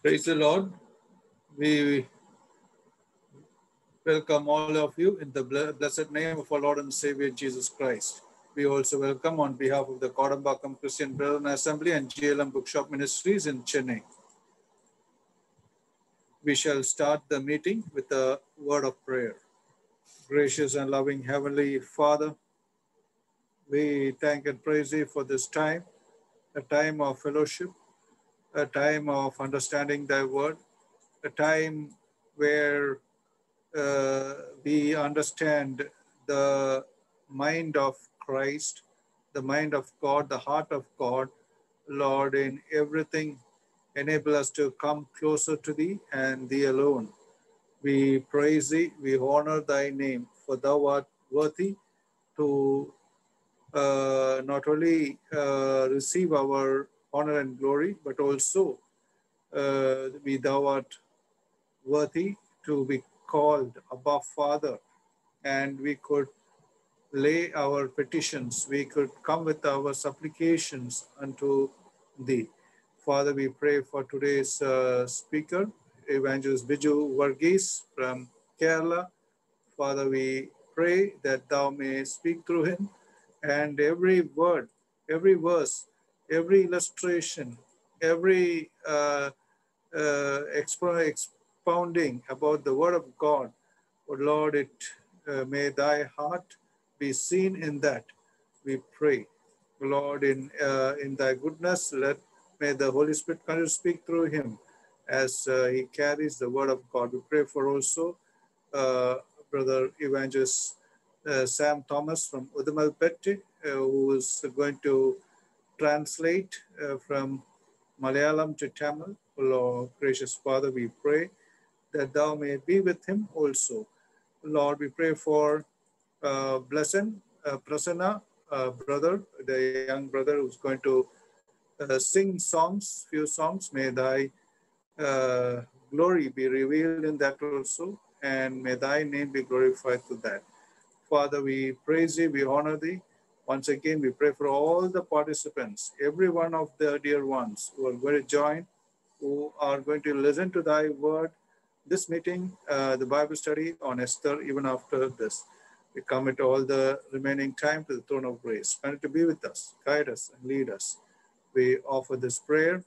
Praise the Lord. We welcome all of you in the blessed name of our Lord and Savior Jesus Christ. We also welcome on behalf of the Kodambakam Christian Brethren Assembly and GLM Bookshop Ministries in Chennai. We shall start the meeting with a word of prayer. Gracious and loving Heavenly Father, we thank and praise Thee for this time, a time of fellowship, a time of understanding Thy word, a time where uh, we understand the mind of Christ, the mind of God, the heart of God. Lord, in everything, enable us to come closer to Thee and Thee alone. We praise Thee, we honor Thy name, for Thou art worthy to uh, not only uh, receive our honor and glory, but also uh, Thou art worthy to be called above Father, and we could lay our petitions, we could come with our supplications unto Thee. Father, we pray for today's uh, speaker, Evangelist Biju Varghese from Kerala. Father, we pray that Thou may speak through him, and every word, every verse, every illustration, every uh, uh, expounding about the Word of God, oh Lord, it uh, may Thy heart be seen in that. We pray, Lord, in uh, in Thy goodness, let may the Holy Spirit continue to speak through him as uh, he carries the Word of God. We pray for also uh, Brother Evangelist Sam Thomas from Udamalpette, uh, who is going to translate uh, from Malayalam to Tamil. Lord, gracious Father, we pray that thou may be with him also. Lord, we pray for uh, uh, Prasanna, uh, brother, the young brother who's going to uh, sing songs, few songs. May thy uh, glory be revealed in that also, and may thy name be glorified to that. Father, we praise thee, we honor thee. Once again, we pray for all the participants, every one of the dear ones who are going to join, who are going to listen to thy word. This meeting, uh, the Bible study on Esther, even after this, we commit all the remaining time to the throne of grace. Continue to be with us, guide us, and lead us. We offer this prayer,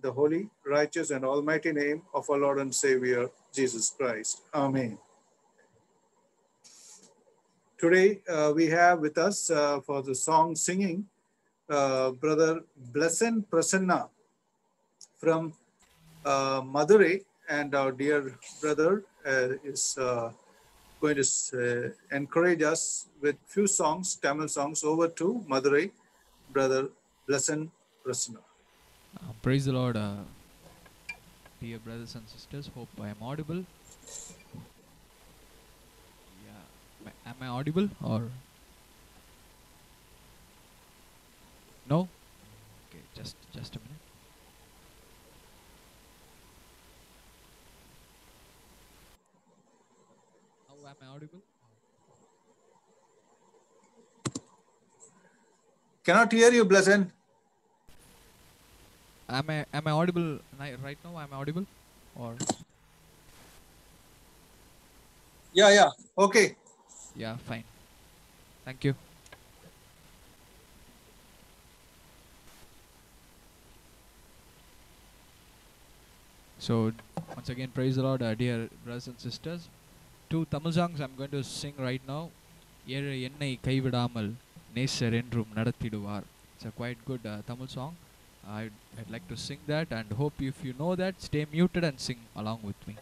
the holy, righteous, and almighty name of our Lord and Savior, Jesus Christ. Amen. Today, uh, we have with us uh, for the song singing, uh, Brother Blessed Prasanna from Madurai, and our dear brother is going to encourage us with few songs, Tamil songs. Over to Madurai, Brother Blessed Prasanna. Praise the Lord, dear brothers and sisters. Hope I am audible. Am I- audible or no? Okay, just just a minute. Am I audible? Cannot hear you, Blessed. Am I am I audible right now? Am I audible or Yeah, yeah. Okay. yeah? Fine. Thank you. So once again, praise the Lord, uh, dear brothers and sisters. Two Tamil songs I'm going to sing right now. ஏழை என்னை கைவிடாமல் நேசர் என்றும் நடத்திடுவார் It's a quite good uh, Tamil song. I'd, I'd like to sing that and hope if you know that, stay muted and sing along with me.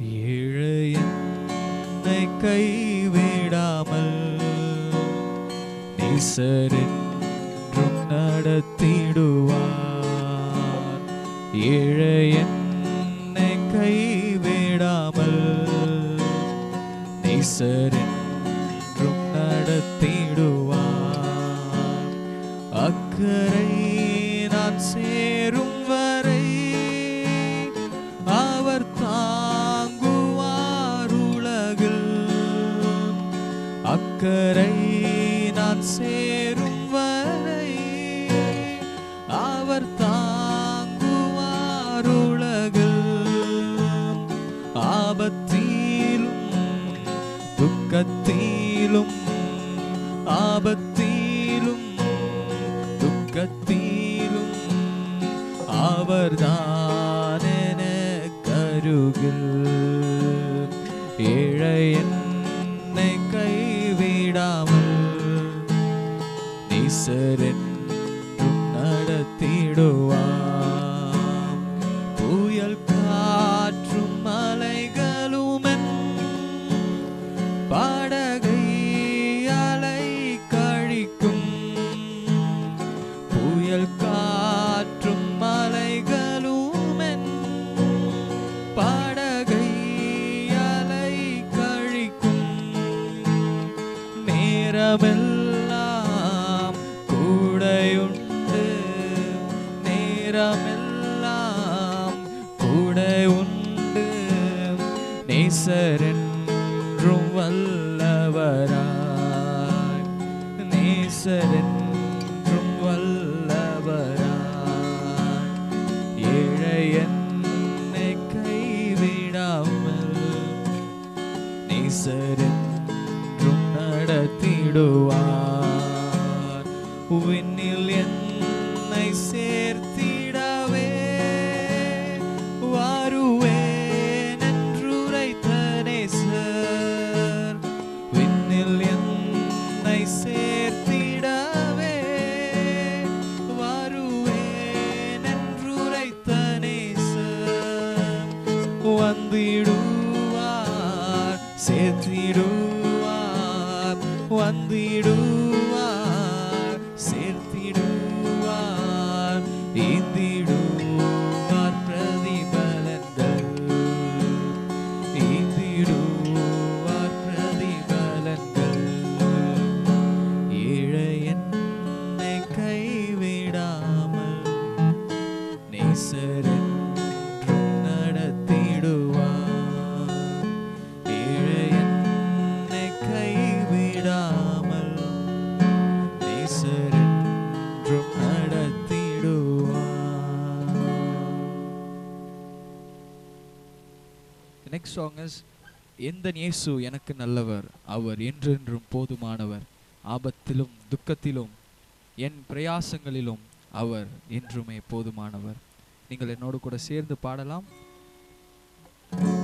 ஏழை என்னை கைவிடாமல் நேசர் நடத்திடுவார். ஏழை என்னை கைவிடாமல் நேசர் நடத்திடுவார். அக்கறை நான் சே அக்கரை நான் சேரும் வரை அவர் தாங்குவார் உலகில். ஆபத்திலும் துக்கத்திலும் ஆபத்திலும் துக்கத்திலும் அவர்தான் என கருகில். ஏழையன் certain எந்த நேசு எனக்கு நல்லவர்? அவர் என்றென்றும் போதுமானவர். ஆபத்திலும் துக்கத்திலும் என் பிரயாசங்களிலும் அவர் என்றுமே போதுமானவர். நீங்கள் என்னோடு கூட சேர்ந்து பாடலாம். thank you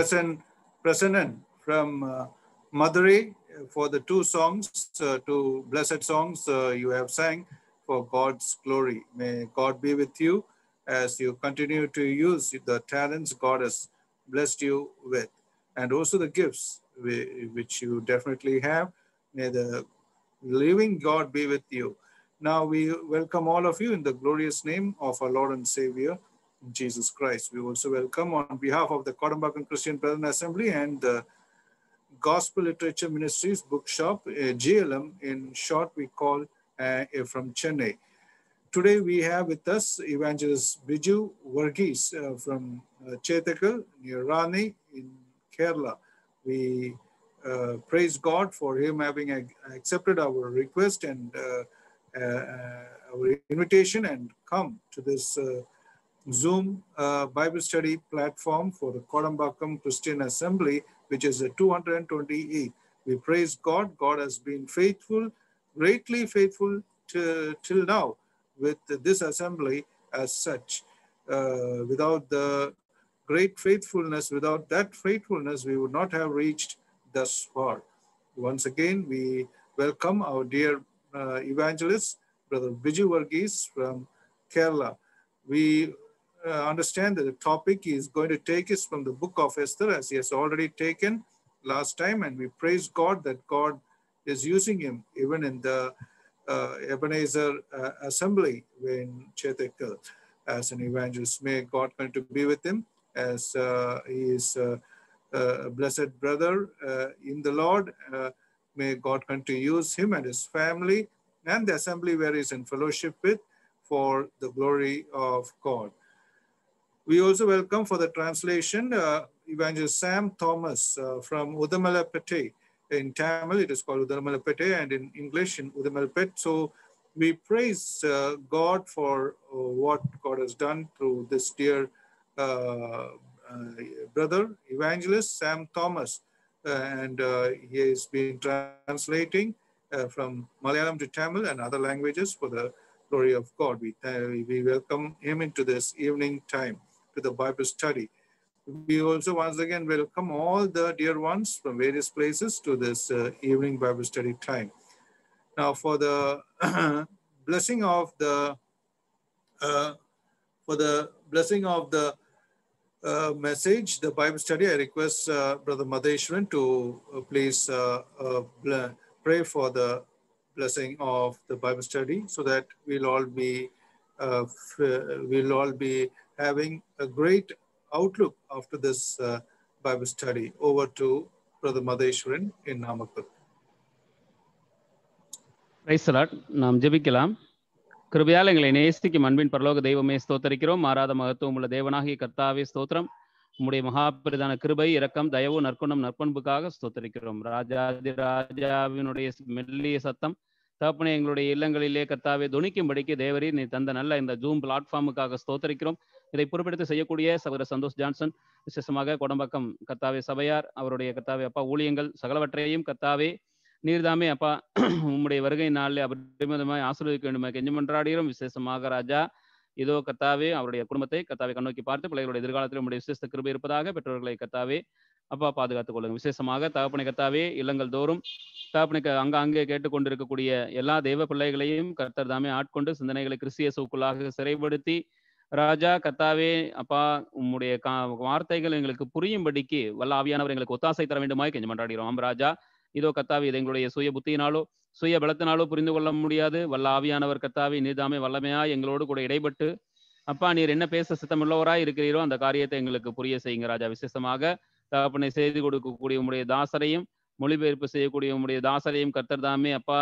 Blessed Prasannan from uh, Madurai for the two songs, uh, two blessed songs uh, you have sang for God's glory. May God be with you as you continue to use the talents God has blessed you with, and also the gifts which you definitely have. May the living God be with you. Now we welcome all of you in the glorious name of our Lord and Savior, Jesus Christ. We also welcome on behalf of the Kodambakan Christian Brethren Assembly and the Gospel Literature Ministries Bookshop, uh, GLM in short we call uh, from Chennai. Today we have with us Evangelist Biju Varghese uh, from uh, Chetakal near Rani in Kerala. We uh, praise God for him having ac- accepted our request and our invitation and come to this Zoom uh, Bible study platform for the Kodambakam Christian Assembly, which is a 228. We praise God. God has been faithful, greatly faithful to, till now with this assembly as such. Uh, without the great faithfulness, without that faithfulness, we would not have reached thus far. Once again, we welcome our dear uh, evangelist, Brother Biju Varghese from Kerala. We uh, understand that the topic is going to take us from the book of Esther, as he has already taken last time, and we praise God that God is using him even in the uh, Ebenezer uh, assembly in Chetakal as an evangelist. May God continue to be with him as uh, he is uh, a blessed brother uh, in the Lord. Uh, may God continue to use him and his family and the assembly where he's in fellowship with for the glory of God. We also welcome for the translation uh, Evangelist Sam Thomas uh, from Udamalapete. In Tamil, it is called Udamalapete, and in English, in Udamalapet. So we praise uh, God for uh, what God has done through this dear uh, uh, brother, evangelist Sam Thomas. And he has been translating from Malayalam to Tamil and other languages for the glory of God. We, we welcome him into this evening time to the Bible study. We also once again welcome all the dear ones from various places to this uh, evening Bible study time. Now for the blessing of the uh, for the blessing of the uh, message, the Bible study, I request uh, Brother Madheshwaran to uh, please uh, pray for the blessing of the Bible study so that we'll all be uh, we'll all be having a great outlook after this uh, Bible study. Over to Brother Madheshwaran in Namakkal. பிரைஸ்லாட் நாம் ஜெபிக்கலாம். கிருபையால் எங்களை நேசிக்கும் அன்பின் பரலோக தெய்வமே ஸ்தோத்தரிக்கிறோம். மாறாத மகத்துவம் உள்ள தேவனாகிய கர்த்தாவே ஸ்தோத்திரம். உம்முடைய மகாபிரதான கிருபை இரக்கம் தயவு நற்குணம் நற்பண்புக்காக ஸ்தோத்தரிக்கிறோம். ராஜாதி ராஜாவினுடைய மெல்லிய சத்தம் தகப்பனே எங்களுடைய இல்லங்களிலே கர்த்தாவே துணிக்கும்படிக்கு தேவரீர் நீ தந்த நல்ல இந்த ஜூம் பிளாட்ஃபார்முக்காக ஸ்தோத்தரிக்கிறோம். இதை பொறுப்பெடுத்து செய்யக்கூடிய சகோதர சந்தோஷ் ஜான்சன் விசேஷமாக கொடம்பக்கம் கத்தாவே சபையார் அவருடைய கத்தாவே அப்பா ஊழியங்கள் சகலவற்றையும் கத்தாவே நீர்தாமே அப்பா. உம்முடைய வருகை நாளில் அபரிமிதமாய் ஆசீர்வதிக்க வேண்டுமா கெஞ்சம் விசேஷமாக ராஜா இதோ கத்தாவே அவருடைய குடும்பத்தை கத்தாவை கண்ணோக்கி பார்த்து பிள்ளைகளுடைய எதிர்காலத்தில் உடைய விசேஷ கிருபை இருப்பதாக பெற்றோர்களை கத்தாவே அப்பா பாதுகாத்துக் கொள்ளுங்க விசேஷமாக தகப்பனை கத்தாவே இல்லங்கள் தோறும் தகப்பனுக்கு அங்க அங்கே கேட்டுக்கொண்டிருக்கக்கூடிய எல்லா தெய்வ பிள்ளைகளையும் கர்த்தர் தாமே ஆட்கொண்டு சிந்தனைகளை கிறிஸ்திய சூக்குள்ளாக சிறைப்படுத்தி ராஜா கத்தாவே அப்பா உம்முடைய கா வார்த்தைகள் எங்களுக்கு புரியும்படிக்கு வல்ல ஆவியானவர் எங்களுக்கு ஒத்தாசை தர வேண்டுமாய் கொஞ்சம் மன்றாடுகிறோம். ஆம் ராஜா இதோ கத்தாவே இது எங்களுடைய சுய புத்தியினாலோ சுய பலத்தினாலோ புரிந்து கொள்ள முடியாது. வல்ல ஆவியானவர் கத்தாவே நீதாமே வல்லமையா எங்களோடு கூட இடைப்பட்டு அப்பா நீர் என்ன பேச சித்தமுள்ளவராய் இருக்கிறீரோ அந்த காரியத்தை எங்களுக்கு புரிய செய்யுங்க ராஜா. விசேஷமாக தகப்பனை செய்து கொடுக்கக்கூடிய உங்களுடைய தாசரையும் மொழிபெயர்ப்பு செய்யக்கூடிய உங்களுடைய தாசரையும் கர்த்தர் தாமே அப்பா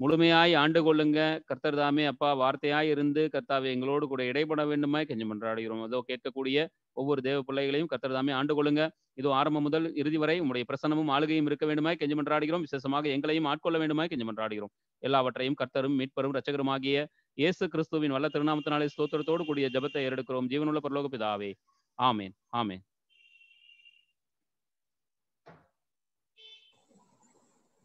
முழுமையாய் ஆண்டு கொள்ளுங்க. கர்த்தர் தாமே அப்பா வார்த்தையாய் இருந்து கர்த்தாவை எங்களோடு கூட இடைப்பட வேண்டுமாய் கெஞ்சம் மன்றாடுகிறோம். அதோ கேட்கக்கூடிய ஒவ்வொரு தேவ பிள்ளைகளையும் கர்த்தர் தாமே ஆண்டு கொள்ளுங்க. இதோ ஆரம்பம் முதல் இறுதி வரை உங்களுடைய பிரசனமும் ஆளுகையும் இருக்க வேண்டுமாய் கெஞ்சம் மன்றாடுகிறோம். விசேஷமாக எங்களையும் ஆட்கொள்ள வேண்டுமாய் கெஞ்சம் மன்றாடுகிறோம். எல்லாவற்றையும் கர்த்தரும் மீட்பரும் ரச்சகருமாகிய இயேசு கிறிஸ்துவின் வல்ல திருநாமத்தினாலே ஸ்தோத்திரத்தோடு கூடிய ஜபத்தை ஏறெடுக்கிறோம். ஜீவனுள்ள பரலோக பிதாவே. ஆமேன். ஆமேன்.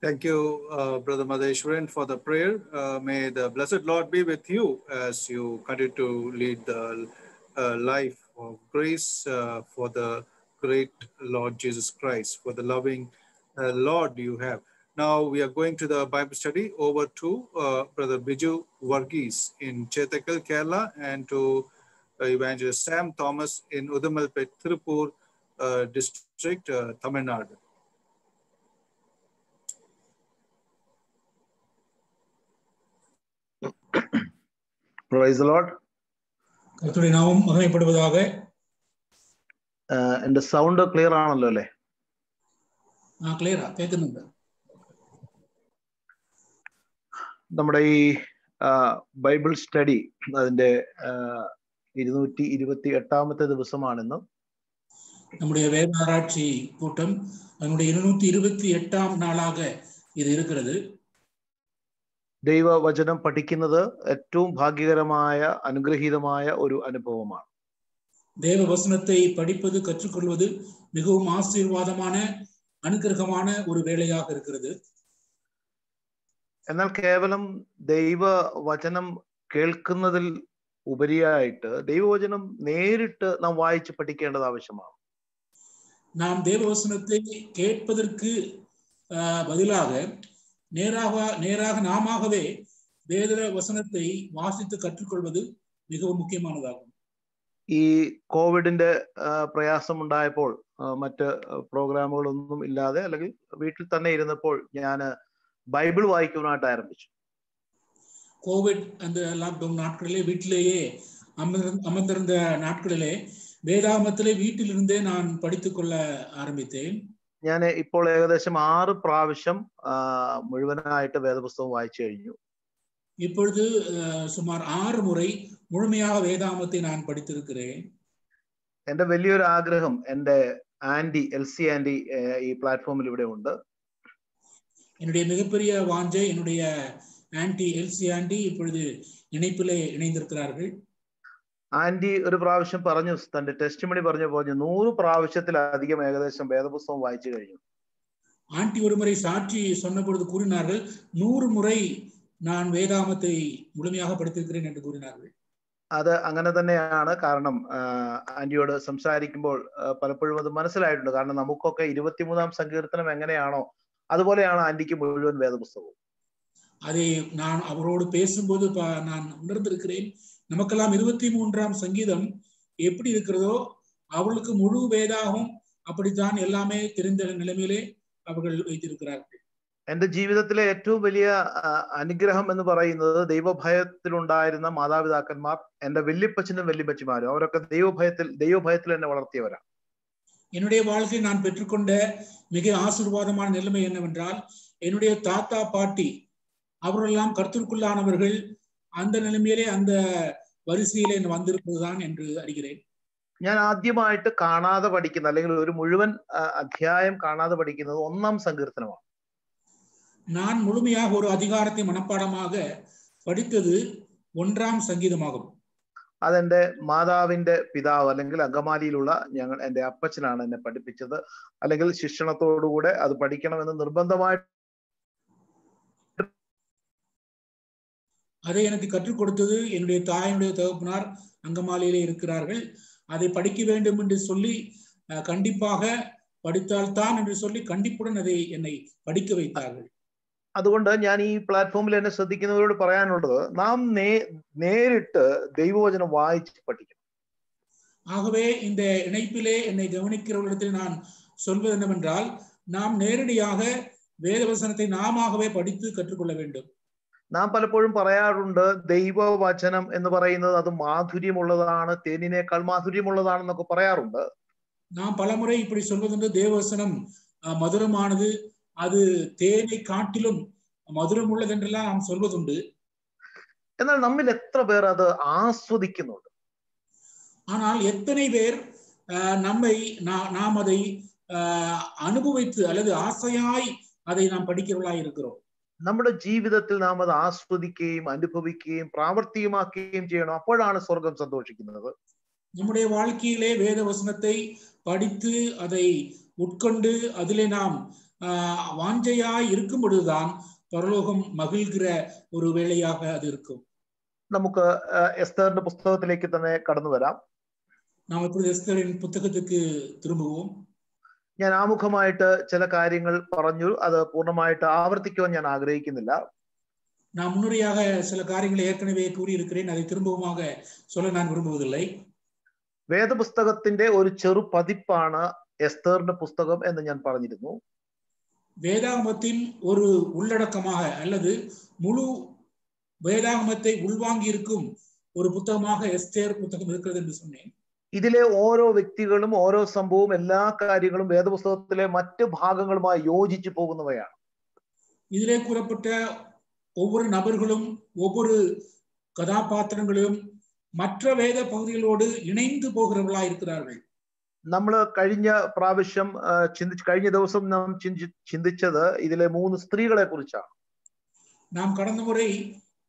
Thank you, uh, Brother Madheshwaran, for the prayer. Uh, may the blessed Lord be with you as you continue to lead the uh, life of grace uh, for the great Lord Jesus Christ, for the loving uh, Lord you have. Now we are going to the Bible study over to uh, Brother Biju Varghese in Chetakal, Kerala, and to Evangelist Sam Thomas in Udamalpet, Tirupur district, Tamil Nadu. നാമം മഹനപ്പെടുവതാകെ എന്റെ sound clear ആണല്ലോ അല്ലേ? Clear കേൾക്കുന്നുണ്ട്. നമ്മുടെ ഈ Bible study അതിന്റെ ഇരുന്നൂറ്റി ഇരുപത്തി എട്ടാമത്തെ ദിവസമാണെന്നും. നമ്മുടെ വേദ കൂട്ടം അതിനുടെ ഇരുന്നൂറ്റി ഇരുപത്തി എട്ടാം നാളാകെ ഇത് ഇരിക്കുന്നത്. ദൈവവചനം പഠിക്കുന്നത് ഏറ്റവും ഭാഗ്യകരമായ അനുഗ്രഹീതമായ ഒരു അനുഭവമാണ് தேவ வசனத்தை படிப்பது கற்றுக்கொள்வது மிகவும் ஆசீர்வாதமான அனுகிரகமான ஒரு வேலையாக இருக்கிறது എന്നാൽ കേവലം ദൈവവചനം കേൾക്കുന്നതിൽ ഉപരിയായിട്ട് ദൈവവചനം നേരിട്ട് നാം വായിച്ച് പഠിക്കേണ്ടത് ആവശ്യമാണ് நாம் தேவ வசனத்தை கேட்பதற்கு ஆஹ், பதிலாக நேராக நேராக நாமாகவே வேத வசனத்தை வாசித்து கற்றுக்கொள்வது மிகவும் முக்கியமானதாகும் ഈ കോവിഡിന്റെ ആ, പ്രയാസം ഉണ്ടായപ്പോൾ ആ, മറ്റ് പ്രോഗ്രാമുകളൊന്നും ഇല്ലാതെ അല്ലെങ്കിൽ വീട്ടിൽ തന്നെ ഇരുന്നപ്പോൾ ഞാൻ ബൈബിൾ വായിക്കുവാനായിട്ട് ആരംഭിച്ചു கோவிட் அந்த லாக்டவுன் நாட்களிலே வீட்டிலேயே அமர்ந்த அமர்ந்திருந்த நாட்களிலே வேதாமத்திலே வீட்டிலிருந்தே நான் படித்துக் கொள்ள ஆரம்பித்தேன் ഞാൻ ഇപ്പോൾ ഏകദേശം ആറ് പ്രാവശ്യം ആ, മുഴുവനായിട്ട് വേദപുസ്തകം വായിച്ചു കഴിഞ്ഞു இப்பொழுது அஹ், சுமார் ஆறு முறை முழுமையாக வேதாமத்தை நான் படித்திருக்கிறேன் എന്റെ വലിയൊരു ആഗ്രഹം എന്റെ ആന്റി എൽ സി ആന്റി ഏഹ്, ഈ പ്ലാറ്റ്ഫോമിൽ ഇവിടെ ഉണ്ട് என்னுடைய மிகப்பெரிய வாஞ்சை என்னுடைய ஆன்டி எல்சி ஆண்டி இப்பொழுது இணைப்பிலே இணைந்திருக்கிறார்கள் ആന്റി ഒരു പ്രാവശ്യം പറഞ്ഞു തന്റെ ടെസ്റ്റ് മണി പറഞ്ഞു പറഞ്ഞു നൂറ് പ്രാവശ്യത്തിലധികം ഏകദേശം വേദപുസ്തകം വായിച്ചു കഴിഞ്ഞു ஆண்டி ஒருமுறை சாட்சி சொன்ன பொழுது கூறினார்கள் நூறு முறை நான் வேதாமத்தை முழுமையாக படித்திருக்கிறேன் என்று கூறினார்கள் അത് അങ്ങനെ തന്നെയാണ് കാരണം ആ, ആന്റിയോട് സംസാരിക്കുമ്പോൾ ആ, പലപ്പോഴും അത് മനസ്സിലായിട്ടുണ്ട് കാരണം നമുക്കൊക്കെ ഇരുപത്തിമൂന്നാം സങ്കീർത്തനം എങ്ങനെയാണോ അതുപോലെയാണ് ആന്റിക്ക് മുഴുവൻ വേദപുസ്തകവും அதை நான் அவரோடு பேசும்போது ப- நான் உணர்ந்திருக்கிறேன் நமக்கெல்லாம் இருபத்தி மூன்றாம் சங்கீதம் எப்படி இருக்கிறதோ அவர்களுக்கு முழு வேதாகும் அப்படித்தான் எல்லாமே தெரிந்த நிலைமையிலே அவர்கள் வைத்திருக்கிறார்கள் എന്റെ ജീവിതത്തിലെ ഏറ്റവും വലിയ ആ, അനുഗ്രഹം എന്ന് പറയുന്നത് ദൈവഭയത്തിലുണ്ടായിരുന്ന മാതാപിതാക്കന്മാർ എന്റെ വല്യപ്പച്ചനും വല്യപ്പച്ചിമാരും അവരൊക്കെ ദൈവഭയത്തിൽ ദൈവഭയത്തിൽ എന്നെ വളർത്തിയവരാണ് என்னுடைய வாழ்க்கையில் நான் பெற்றுக்கொண்ட மிக ஆசீர்வாதமான நிலைமை என்னவென்றால் என்னுடைய தாத்தா பாட்டி அவர்களெல்லாம் கருத்திற்குள்ளானவர்கள் அந்த நிலைமையிலே அந்த வரிசையிலே வந்திருப்பதுதான் என்று அறிகிறேன் ഞാൻ ആദ്യമായിട്ട് കാണാതെ പഠിക്കുന്ന അല്ലെങ്കിൽ ഒരു മുഴുവൻ ആ, അധ്യായം കാണാതെ പഠിക്കുന്നത് ഒന്നാം സങ്കീർത്തനമാണ് நான் முழுமையாக ஒரு அதிகாரத்தை மனப்பாடமாக படித்தது ஒன்றாம் சங்கீதமாகும் അതെന്റെ മാതാവിന്റെ പിതാവ് അല്ലെങ്കിൽ അങ്കമാലിയിലുള്ള ഞങ്ങൾ എന്റെ അപ്പച്ചനാണ് എന്നെ പഠിപ്പിച്ചത് അല്ലെങ്കിൽ ശിക്ഷണത്തോടുകൂടെ അത് പഠിക്കണമെന്ന് നിർബന്ധമായിട്ട് அதை எனக்கு கற்றுக் கொடுத்தது என்னுடைய தாயினுடைய தகப்பனார் அங்கமாலியிலே இருக்கிறார்கள் அதை படிக்க வேண்டும் என்று சொல்லி அஹ், கண்டிப்பாக படித்தால்தான் என்று சொல்லி கண்டிப்புடன் அதை என்னை படிக்க வைத்தார்கள் അതുകൊണ്ട് ഞാൻ ഈ പ്ലാറ്റ്ഫോമിൽ എന്നെ ശ്രദ്ധിക്കുന്നവരോട് പറയാനുള്ളത് നാം നേ നേരിട്ട് ദൈവവചനം വായിച്ച് പഠിക്കണം ஆகவே இந்த இணைப்பிலே என்னை கவனிக்கிறவர்களிடத்தில் நான் சொல்வது என்னவென்றால் நாம் நேரடியாக வேதவசனத்தை நாமாகவே படித்து கற்றுக்கொள்ள வேண்டும் നാം പലപ്പോഴും പറയാറുണ്ട് ദൈവവചനം എന്ന് പറയുന്നത് അത് മാധുര്യമുള്ളതാണ് തേനിനേക്കാൾ മാധുര്യമുള്ളതാണെന്നൊക്കെ പറയാറുണ്ട് நாம் பலமுறை இப்படி சொல்வதுண்டு தேவவசனம் அஹ், மதுரமானது அது தேனை காட்டிலும் மதுரம் உள்ளது என்றெல்லாம் நாம் சொல்வதுண்டு എന്നാൽ നമ്മിൽ എത്ര പേർ അത് ആസ്വദിക്കുന്നുണ്ട് ஆனால் எத்தனை பேர் அஹ், நம்மை நா- நாம் அதை அஹ், அனுபவித்து அல்லது ஆசையாய் அதை நாம் படிக்கிறவர்களாய் இருக்கிறோம் നമ്മുടെ ജീവിതത്തിൽ നാം അത് ആസ്വദിക്കുകയും അനുഭവിക്കുകയും പ്രാവർത്തികമാക്കുകയും ചെയ്യണം അപ്പോഴാണ് സ്വർഗം സന്തോഷിക്കുന്നത് நம்முடைய வாழ்க்கையிலே வேத வசனத்தை படித்து அதை உட்கொண்டு அதிலே நாம் ஆஹ், வாஞ்சையாய் இருக்கும் பொழுதுதான் பரலோகம் மகிழ்கிற ஒரு வேலையாக அது இருக்கும் നമുക്ക് ആ, എസ്തറിന്റെ പുസ്തകത്തിലേക്ക് തന്നെ കടന്നു വരാം நாம் இப்பொழுது எஸ்தரின் புத்தகத்துக்கு திரும்புவோம் ഞാൻ ആമുഖമായിട്ട് ചില കാര്യങ്ങൾ പറഞ്ഞു അത് പൂർണ്ണമായിട്ട് ആവർത്തിക്കുവാൻ ഞാൻ ആഗ്രഹിക്കുന്നില്ല நான் முன்னுரையாக சில காரியங்களை ஏற்கனவே கூறியிருக்கிறேன் அதை திரும்பவுமாக சொல்ல நான் விரும்புவதில்லை വേദപുസ്തകത്തിന്റെ ഒരു ചെറു പതിപ്പാണ് എസ്തേറിന്റെ പുസ്തകം എന്ന് ഞാൻ പറഞ്ഞിരുന്നു வேதாகமத்தின் ஒரு உள்ளடக்கமாக அல்லது முழு வேதாகமத்தை உள்வாங்கி இருக்கும் ஒரு புத்தகமாக எஸ்தேர் புத்தகம் இருக்கிறது என்று சொன்னேன் ഇതിലെ ഓരോ വ്യക്തികളും ഓരോ സംഭവവും എല്ലാ കാര്യങ്ങളും വേദപുസ്തകത്തിലെ മറ്റ് ഭാഗങ്ങളുമായി യോജിച്ചു പോകുന്നവയാണ് இதிலே கூறப்பட்ட ஒவ்வொரு நபர்களும் ஒவ்வொரு கதாபாத்திரங்களும் மற்ற வேத பகுதிகளோடு இணைந்து போகிறவர்களாக இருக்கிறார்கள் നമ്മൾ കഴിഞ്ഞ പ്രാവശ്യം ആ, ചിന്തിച്ച് കഴിഞ്ഞ ദിവസം നാം ചിന്തി- ചിന്തിച്ചത് ഇതിലെ മൂന്ന് സ്ത്രീകളെ കുറിച്ചാണ് நாம் கடந்த முறை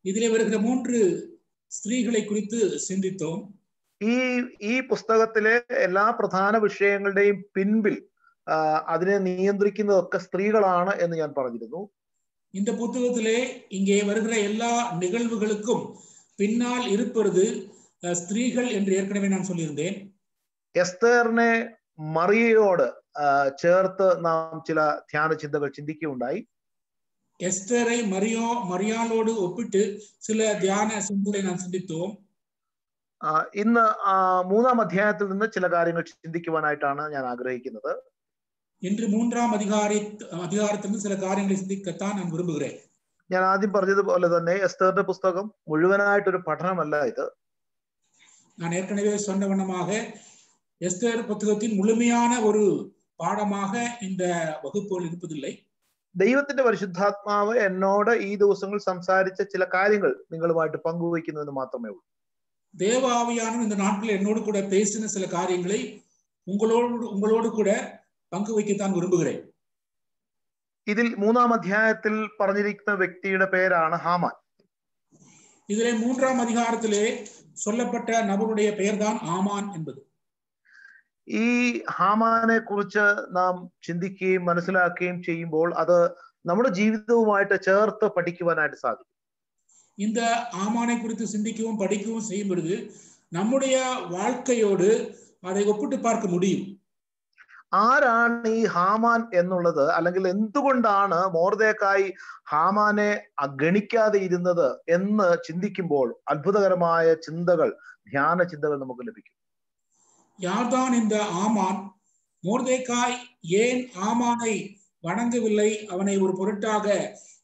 இதிலே வருகிற மூன்று ஸ்திரீகளை குறித்து சிந்தித்தோம் ഈ ഈ പുസ്തകത്തിലെ എല്ലാ പ്രധാന വിഷയങ്ങളുടെയും പിൻപിൽ ആ, അതിനെ നിയന്ത്രിക്കുന്നതൊക്കെ സ്ത്രീകളാണ് എന്ന് ഞാൻ പറഞ്ഞിരുന്നു இந்த புத்தகத்திலே இங்கே வருகிற எல்லா நிகழ்வுகளுக்கும் பின்னால் இருப்பது அஹ், ஸ்திரீகள் என்று ஏற்கனவே நான் சொல்லியிருந்தேன் എസ്തേറിനെ മറിയയോട് ആ, ചേർത്ത് നാം ചില ധ്യാന ചിന്തകൾ ചിന്തിക്കുകയുണ്ടായി எஸ்தரை மரியோ மரியாளோடு ஒப்பிட்டு சில தியான சிந்தனை நான் சிந்தித்தோம் ആ, ഇന്ന് ആ, മൂന്നാം അധ്യായത്തിൽ നിന്ന് ചില കാര്യങ്ങൾ ചിന്തിക്കുവാനായിട്ടാണ് ഞാൻ ആഗ്രഹിക്കുന്നത് இன்று மூன்றாம் அதிகாரி அதிகாரத்திலிருந்து சில காரியங்களை சிந்திக்கத்தான் நான் விரும்புகிறேன் ഞാൻ ആദ്യം പറഞ്ഞതുപോലെ തന്നെ എസ്തേറിന്റെ പുസ്തകം മുഴുവനായിട്ടൊരു പഠനമല്ല ഇത് நான் ஏற்கனவே சொன்ன வண்ணமாக எஸ்தர் புத்தகத்தின் முழுமையான ஒரு பாடமாக இந்த வகுப்புகள் இருப்பதில்லை ദൈവത്തിന്റെ പരിശുദ്ധാത്മാവ് എന്നോട് ഈ ദിവസങ്ങൾ സംസാരിച്ച ചില കാര്യങ്ങൾ നിങ്ങളുമായിട്ട് പങ്കുവയ്ക്കുന്നു എന്ന് മാത്രമേ ഉള്ളൂ தேவ ஆவியானவர் இந்த நாட்களில் என்னோடு கூட பேசின சில காரியங்களை உங்களோடு உங்களோடு கூட பங்கு வைக்கத்தான் விரும்புகிறேன் ഇതിൽ മൂന്നാം അധ്യായത്തിൽ പറഞ്ഞിരിക്കുന്ന വ്യക്തിയുടെ പേരാണ് ഹാമാൻ இதிலே மூன்றாம் அதிகாரத்திலே சொல்லப்பட்ட நபருடைய பெயர்தான் ஆமான் என்பது ഈ ഹാമാനെ കുറിച്ച് നാം ചിന്തിക്കുകയും മനസ്സിലാക്കുകയും ചെയ്യുമ്പോൾ അത് നമ്മുടെ ജീവിതവുമായിട്ട് ചേർത്ത് പഠിക്കുവാനായിട്ട് സാധിക്കും இந்த ஆமானை குறித்து சிந்திக்கவும் படிக்கவும் செய்யும் பொழுது நம்முடைய வாழ்க்கையோடு அதை ஒப்பிட்டு பார்க்க முடியும் ആരാണ് ഈ ഹാമാൻ എന്നുള്ളത് അല്ലെങ്കിൽ എന്തുകൊണ്ടാണ് മോർദേക്കായി ഹാമാനെ ഗണിക്കാതെ ഇരുന്നത് എന്ന് ചിന്തിക്കുമ്പോൾ അത്ഭുതകരമായ ചിന്തകൾ ധ്യാന ചിന്തകൾ നമുക്ക് ലഭിക്കും யார்தான் இந்த ஆமான் மோர்தேக்காய் ஏன் ஆமானை வணங்கவில்லை அவனை ஒரு பொருட்டாக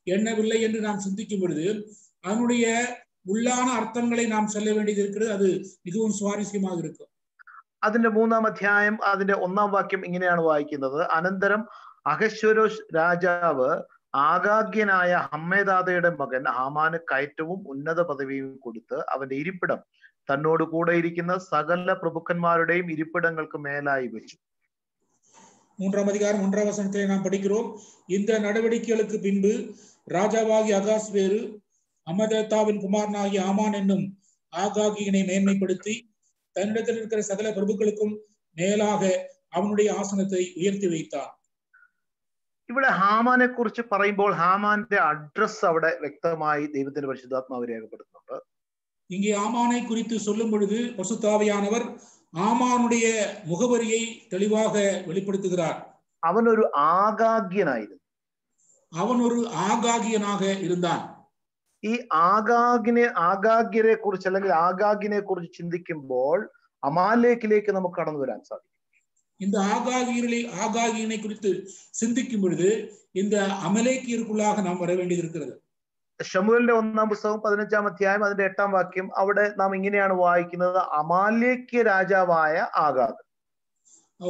எண்ணவில்லை என்று நாம் சிந்திக்கும் பொழுது அதனுடைய உள்ளான அர்த்தங்களை நாம் செல்ல வேண்டியது இருக்கிறது அது மிகவும் சுவாரஸ்யமாக இருக்கும் അതിന്റെ മൂന്നാം അധ്യായം അതിന്റെ ഒന്നാം വാക്യം ഇങ്ങനെയാണ് വായിക്കുന്നത് അനന്തരം അഹശ്വരോഷ് രാജാവ് ആഗാഗ്യനായ ഹമ്മേദാദയുടെ മകൻ ഹാമാന് കയറ്റവും ഉന്നത പദവിയും കൊടുത്ത് അവന്റെ ഇരിപ്പിടം തന്നോട് കൂടെ ഇരിക്കുന്ന സകല പ്രഭുക്കന്മാരുടെയും ഇരിപ്പിടങ്ങൾക്ക് മേലായി വെച്ചു மூன்றாம் அதிகாரம் ஒன்றாம் வசனத்திலே நாம் படிக்கிறோம் இந்த நடவடிக்கைகளுக்கு பின்பு ராஜாவாகி அகாஸ் வேறு அமதத்தாவின் குமாரனாகிய ஆமான் என்னும் ஆகாகியனை மேன்மைப்படுத்தி தன்னிடத்தில் இருக்கிற சகல பிரபுக்களுக்கும் மேலாக அவனுடைய ஆசனத்தை உயர்த்தி வைத்தார் ഇവിടെ ഹാമാനെ കുറിച്ച് പറയുമ്പോൾ ഹാമാന്റെ അഡ്രസ് അവിടെ വ്യക്തമായി ദൈവത്തിന്റെ പരിശുദ്ധാത്മാവ് രേഖപ്പെടുത്തുന്നുണ്ട് இங்கே ஆமானை குறித்து சொல்லும் பொழுது பசுத்தாவியானவர் ஆமானுடைய முகவரியை தெளிவாக வெளிப்படுத்துகிறார் അവൻ ഒരു ആഗാഗ്യനായിരുന്നു அவன் ஒரு ஆகாகியனாக இருந்தான் ഈ ആഗാഗിനെ ആഗാഗ്യരെ കുറിച്ച് അല്ലെങ്കിൽ ആഗാഗിനെ കുറിച്ച് ചിന്തിക്കുമ്പോൾ അമാലേക്കിലേക്ക് നമുക്ക് കടന്നു വരാൻ സാധിക്കും இந்த ஆகாகியர்களை ஆகாகியனை குறித்து சிந்திக்கும் பொழுது இந்த அமலேக்கியருக்குள்ளாக நாம் வர வேண்டியது இருக்கிறது ഷമുവലിന്റെ ഒന്നാം പുസ്തകം പതിനഞ്ചാം അധ്യായം അതിന്റെ എട്ടാം വാക്യം അവിടെ നാം ഇങ്ങനെയാണ് വായിക്കുന്നത് അമാലേക്യ രാജാവായ ആഗാഗ്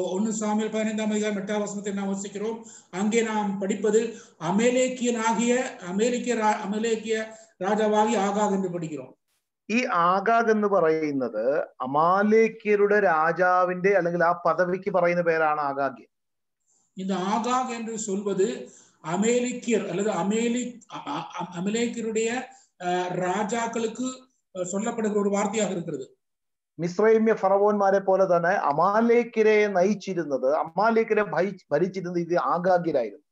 ஒன்னு சாமியல் பதினைந்தாம் அதிகாரம் எட்டாம் வசனத்தை நாம் வசிக்கிறோம் அங்கே நாம் படிப்பது அமேலேக்கியனாகிய அமெரிக்க ரா- அமலேக்கிய ராஜாவாகி ஆகாக் என்று படிக்கிறோம் ഈ ആഗാഗ് എന്ന് പറയുന്നത് അമാലേക്യരുടെ രാജാവിന്റെ അല്ലെങ്കിൽ ആ പദവിക്ക് പറയുന്ന പേരാണ് ആഗാഗ്യൻ இந்த ஆகாக் என்று சொல்வது அமேலிக்கியர் அல்லது அமேலி அ- அ- அ- அமலேக்கியருடைய அஹ், ராஜாக்களுக்கு அஹ், சொல்லப்படுகிற ஒரு வார்த்தையாக இருக்கிறது മിശ്രൈമ്യ ഫറവോന്മാരെ പോലെ തന്നെ അമാലേക്കരെ നയിച്ചിരുന്നത് അമാലേക്കരെ ഭരി- ഭരിച്ചിരുന്നത് ഇത് ആഗാഗ്യരായിരുന്നു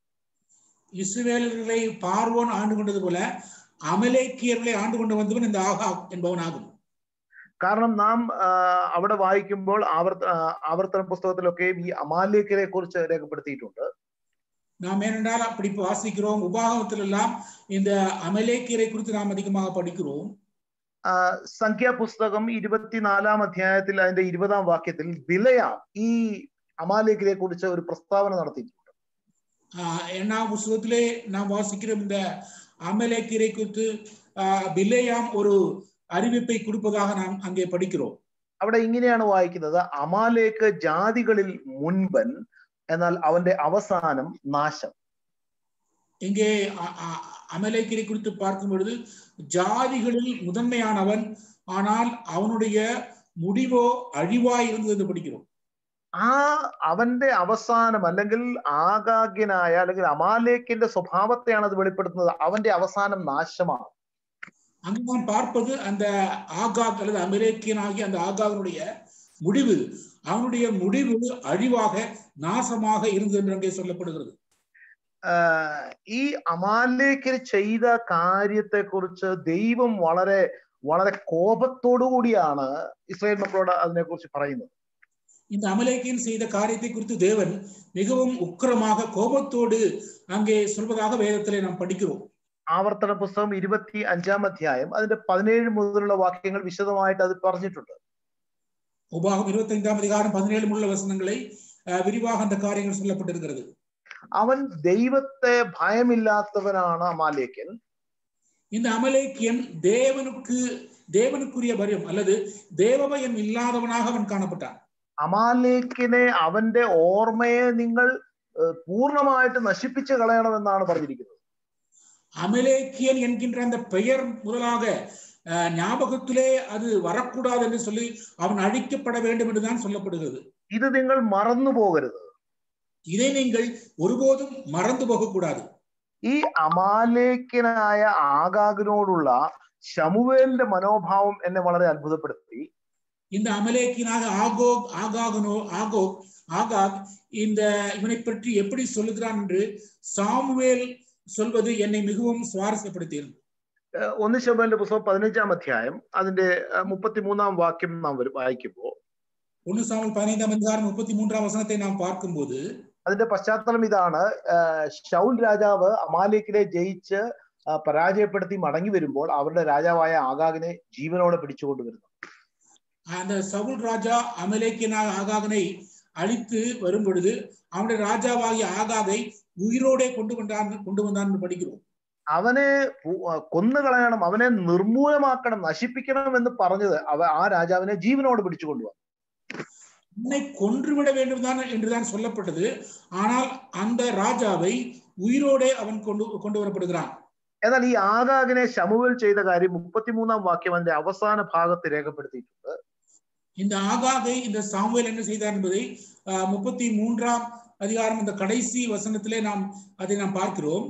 இஸ்ரவேலர்களை பார்வோன் ஆண்டு கொண்டது போல அமலேக்கியர்களை ஆண்டு கொண்டு வந்தவன் இந்த ஆகாக் என்பவன் ஆகும் കാരണം നാം ആ, അവിടെ വായിക്കുമ്പോൾ ആവർത്ത ആ, ആവർത്തന പുസ്തകത്തിലൊക്കെയും ഈ അമാലേക്കിനെ കുറിച്ച് രേഖപ്പെടുത്തിയിട്ടുണ്ട് நாம் ஏனென்றால் அப்படி வாசிக்கிறோம் உபாகமத்தில் எல்லாம் இந்த அமலேக்கியரை குறித்து நாம் அதிகமாக படிக்கிறோம் ആ, സംഖ്യാപുസ്തകം ഇരുപത്തിനാലാം അധ്യായത്തിൽ അതിന്റെ ഇരുപതാം വാക്യത്തിൽ ബിലയ ഈ അമാലേക്കിനെ കുറിച്ച് ഒരു പ്രസ്താവന നടത്തിയിട്ടുണ്ട് ஆஹ் எண்ணாம் புஸ்தகத்திலே நாம் வாசிக்கிற இந்த அமலேக்கியரை குறித்து ஆஹ் பிலேயாம் ஒரு அறிவிப்பை கொடுப்பதாக நாம் அங்கே படிக்கிறோம் അവിടെ ഇങ്ങനെയാണ് വായിക്കുന്നത് അമാലേക്ക് ജാതികളിൽ മുൻപൻ എന്നാൽ അവന്റെ അവസാനം നാശം இங்கே அ- அ- அமலேக்கியரை குறித்து பார்க்கும் பொழுது ஜாதிகளில் முதன்மையானவன் ஆனால் அவனுடைய முடிவோ அழிவாய் இருந்தது என்று படிக்கிறோம் ആ അവന്റെ അവസാനം അല്ലെങ്കിൽ ആകാഗ്യനായ അല്ലെങ്കിൽ അമാലേക്കിന്റെ സ്വഭാവത്തെയാണ് അത് വെളിപ്പെടുത്തുന്നത് അവന്റെ അവസാനം നാശമാണ് அங்கு நாம் பார்ப்பது அந்த ஆகாக் அல்லது அமெரிக்கன் ஆகிய அந்த ஆகாகனுடைய முடிவு அவனுடைய முடிவு அழிவாக நாசமாக இருந்தது என்று அங்கே சொல்லப்படுகிறது ആഹ് ഈ അമാലേക്കിന് ചെയ്ത കാര്യത്തെ കുറിച്ച് ദൈവം വളരെ വളരെ കോപത്തോടു കൂടിയാണ് ഇസ്രായേൽ മക്കളോട് അതിനെക്കുറിച്ച് പറയുന്നത് இந்த அமலேக்கியன் செய்த காரியத்தை குறித்து தேவன் மிகவும் உக்கிரமாக கோபத்தோடு அங்கே சொல்வதாக வேதத்திலே நாம் படிக்கிறோம் ആവർത്തന പുസ്തകം ഇരുപത്തി അഞ്ചാം അധ്യായം അതിന്റെ പതിനേഴ് മുതലുള്ള വാക്യങ്ങൾ വിശദമായിട്ട് അത് പറഞ്ഞിട്ടുണ്ട് உபாகம் இருபத்தி ஐந்தாம் அதிகாரம் பதினேழு உள்ள வசனங்களை அஹ், விரிவாக அந்த காரியங்கள் சொல்லப்பட்டிருக்கிறது അവൻ ദൈവത്തെ ഭയമില്ലാത്തവനാണ് അമാലേക്കൻ இந்த அமலேக்கியன் தேவனுக்கு தேவனுக்குரிய பயம் அல்லது தேவபயம் இல்லாதவனாக அவன் காணப்பட்டான் അമാലേക്കിനെ അവന്റെ ഓർമ്മയെ നിങ്ങൾ ഏഹ്, പൂർണ്ണമായിട്ട് നശിപ്പിച്ചു കളയണമെന്നാണ് പറഞ്ഞിരിക്കുന്നത് அமலேக்கியன் என்கின்ற அந்த பெயர் முதலாக அஹ், ஞாபகத்திலே அது வரக்கூடாது என்று சொல்லி அவன் அழிக்கப்பட வேண்டும் என்றுதான் சொல்லப்படுகிறது ഇത് നിങ്ങൾ മറന്നു പോകരുത് இதை நீங்கள் ஒருபோதும் மறந்து போகக்கூடாது ഈ അമാലേക്കനായ ആകാഗിനോടുള്ള ശമുവേലിന്റെ മനോഭാവം എന്നെ വളരെ അത്ഭുതപ്പെടുത്തി இந்த அமலேக்கியனாக ஆகோக் ஆகாகனோ ஆகோக் ஆகாக் இந்த இவனை பற்றி எப்படி சொல்லுகிறான் என்று சாமுவேல் சொல்வது என்னை மிகவும் சுவாரஸ்யப்படுத்தியது ഏഹ് ഒന്ന് ശമുവേലിന്റെ പുസ്തകം പതിനഞ്ചാം അധ്യായം അതിന്റെ ഏഹ് മുപ്പത്തിമൂന്നാം വാക്യം നാം വരും- വായിക്കുമ്പോൾ ஒன்னு சாமுவேல் பதினைந்தாம் அதிகாரம் முப்பத்தி மூன்றாம் வசனத்தை நாம் பார்க்கும்போது അതിന്റെ പശ്ചാത്തലം ഇതാണ് ഏഹ് ഷൗൽ രാജാവ് അമാലേക്കിനെ ജയിച്ച് ആ, പരാജയപ്പെടുത്തി മടങ്ങി വരുമ്പോൾ അവരുടെ രാജാവായ ആകാഗിനെ ജീവനോടെ പിടിച്ചുകൊണ്ടുവരുന്നു அந்த சவுல் ராஜா அமலேக்கியனாக ஆகாகனை அழித்து வரும் பொழுது அவனுடைய ராஜாவாகிய ஆகாகை உயிரோடே கொண்டு வந்தான் கொண்டு வந்தான் என்று படிக்கிறோம் അവനെ പു- ആ, കൊന്നുകളയണം അവനെ നിർമൂലമാക്കണം നശിപ്പിക്കണം എന്ന് പറഞ്ഞത് അവ ആ രാജാവിനെ ജീവനോട് പിടിച്ചുകൊണ്ടുവന്നു உன்னை கொன்றுவிட வேண்டும் தான் என்றுதான் சொல்லப்பட்டது ஆனால் அந்த ராஜாவை உயிரோடே அவன் கொண்டு கொண்டு வரப்படுகிறான் എന്നാൽ ഈ ആകാഗിനെ ശമുവേൽ ചെയ്ത കാര്യം മുപ്പത്തിമൂന്നാം വാക്യം അതിന്റെ അവസാന ഭാഗത്ത് രേഖപ്പെടുത്തിയിട്ടുണ്ട് இந்த ஆகாகை இந்த சாமுவேல் என்ன செய்தார் என்பதை ஆஹ், முப்பத்தி மூன்றாம் அதிகாரம் இந்த கடைசி வசனத்திலே நாம் அதை நாம் பார்க்கிறோம்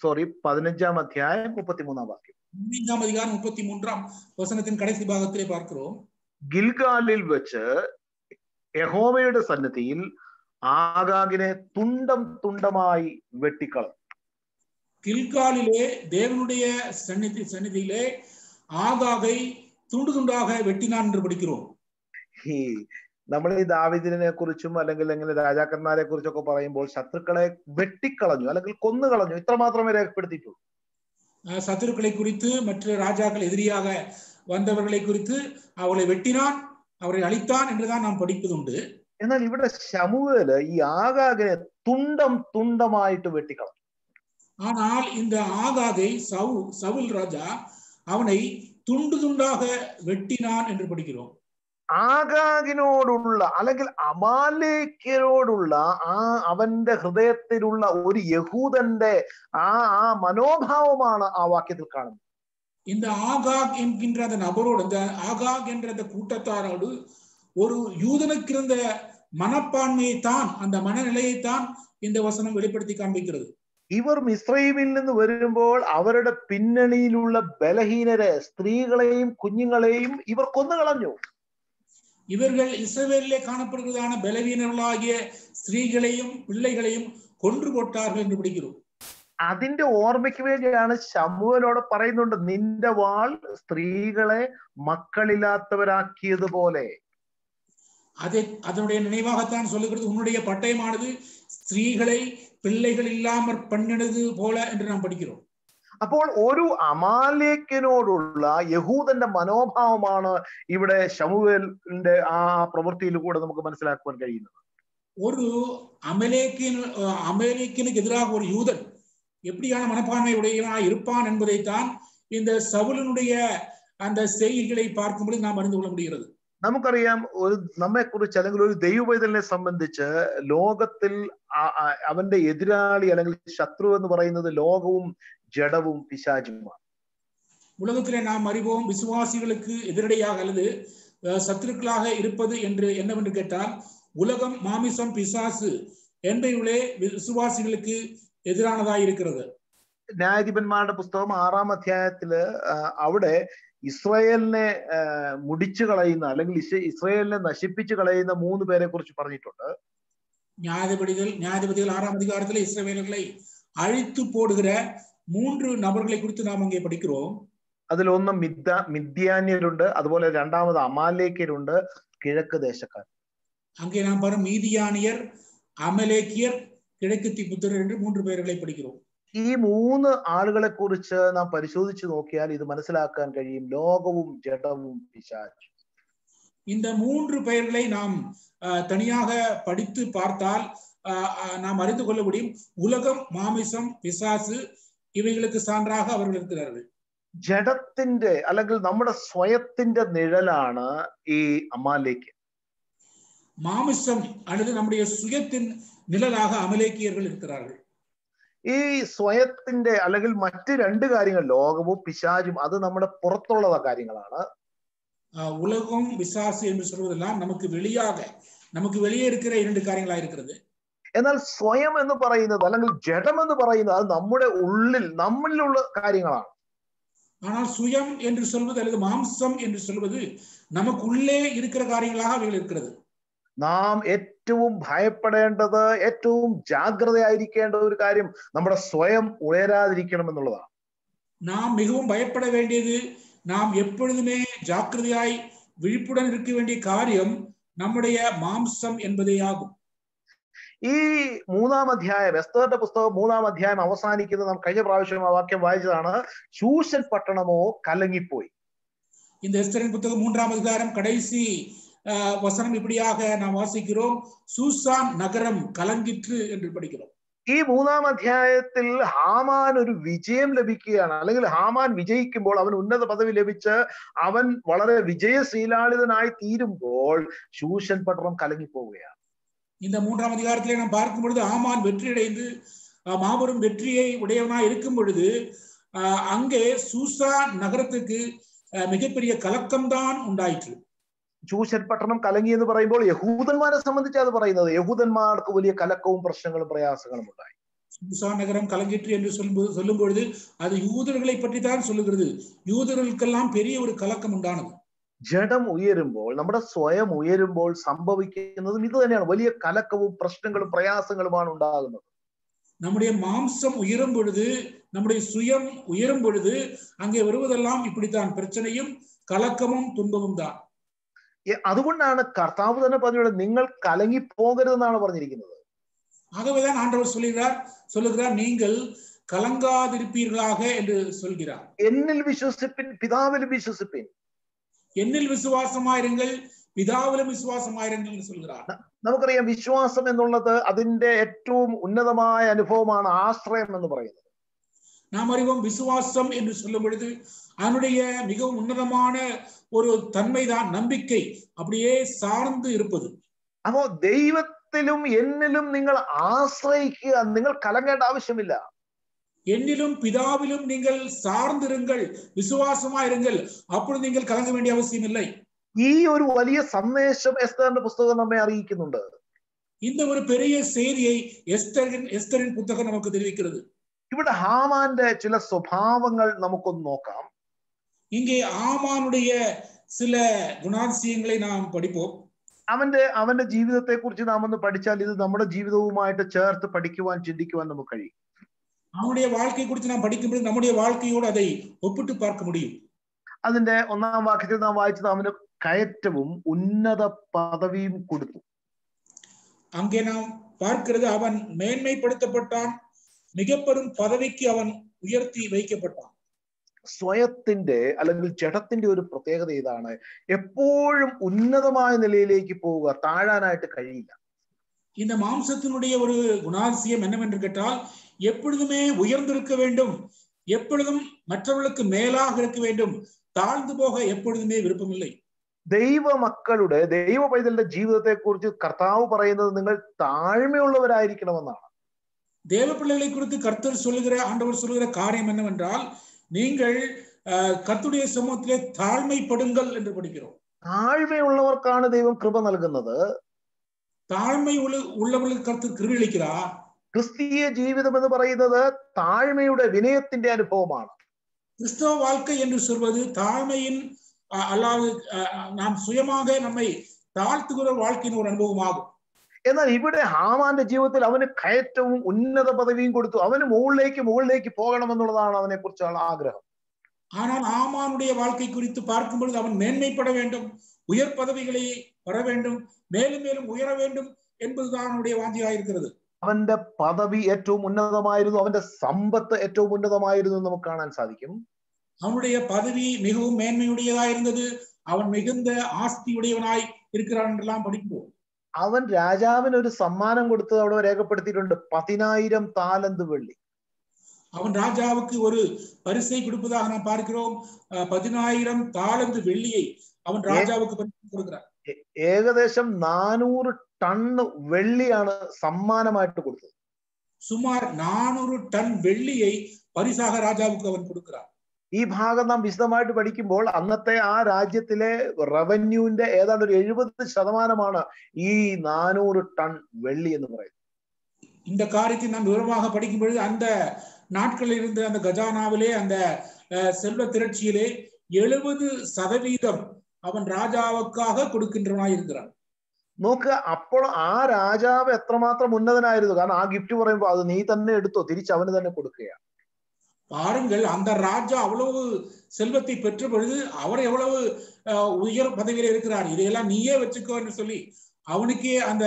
സോറി പതിനഞ്ചാം അധ്യായം മുപ്പത്തിമൂന്നാം വാക്യം பதினைந்தாம் அதிகாரம் முப்பத்தி மூன்றாம் வசனத்தின் கடைசி பாகத்திலே பார்க்கிறோம் ഗിൽഗാലിൽ വെച്ച് യഹോവയുടെ സന്നിധിയിൽ ആകാഗിനെ തുണ്ടം തുണ്ടമായി വെട്ടിക്കളഞ്ഞു கில்காலிலே தேவனுடைய சந்நிதி சந்நிதியிலே ஆகாகை துண்டு துண்டாக வெட்டினான் என்று படிக்கிறோம் ഈ നമ്മൾ ഈ ദാവിദിനെ കുറിച്ചും അല്ലെങ്കിൽ എങ്ങനെ രാജാക്കന്മാരെ കുറിച്ചൊക്കെ പറയുമ്പോൾ ശത്രുക്കളെ വെട്ടിക്കളഞ്ഞു അല്ലെങ്കിൽ കൊന്നുകളഞ്ഞു ഇത്ര മാത്രമേ രേഖപ്പെടുത്തിയിട്ടുള്ളൂ அஹ், சத்துருக்களை குறித்து மற்ற ராஜாக்கள் எதிரியாக வந்தவர்களை குறித்து அவளை வெட்டினான் அவரை அழித்தான் என்றுதான் நாம் படிப்பதுண்டு എന്നാൽ ഇവിടെ ശമുവേല് ഈ ആകാഗിനെ തുണ്ടം തുണ്ടമായിട്ട് വെട്ടിക്കളഞ്ഞു ஆனால் இந்த ஆகாகை சவு சவுல் ராஜா அவனை துண்டு துண்டாக வெட்டினான் என்று படிக்கிறோம் ആകാഗിനോടുള്ള അല്ലെങ്കിൽ അമാലേക്കരോടുള്ള ആ അവന്റെ ഹൃദയത്തിലുള്ള ഒരു യഹൂദന്റെ ആ ആ മനോഭാവമാണ് ആ വാക്യത്തിൽ കാണുന്നത് இந்த ஆகாக் என்கின்ற அந்த நபரோடு அந்த ஆகாக் என்ற அந்த கூட்டத்தாரோடு ஒரு யூதனுக்கு இருந்த மனப்பான்மையை தான் அந்த மனநிலையைத்தான் இந்த வசனம் வெளிப்படுத்தி காண்பிக்கிறது ഇവർ മിശ്രൈമിൽ നിന്ന് വരുമ്പോൾ അവരുടെ പിന്നണിയിലുള്ള ബലഹീനരെ സ്ത്രീകളെയും കുഞ്ഞുങ്ങളെയും ഇവർ കൊന്നുകളഞ്ഞു இவர்கள் இஸ்ரவேலிலே காணப்படுகிறதான பலவீனர்களாகிய ஸ்திரீகளையும் பிள்ளைகளையும் கொன்று போட்டார்கள் என்று படிக்கிறோம் അതിന്റെ ഓർമ്മയ്ക്ക് വേണ്ടിയാണ് ശമുവലോട് പറയുന്നുണ്ട് നിന്റെ വാൾ സ്ത്രീകളെ മക്കളില്ലാത്തവരാക്കിയതുപോലെ அதை அதனுடைய நினைவாகத்தான் சொல்லுகிறது உன்னுடைய பட்டயமானது ஸ்திரீகளை பிள்ளைகள் இல்லாமற் பண்ணினது போல என்று நாம் படிக்கிறோம் അപ്പോൾ ഒരു അമാലേക്കിനോടുള്ള യഹൂദന്റെ മനോഭാവമാണ് ഇവിടെ ശമുവേലിന്റെ ആ പ്രവൃത്തിയിലൂടെ നമുക്ക് മനസ്സിലാക്കുവാൻ കഴിയുന്നത് ஒரு அமலேக்கின் அமலேக்கினுக்கு எதிராக ஒரு யூதன் எப்படியான மனப்பான்மை உடையவனாய் இருப்பான் என்பதைத்தான் இந்த சவுலனுடைய அந்த செய்திகளை பார்க்கும்போது நாம் அறிந்து கொள்ள முடிகிறது നമുക്കറിയാം ഒരു നമ്മെ കുറിച്ച് അല്ലെങ്കിൽ ഒരു ദൈവവൈതലിനെ സംബന്ധിച്ച് ലോകത്തിൽ ആ- ആ- അവന്റെ എതിരാളി അല്ലെങ്കിൽ ശത്രു എന്ന് പറയുന്നത് ലോകവും ജഡവും പിശാചുമാണ് உலகத்திலே நாம் அறிவோம் விசுவாசிகளுக்கு எதிரடையாக அல்லது அஹ், சத்துருக்களாக இருப்பது என்று என்னவென்று கேட்டால் உலகம் மாமிசம் பிசாசு என்பவைகளே விசுவாசிகளுக்கு எதிரானதாய் இருக்கிறது ന്യായാധിപന്മാരുടെ പുസ്തകം ആറാം അധ്യായത്തില് ആ, അവിടെ ഇസ്രായേലിനെ ആ, മുടിച്ചു കളയുന്ന അല്ലെങ്കിൽ ഇസ് ഇസ്രായേലിനെ നശിപ്പിച്ചു കളയുന്ന മൂന്ന് പേരെ കുറിച്ച് പറഞ്ഞിട്ടുണ്ട് நியாயாதிபதிகள் நியாயாதிபதிகள் ஆறாம் அதிகாரத்தில் இஸ்ரவேலர்களை அழித்து போடுகிற மூன்று நபர்களை குறித்து நாம் அங்கே படிக்கிறோம் അതിൽ ഒന്ന് മിദ്ദ മിദ്യാന്യരുണ്ട് അതുപോലെ രണ്ടാമത് അമാലേക്കരുണ്ട് കിഴക്ക് ദേശക്കാർ அங்கே நாம் பாரும் மீதியானியர் அமலேக்கியர் கிழக்கு திப்புத்திரர் என்று மூன்று பெயர்களை படிக்கிறோம் ഈ മൂന്ന് ആളുകളെ കുറിച്ച് നാം പരിശോധിച്ചു നോക്കിയാൽ ഇത് മനസ്സിലാക്കാൻ കഴിയും ലോകവും ജഡവും പിശാചും இந்த மூன்று பெயர்களை நாம் அஹ், தனியாக படித்து பார்த்தால் அஹ், அஹ், நாம் அறிந்து கொள்ள முடியும் உலகம் மாமிசம் பிசாசு இவைகளுக்கு சான்றாக அவர்கள் இருக்கிறார்கள் ജഡത്തിന്റെ അല്ലെങ്കിൽ നമ്മുടെ സ്വയത്തിന്റെ നിഴലാണ് ഈ അമാലേക്ക് மாமிசம் அல்லது நம்முடைய சுயத்தின் நிழலாக அமலேக்கியர்கள் இருக்கிறார்கள் ഈ സ്വയത്തിന്റെ അല്ലെങ്കിൽ മറ്റ് രണ്ട് കാര്യങ്ങൾ ലോകവും പിശാചും അത് നമ്മുടെ പുറത്തുള്ള കാര്യങ്ങളാണ് அஹ், உலகம் விசாசு என்று சொல்வதெல்லாம் நமக்கு வெளியாக நமக்கு வெளியே இருக்கிற இரண்டு காரியங்களா இருக்கிறது എന്നാൽ സ്വയം എന്ന് പറയുന്നത് അല്ലെങ്കിൽ ജഡം എന്ന് പറയുന്നത് അത് നമ്മുടെ ഉള്ളിൽ നമ്മളിലുള്ള കാര്യങ്ങളാണ് ஆனால் சுயம் என்று சொல்வது அல்லது மாம்சம் என்று சொல்வது நமக்குள்ளே இருக்கிற காரியங்களாக அவைகள் இருக்கிறது നാം ഏറ്റവും ഭയപ്പെടേണ്ടത് ഏറ്റവും ജാഗ്രതയായിരിക്കേണ്ട ഒരു കാര്യം നമ്മുടെ സ്വയം ഉയരാതിരിക്കണം എന്നുള്ളതാണ് நாம் மிகவும் பயப்பட வேண்டியது நாம் எப்பொழுதுமே ஜாக்கிரதையாய் விழிப்புடன் இருக்க வேண்டிய காரியம் நம்முடைய மாம்சம் என்பதே ஆகும் ഈ മൂന്നാം അധ്യായം എസ്തേറിന്റെ പുസ്തകം മൂന്നാം അധ്യായം അവസാനിക്കുന്നത് നാം കഴിഞ്ഞ പ്രാവശ്യം ആ വാക്യം വായിച്ചതാണ് ശൂഷൻ പട്ടണമോ കലങ്ങിപ്പോയി இந்த எஸ்தரின் புத்தகம் மூன்றாம் அதிகாரம் கடைசி அஹ், வசனம் இப்படியாக நாம் வாசிக்கிறோம் சூசான் நகரம் கலங்கிற்று என்று படிக்கிறோம் ഈ മൂന്നാം അധ്യായത്തിൽ ഹാമാൻ ഒരു വിജയം ലഭിക്കുകയാണ് അല്ലെങ്കിൽ ഹാമാൻ വിജയിക്കുമ്പോൾ അവൻ ഉന്നത പദവി ലഭിച്ച് അവൻ വളരെ വിജയശീലാളിതനായി തീരുമ്പോൾ ശൂഷൻ പട്ടണം കലങ്ങിപ്പോവുകയാണ് இந்த மூன்றாம் அதிகாரத்திலே நாம் பார்க்கும் பொழுது ஆமான் வெற்றியடைந்து அஹ், மாபெரும் வெற்றியை உடையவனாய் இருக்கும் பொழுது அஹ், அங்கே சூசா நகரத்துக்கு அஹ், மிகப்பெரிய கலக்கம்தான் உண்டாயிற்று ശൂഷൻ പട്ടണം കലങ്ങി എന്ന് പറയുമ്പോൾ യഹൂദന്മാരെ സംബന്ധിച്ച് അത് പറയുന്നത് യഹൂദന്മാർക്ക് വലിയ കലക്കവും പ്രശ്നങ്ങളും പ്രയാസങ്ങളും ഉണ്ടായി சூசா நகரம் கலங்கிற்று என்று சொல்லும்போது சொல்லும் பொழுது அது யூதர்களை பற்றி தான் சொல்லுகிறது யூதர்களுக்கெல்லாம் பெரிய ஒரு கலக்கம் உண்டானது ജഡം ഉയരുമ്പോൾ നമ്മുടെ സ്വയം ഉയരുമ്പോൾ സംഭവിക്കുന്നതും ഇത് തന്നെയാണ് വലിയ കലക്കവും പ്രശ്നങ്ങളും പ്രയാസങ്ങളുമാണ് ഉണ്ടാകുന്നത് நம்முடைய மாம்சம் உயரும் பொழுது நம்முடைய சுயம் உயரும் பொழுது அங்கே வருவதெல்லாம் இப்படித்தான் பிரச்சனையும் கலக்கமும் துன்பமும் தான் എ- അതുകൊണ്ടാണ് കർത്താവ് തന്നെ പറഞ്ഞത് നിങ്ങൾ കലങ്ങി പോകരുതെന്നാണ് പറഞ്ഞിരിക്കുന്നത് ஆகவேதான் ஆண்டவர் சொல்லுகிறார் சொல்லுகிறார் நீங்கள் கலங்காதிருப்பீர்களாக என்று சொல்கிறார் എന്നിൽ വിശ്വസിപ്പിൻ പിതാവിൽ വിശ്വസിപ്പിൻ என்னில் விசுவாசமாயிருங்கள் பிதாவிலும் விசுவாசமாயிருங்கள் என்று சொல்கிறார் നമുക്കറിയാം വിശ്വാസം എന്നുള്ളത് അതിന്റെ ഏറ്റവും ഉന്നതമായ അനുഭവമാണ് ആശ്രയം എന്ന് പറയുന്നത് நாம் அறிவோம் விசுவாசம் என்று சொல்லும் பொழுது அதனுடைய மிகவும் உன்னதமான ஒரு தன்மைதான் நம்பிக்கை அப்படியே சார்ந்து இருப்பது അപ്പോ ദൈവത്തിലും എന്നിലും നിങ്ങൾ ആശ്രയിക്കുക നിങ്ങൾ കലങ്ങേണ്ട ആവശ്യമില്ല என்னிலும் பிதாவிலும் நீங்கள் சார்ந்திருங்கள் விசுவாசமாயிருங்கள் அப்பொழுது நீங்கள் கலங்க வேண்டிய அவசியம் இல்லை ഈ ഒരു വലിയ സന്ദേശം എസ്തറിന്റെ പുസ്തകം നമ്മെ അറിയിക്കുന്നുണ്ട് இந்த ஒரு பெரிய செய்தியை எஸ்தரின் எஸ்தரின் புத்தகம் நமக்கு தெரிவிக்கிறது ഇവിടെ ഹാമാന്റെ ചില സ്വഭാവങ്ങൾ നമുക്കൊന്ന് നോക്കാം இங்கே ஆமானுடைய சில குணாதிசயங்களை நாம் படிப்போம் അവന്റെ അവന്റെ ജീവിതത്തെ കുറിച്ച് നാം ഒന്ന് പഠിച്ചാൽ ഇത് നമ്മുടെ ജീവിതവുമായിട്ട് ചേർത്ത് പഠിക്കുവാൻ ചിന്തിക്കുവാൻ നമുക്ക് കഴിയും அவனுடைய வாழ்க்கை குறித்து நாம் படிக்கும்போது நம்முடைய வாழ்க்கையோடு அதை ஒப்பிட்டு பார்க்க முடியும் അതിന്റെ ഒന്നാം വാക്യത്തിൽ നാം വായിച്ചത് അവന് കയറ്റവും ഉന്നത പദവിയും കൊടുത്തു அங்கே நாம் பார்க்கிறது அவன் மேன்மைப்படுத்தப்பட்டான் மிக பெரும் பதவிக்கு அவன் உயர்த்தி வைக்கப்பட்டான் സ്വയത്തിന്റെ അല്ലെങ്കിൽ ജഡത്തിന്റെ ഒരു പ്രത്യേകത ഇതാണ് എപ്പോഴും ഉന്നതമായ നിലയിലേക്ക് പോവുക താഴാനായിട്ട് കഴിയില്ല இந்த மாம்சத்தினுடைய ஒரு குணாதிசயம் என்னவென்று கேட்டால் எப்பொழுதுமே உயர்ந்திருக்க வேண்டும் எப்பொழுதும் மற்றவர்களுக்கு மேலாக இருக்க வேண்டும் தாழ்ந்து போக எப்பொழுதுமே விருப்பமில்லை ദൈവ മക്കളുടെ ദൈവ പൈതലിന്റെ ജീവിതത്തെ കുറിച്ച് കർത്താവ് പറയുന്നത് നിങ്ങൾ താഴ്മയുള്ളവരായിരിക്കണമെന്നാണ് தேவ பிள்ளைகளை குறித்து கர்த்தர் சொல்லுகிற ஆண்டவர் சொல்லுகிற காரியம் என்னவென்றால் நீங்கள் அஹ், கர்த்தருடைய சமூகத்திலே தாழ்மைப்படுங்கள் என்று படிக்கிறோம் താഴ്മയുള്ളവർക്കാണ് ദൈവം കൃപ നൽകുന്നത് தாழ்மை உள்ள உள்ளவர்களுக்கு கர்த்தர் கிருவிழிக்கிறார் ക്രിസ്തീയ ജീവിതം എന്ന് പറയുന്നത് താഴ്മയുടെ വിനയത്തിന്റെ അനുഭവമാണ് கிறிஸ்தவ வாழ்க்கை என்று சொல்வது தாழ்மையின் அஹ், அல்லாது அஹ், நாம் சுயமாக நம்மை தாழ்த்துகிற வாழ்க்கையின் ஒரு அனுபவமாகும் എന്നാൽ ഇവിടെ ഹാമാന്റെ ജീവിതത്തിൽ അവന് കയറ്റവും ഉന്നത പദവിയും കൊടുത്തു അവന് മുകളിലേക്ക് മുകളിലേക്ക് പോകണമെന്നുള്ളതാണ് അവനെ കുറിച്ചുള്ള ആഗ്രഹം ஆனால் ஆமானுடைய வாழ்க்கை குறித்து பார்க்கும் பொழுது அவன் மேன்மைப்பட வேண்டும் உயர் பதவிகளை பெற வேண்டும் மேலும் மேலும் உயர வேண்டும் என்பதுதான் அவனுடைய வாஞ்சியாயிருக்கிறது അവന്റെ പദവി ഏറ്റവും ഉന്നതമായിരുന്നു അവന്റെ സമ്പത്ത് ഏറ്റവും ഉന്നതമായിരുന്നു എന്ന് നമുക്ക് കാണാൻ സാധിക്കും அவனுடைய பதவி மிகவும் மேன்மையுடையதா இருந்தது அவன் மிகுந்த ஆஸ்தி உடையவனாய் இருக்கிறான் என்றெல்லாம் படிப்போம் അവൻ രാജാവിന് ഒരു സമ്മാനം കൊടുത്തത് അവിടെ രേഖപ്പെടുത്തിയിട്ടുണ്ട് പതിനായിരം താലന്ത് വെള്ളി அவன் ராஜாவுக்கு ஒரு பரிசை கொடுப்பதாக நாம் பார்க்கிறோம் அஹ், பதினாயிரம் தாளந்து வெள்ளியை அவன் ராஜாவுக்கு பரிசு கொடுக்கிறார் ഏ- ഏകദേശം നാനൂറ് ടണ്ണ് വെള്ളിയാണ് സമ്മാനമായിട്ട് കൊടുത്തത് சுமார் நானூறு டன் வெள்ளியை பரிசாக ராஜாவுக்கு அவன் கொடுக்கிறார் ഈ ഭാഗം നാം വിശദമായിട്ട് പഠിക്കുമ്പോൾ അന്നത്തെ ആ രാജ്യത്തിലെ റവന്യൂവിന്റെ ഏതാണ്ട് ഒരു എഴുപത് ശതമാനമാണ് ഈ നാനൂറ് ടൺ വെള്ളി എന്ന് പറയുന്നത് இந்த காரியத்தை நாம் விவரமாக படிக்கும் பொழுது அந்த நாட்களில் இருந்த அந்த கஜானாவிலே அந்த அஹ், செல்வ திரட்சியிலே எழுபது சதவீதம் அவன் ராஜாவுக்காக கொடுக்கின்றவனாய் இருக்கிறான் നോക്ക് അപ്പോൾ ആ രാജാവ് എത്രമാത്രം ഉന്നതനായിരുന്നു കാരണം ആ ഗിഫ്റ്റ് പറയുമ്പോൾ അത് നീ തന്നെ എടുത്തോ തിരിച്ച് അവന് തന്നെ കൊടുക്കുകയാണ് பாருங்கள் அந்த ராஜா அவ்வளவு செல்வத்தை பெற்ற பொழுது அவர் எவ்வளவு அஹ், உயர் பதவியில இருக்கிறார் இதையெல்லாம் நீயே வச்சுக்கோ என்று சொல்லி அவனுக்கே அந்த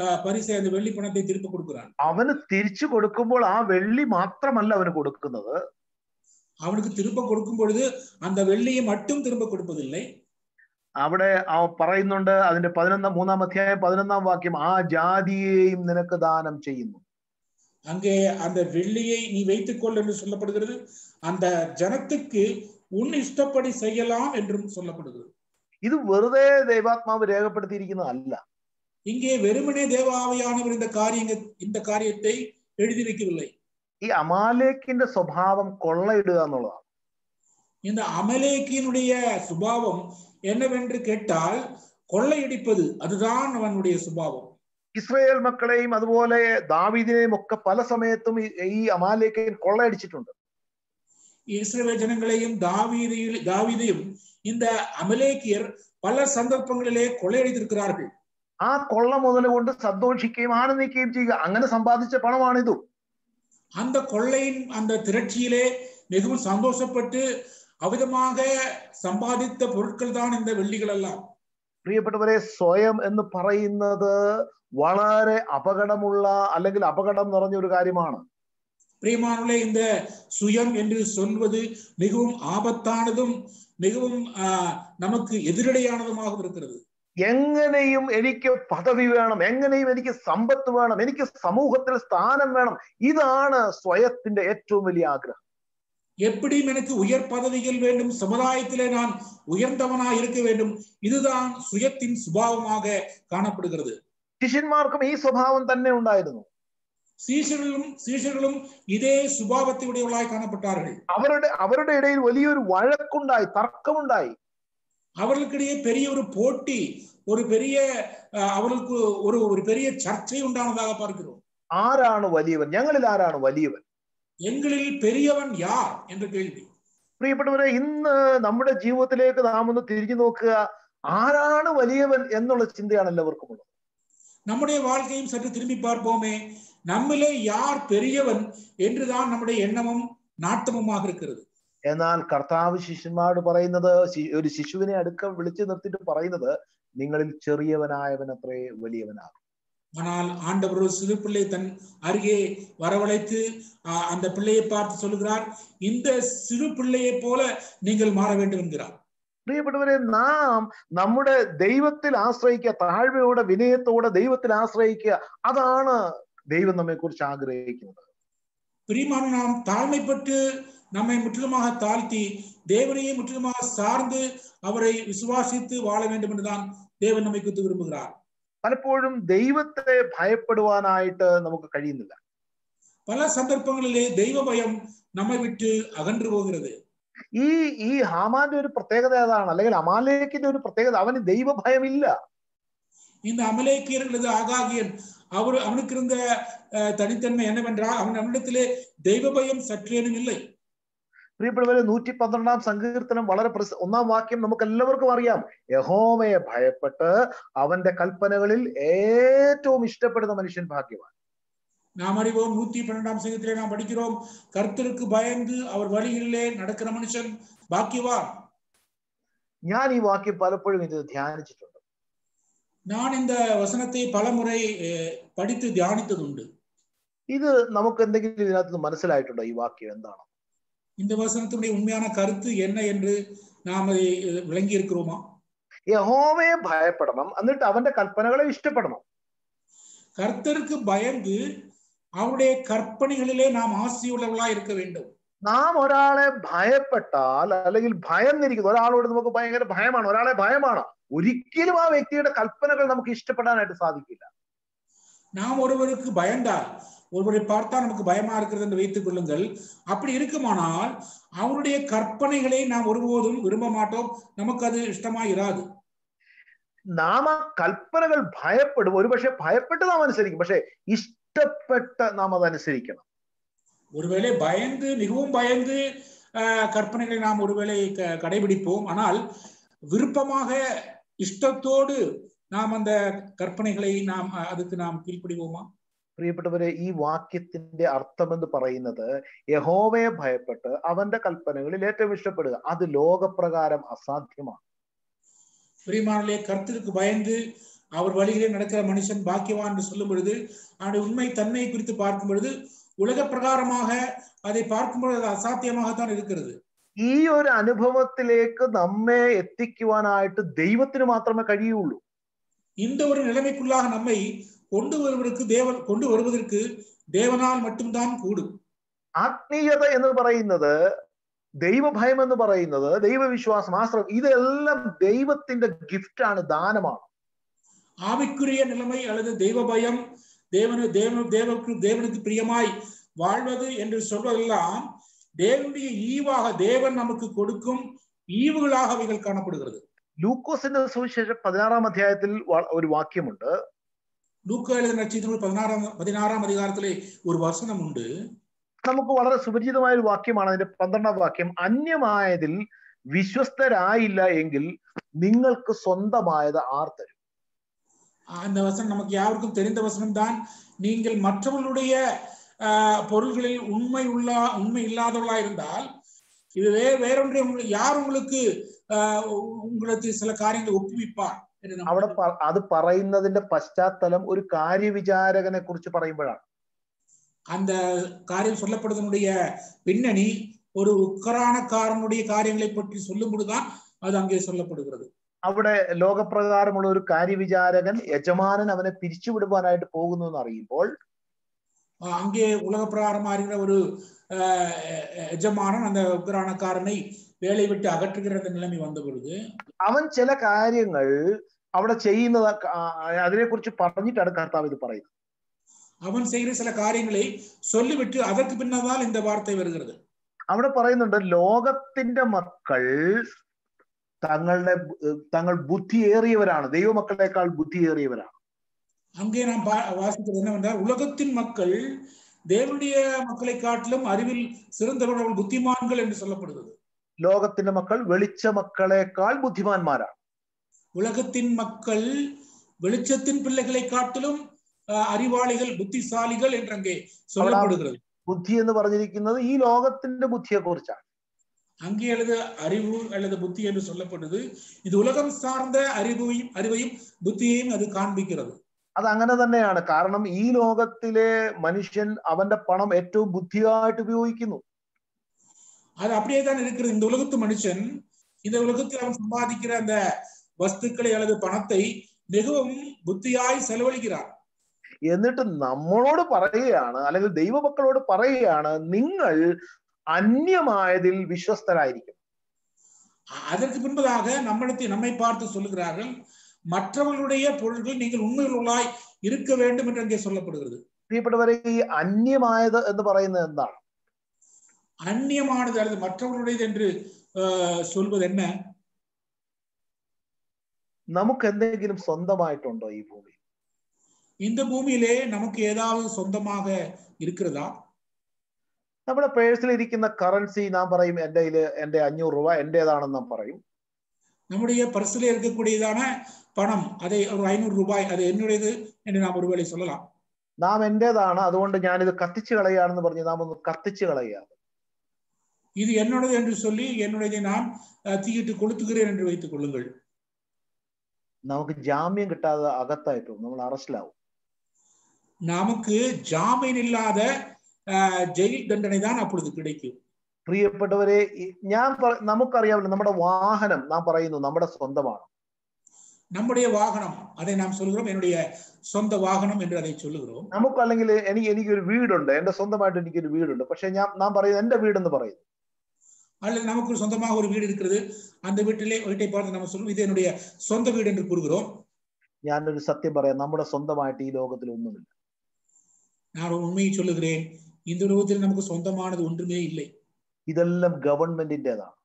அஹ், பரிசை அந்த வெள்ளி பணத்தை திருப்பி கொடுக்கிறான் അവന് തിരിച്ചു കൊടുക്കുമ്പോൾ ആ വെള്ളി മാത്രമല്ല അവന് കൊടുക്കുന്നത് அவனுக்கு திரும்ப கொடுக்கும் பொழுது அந்த வெள்ளியை மட்டும் திரும்ப கொடுப்பதில்லை അവിടെ ആ പറയുന്നുണ്ട് അതിന്റെ പതിനൊന്നാം മൂന്നാം അധ്യായം പതിനൊന്നാം വാക്യം ആ ജാതിയെയും നിനക്ക് ദാനം ചെയ്യുന്നു அங்கே அந்த வெள்ளியை நீ வைத்துக்கொள் என்று சொல்லப்படுகிறது. அந்த ஜனத்துக்கு உன் இஷ்டப்படி செய்யலாம் என்றும் சொல்லப்படுகிறது. ഇത് വെറുതെ ദൈവാത്മാവ് രേഖപ്പെടുത്തിയിരിക്കുന്നതല്ല ഇങ്ങേ വെറുമനെ ദേവാവയാണവർ இந்த കാര്യങ്ങൾ இந்த കാര്യத்தை എഴുതി വെക്കவில்லை ഈ അമാലേക്കിന്റെ സ്വഭാവം കൊള്ളയിടുക എന്നുള്ളതാണ്. இந்த அமலேக்கினுடைய சுபாவம் என்னவென்று கேட்டால் கொள்ளையடிப்பது அதுதான் அவனுடைய சுபாவம் ഇസ്രയേൽ മക്കളെയും അതുപോലെ ദാവീദിനെയും ഒക്കെ പല സമയത്തും ഈ- ഈ അമാലേക്കൻ കൊള്ളയടിച്ചിട്ടുണ്ട് இஸ்ரவேல் ஜனங்களையும் தாவீதையும் தாவீதையும் இந்த அமலேக்கியர் பல சந்தர்ப்பங்களிலே கொள்ளையடித்திருக்கிறார்கள் ആ കൊള്ള മുതൽ കൊണ്ട് സന്തോഷിക്കുകയും ആനന്ദിക്കുകയും ചെയ്യുക അങ്ങനെ സമ്പാദിച്ച പണമാണിതും அந்த கொள்ளையின் அந்த திரட்சியிலே மிகவும் சந்தோஷப்பட்டு அவிதமாக சம்பாதித்த பொருட்கள் தான் இந்த வெள்ளிகள் எல்லாம் പ്രിയപ്പെട്ടവരെ സ്വയം എന്ന് പറയുന്നത് വളരെ അപകടമുള്ള അല്ലെങ്കിൽ അപകടം നിറഞ്ഞ ഒരു കാര്യമാണ് பிரியமானவர்களே இந்த சுயம் என்று சொல்வது மிகவும் ஆபத்தானதும் மிகவும் ஆஹ், நமக்கு எதிரடையானதுமாக இருக்கிறது എങ്ങനെയും എനിക്ക് പദവി വേണം എങ്ങനെയും എനിക്ക് സമ്പത്ത് വേണം എനിക്ക് സമൂഹത്തിൽ സ്ഥാനം വേണം ഇതാണ് സ്വയത്തിന്റെ ഏറ്റവും വലിയ ആഗ്രഹം எப்படியும் எனக்கு உயர் பதவிகள் வேண்டும் சமுதாயத்திலே நான் உயர்ந்தவனாய் இருக்க வேண்டும் இதுதான் சுயத்தின் சுபாவமாக காணப்படுகிறது ശിഷ്യന്മാർക്കും ഈ സ്വഭാവം തന്നെ ഉണ്ടായിരുന്നു சீஷர்களும் சீஷர்களும் இதே சுபாவத்தை உடையவர்களாய் காணப்பட்டார்கள் അവരുടെ അവരുടെ ഇടയിൽ വലിയൊരു വഴക്കുണ്ടായി തർക്കമുണ്ടായി அவர்களுக்கிடையே பெரிய ஒரு போட்டி ஒரு பெரிய அஹ், அவர்களுக்கு ஒரு ஒரு பெரிய சர்ச்சை உண்டானதாக பார்க்கிறோம் ആരാണ് വലിയവൻ ഞങ്ങളിൽ ആരാണ് വലിയവൻ എങ്ങളിൽ പെരിയവൻ യാർ എന്ന് കേൾവി. പ്രിയപ്പെട്ടവരെ ഇന്ന് നമ്മുടെ ജീവിതത്തിലേക്ക് നാം ഒന്ന് തിരിഞ്ഞു നോക്കുക. ആരാണ് വലിയവൻ എന്നുള്ള ചിന്തയാണ് എല്ലാവർക്കും ഉള്ളത് നമ്മുടെ വാഴ്ക്കയും സറ്റ് തിരുമ്പി പാർപ്പോമേ. நம்மிலே യാർ പെരിയവൻ என்றுதான் நம்முடைய எண்ணமும் நாட்டமுமாக இருக்கிறது എന്നാൽ കർത്താവ് ശിഷ്യന്മാരോട് പറയുന്നത് ഒരു ശിശുവിനെ അടുക്കം വിളിച്ചു നിർത്തിയിട്ട് പറയുന്നത് നിങ്ങളിൽ ചെറിയവനായവൻ അത്രേ വലിയവനാകും. ஆனால் ஆண்டவர் ஒரு சிறு பிள்ளை தன் அருகே வரவழைத்து ஆஹ், அந்த பிள்ளையை பார்த்து சொல்லுகிறார் இந்த சிறு பிள்ளையை போல நீங்கள் மாற வேண்டும் என்கிறார் പ്രിയപ്പെട്ടവരെ നാം നമ്മുടെ ദൈവത്തിൽ ആശ്രയിക്കുക താഴ്മയോടെ വിനയത്തോടെ ദൈവത്തിൽ ആശ്രയിക്കുക അതാണ് ദൈവം നമ്മെ കുറിച്ച് ആഗ്രഹിക്കുന്നത് பிரியமான நாம் தாழ்மைப்பட்டு நம்மை முற்றிலுமாக தாழ்த்தி தேவனையே முற்றிலுமாக சார்ந்து அவரை விசுவாசித்து வாழ வேண்டும் என்றுதான் தேவன் நம்மை குறித்து விரும்புகிறார் പലപ്പോഴും ദൈവത്തെ ഭയപ്പെടുവാനായിട്ട് നമുക്ക് കഴിയുന്നില്ല பல சந்தர்ப்பங்களிலே தெய்வ பயம் நம்மை விட்டு அகன்று போகிறது ഈ ഈ ഹാമാന്റെ ഒരു പ്രത്യേകത അതാണ് അല്ലെങ്കിൽ അമാലേക്കിന്റെ ഒരു പ്രത്യേകത അവന് ദൈവഭയമില്ല இந்த அமலேக்கியர்களது ஆகாகியன் அவர் அவனுக்கு இருந்த அஹ், தனித்தன்மை என்னவென்றால் அவன் அவனிடத்திலே தெய்வ பயம் சற்றேனும் இல்லை പ്രിയപ്പെട്ടവരെ നൂറ്റി പന്ത്രണ്ടാം സങ്കീർത്തനം വളരെ പ്രസ ഒന്നാം വാക്യം നമുക്ക് എല്ലാവർക്കും അറിയാം യഹോമയെ ഭയപ്പെട്ട് അവന്റെ കൽപ്പനകളിൽ ഏറ്റവും ഇഷ്ടപ്പെടുന്ന മനുഷ്യൻ ഭാഗ്യവാൻ நாம் அறிவோம் நூத்தி பன்னெண்டாம் சங்கத்திலே நாம் படிக்கிறோம் கர்த்தருக்கு பயந்து அவர் வழிகளிலே நடக்கிற மனுஷன் பாக்கியவான் ഞാൻ ഈ വാക്യം പലപ്പോഴും ഇത് ധ്യാനിച്ചിട്ടുണ്ട് நான் இந்த வசனத்தை பலமுறை அஹ், படித்து தியானித்ததுண்டு ഇത് നമുക്ക് എന്തെങ്കിലും ഇതിനകത്ത് നിന്ന് മനസ്സിലായിട്ടുണ്ടോ ഈ വാക്യം എന്താണ് இந்த வசனத்தினுடைய உண்மையான கருத்து என்ன என்று நாம் அதை அஹ், விளங்கி இருக்கிறோமா യഹോവയെ ഭയപ്പെടണം എന്നിട്ട് അവന്റെ കൽപ്പനകളെ ഇഷ്ടപ്പെടണം கர்த்தருக்கு பயந்து அவருடைய கற்பனைகளிலே நாம் ஆசையுள்ளவர்களா இருக்க வேண்டும் നാം ഒരാളെ ഭയപ്പെട്ടാൽ അല്ലെങ്കിൽ ഭയന്നിരിക്കുന്നു ഒരാളോട് നമുക്ക് ഭയങ്കര ഭയമാണ് ഒരാളെ ഭയമാണ് ഒരിക്കലും ആ വ്യക്തിയുടെ കൽപ്പനകൾ നമുക്ക് ഇഷ്ടപ്പെടാനായിട്ട് സാധിക്കില്ല நாம் ஒருவருக்கு பயந்தால் ஒருவரை பார்த்தால் நமக்கு பயமா இருக்கிறது என்று வைத்துக் கொள்ளுங்கள் அப்படி இருக்குமானால் அவருடைய கற்பனைகளை நாம் ஒருபோதும் விரும்ப மாட்டோம் நமக்கு அது இஷ்டமா இராது നാം ആ കൽപ്പനകൾ ഭയപ്പെടും ഒരുപക്ഷെ ഭയപ്പെട്ട് നാം അനുസരിക്കും പക്ഷെ ഇഷ്ടപ്പെട്ട് നാം അത് അനുസരിക്കണം ஒருவேளை பயந்து மிகவும் பயந்து ஆஹ், கற்பனைகளை நாம் ஒருவேளை க- கடைபிடிப்போம் ஆனால் விருப்பமாக இஷ்டத்தோடு நாம் அந்த கற்பனைகளை நாம் அஹ், அதுக்கு நாம் கீழ்ப்படிவோமா പ്രിയപ്പെട്ടവരെ ഈ വാക്യത്തിന്റെ അർത്ഥം എന്ന് പറയുന്നത് യഹോവയെ ഭയപ്പെട്ട് അവന്റെ കൽപ്പനകളിൽ ഏറ്റവും ഇഷ്ടപ്പെടുക അത് ലോകപ്രകാരം അസാധ്യമാണ് பிரியமானே கர்த்தருக்கு பயந்து அவர் வழியிலே நடக்கிற மனுஷன் பாக்கியவான் என்று சொல்லும் பொழுது அவனுடைய உண்மை தன்மையை குறித்து பார்க்கும் பொழுது உலக பிரகாரமாக அதை பார்க்கும் பொழுது அது அசாத்தியமாகத்தான் இருக்கிறது ഈ ഒരു അനുഭവത്തിലേക്ക് നമ്മെ എത്തിക്കുവാനായിട്ട് ദൈവത്തിന് മാത്രമേ കഴിയുള്ളൂ இந்த ஒரு நிலைமைக்குள்ளாக நம்மை கொண்டு வருவதற்கு தேவன் கொண்டு வருவதற்கு தேவனால் மட்டும்தான் கூடும் ആത്മീയത എന്ന് പറയുന്നത് ദൈവഭയം എന്ന് പറയുന്നത് ദൈവവിശ്വാസം ആശ്രയം ഇതെല്ലാം ദൈവത്തിന്റെ ഗിഫ്റ്റ് ആണ് ദാനമാണ് ஆவிக்குரிய நிலைமை அல்லது தெய்வ பயம் தேவனு தேவ தேவனுக்கு தேவனுக்கு பிரியமாய் வாழ்வது என்று சொல்வதெல்லாம் தேவனுடைய ஈவாக தேவன் நமக்கு கொடுக்கும் ஈவுகளாக அவைகள் காணப்படுகிறது ലൂക്കോസിന്റെ സുവിശേഷം പതിനാറാം അധ്യായത്തിൽ വ- ഒരു വാക്യമുണ്ട് லூக்கா எழுதின நட்சத்திரம் பதினாறாம் பதினாறாம் அதிகாரத்திலே ஒரு வசனம் உண்டு നമുക്ക് വളരെ സുപരിചിതമായ ഒരു വാക്യമാണ് അതിന്റെ പന്ത്രണ്ടാം വാക്യം അന്യമായതിൽ വിശ്വസ്തരായില്ല എങ്കിൽ നിങ്ങൾക്ക് സ്വന്തമായത് ആർ തരും அந்த வசனம் நமக்கு யாருக்கும் தெரிந்த வசனம் தான் நீங்கள் மற்றவர்களுடைய ஆஹ், பொருள்களில் உண்மை உள்ள உண்மை இல்லாதவர்களா இருந்தால் இது வே வேறொன்றை உங்களுக்கு யார் உங்களுக்கு ஆஹ், உங்களுக்கு சில காரியங்களை ஒப்புவிப்பார் என்று நாம் അവിടെ പ- അത് പറയുന്നതിന്റെ പശ്ചാത്തലം ഒരു കാര്യവിചാരകനെ കുറിച്ച് പറയുമ്പോഴാണ് அந்த காரியம் சொல்லப்படுவதனுடைய பின்னணி ஒரு உக்கரானக்காரனுடைய காரியங்களை பற்றி சொல்லும் பொழுதுதான் அது அங்கே சொல்லப்படுகிறது അവിടെ ലോകപ്രകാരമുള്ള ഒരു കാര്യവിചാരകൻ യജമാനൻ അവനെ പിരിച്ചുവിടുവാനായിട്ട് പോകുന്നു എന്ന് അറിയുമ്പോൾ ஆஹ் அங்கே உலக பிரகாரமா இருக்கிற ஒரு ஆஹ், எஜமானன் அந்த உக்கரானக்காரனை வேலை விட்டு அகற்றுகிற அந்த நிலைமை வந்த பொழுது അവൻ ചില കാര്യങ്ങൾ അവിടെ ചെയ്യുന്നത് അതിനെ കുറിച്ച് പറഞ്ഞിട്ടാണ് കർത്താവ് ഇത് പറയുന്നത് அவன் செய்கிற சில காரியங்களை சொல்லிவிட்டு அதற்கு பின்னதால் இந்த வார்த்தை வருகிறது അവിടെ പറയുന്നുണ്ട് ലോകത്തിന്റെ മക്കൾ തങ്ങളുടെ ബു- തങ്ങൾ ബുദ്ധിയേറിയവരാണ് ദൈവമക്കളെക്കാൾ ബുദ്ധിയേറിയവരാണ് அங்கே நாம் பா- வாசிக்கிறது என்னவென்றால் உலகத்தின் மக்கள் தேவனுடைய மக்களை காட்டிலும் அறிவில் சிறந்தவர்கள் புத்திமான்கள் என்று சொல்லப்படுகிறது ലോകത്തിന്റെ മക്കൾ വെളിച്ച മക്കളെക്കാൾ ബുദ്ധിമാന്മാരാണ് உலகத்தின் மக்கள் வெளிச்சத்தின் பிள்ளைகளை காட்டிலும் அஹ், அறிவாளிகள் புத்திசாலிகள் என்று அங்கே சொல்லப்படுகிறது ബുദ്ധി എന്ന് പറഞ്ഞിരിക്കുന്നത് ഈ ലോകത്തിന്റെ ബുദ്ധിയെ കുറിച്ചാണ് அங்கே அல்லது அறிவு அல்லது புத்தி என்று சொல்லப்படுது இது உலகம் சார்ந்த அறிவையும் அறிவையும் புத்தியையும் அது காண்பிக்கிறது അത് അങ്ങനെ തന്നെയാണ് കാരണം ഈ ലോകത്തിലെ മനുഷ്യൻ അവന്റെ പണം ഏറ്റവും ബുദ്ധിയായിട്ട് ഉപയോഗിക്കുന്നു அது அப்படியே தான் இருக்கிறது இந்த உலகத்து மனுஷன் இந்த உலகத்தில் அவன் சம்பாதிக்கிற அந்த வஸ்துக்களை அல்லது பணத்தை மிகவும் புத்தியாய் செலவழிக்கிறான் എന്നിട്ട് നമ്മളോട് പറയുകയാണ് അല്ലെങ്കിൽ ദൈവമക്കളോട് പറയുകയാണ് നിങ്ങൾ അന്യമായതിൽ വിശ്വസ്തരായിരിക്കും அ- அதற்கு பின்பதாக நம்மிடத்தை நம்மை பார்த்து சொல்லுகிறார்கள் மற்றவர்களுடைய பொருள்கள் நீங்கள் உண்மையுள்ளாய் இருக்க வேண்டும் என்று அங்கே சொல்லப்படுகிறது പ്രിയപ്പെട്ടവരെ ഈ അന്യമായത് എന്ന് പറയുന്നത് എന്താണ് அந்நியமானது அல்லது மற்றவர்களுடையது என்று அஹ், சொல்வது என்ன നമുക്ക് എന്തെങ്കിലും സ്വന്തമായിട്ടുണ്ടോ ഈ ഭൂമി இந்த பூமியிலே நமக்கு ஏதாவது சொந்தமாக இருக்கிறதா നമ്മുടെ പേഴ്സിൽ ഇരിക്കുന്ന കറൻസി നാം പറയും എന്റെ കയ്യില് എന്റെ അഞ്ഞൂറ് രൂപ എന്റേതാണെന്ന് നാം പറയും நம்முடைய பர்சில் இருக்கக்கூடியதான பணம் அதை ஒரு ஐநூறு ரூபாய் அது என்னுடையது என்று நாம் ஒருவேளை சொல்லலாம் നാം എന്റേതാണ് അതുകൊണ്ട് ഞാനിത് കത്തിച്ചു കളയുകയാണെന്ന് പറഞ്ഞ് നാം ഒന്ന് കത്തിച്ചു കളയുക இது என்னுடையது என்று சொல்லி என்னுடையதை நான் அஹ், தீயிட்டு கொளுத்துகிறேன் என்று வைத்துக் கொள்ளுங்கள் നമുക്ക് ജാമ്യം കിട്ടാതെ അകത്തായി പോകും നമ്മൾ അറസ്റ്റിലാവും நமக்கு ஜாமீன் இல்லாத அஹ், ஜெயில் தண்டனை தான் அப்பொழுது கிடைக்கும் പ്രിയപ്പെട്ടവരെ ഈ- ഞാൻ പറ- നമുക്കറിയാമല്ലോ നമ്മുടെ വാഹനം നാം പറയുന്നു നമ്മുടെ സ്വന്തമാണ് நம்முடைய வாகனம் அதை நாம் சொல்கிறோம் என்னுடைய சொந்த வாகனம் என்று அதை சொல்லுகிறோம் നമുക്ക് അല്ലെങ്കിൽ എനിക്ക് എനിക്കൊരു വീടുണ്ട് എന്റെ സ്വന്തമായിട്ട് എനിക്കൊരു വീടുണ്ട് പക്ഷെ ഞാൻ നാം പറയുന്നത് എന്റെ വീടെന്ന് പറയുന്നു அல்லது நமக்கு ஒரு சொந்தமாக ஒரு வீடு இருக்கிறது அந்த வீட்டிலே வீட்டை பார்த்து நம்ம சொல்லுவோம் இது என்னுடைய சொந்த வீடு என்று கூறுகிறோம் ഞാനൊരു സത്യം പറയാം നമ്മുടെ സ്വന്തമായിട്ട് ഈ ലോകത്തിൽ ഒന്നുമില്ല நான் ஒரு உண்மையை சொல்லுகிறேன் இந்த உலகத்தில் நமக்கு சொந்தமானது ஒன்றுமே இல்லை ഇതെല്ലാം ഗവൺമെന്റിന്റേതാണ്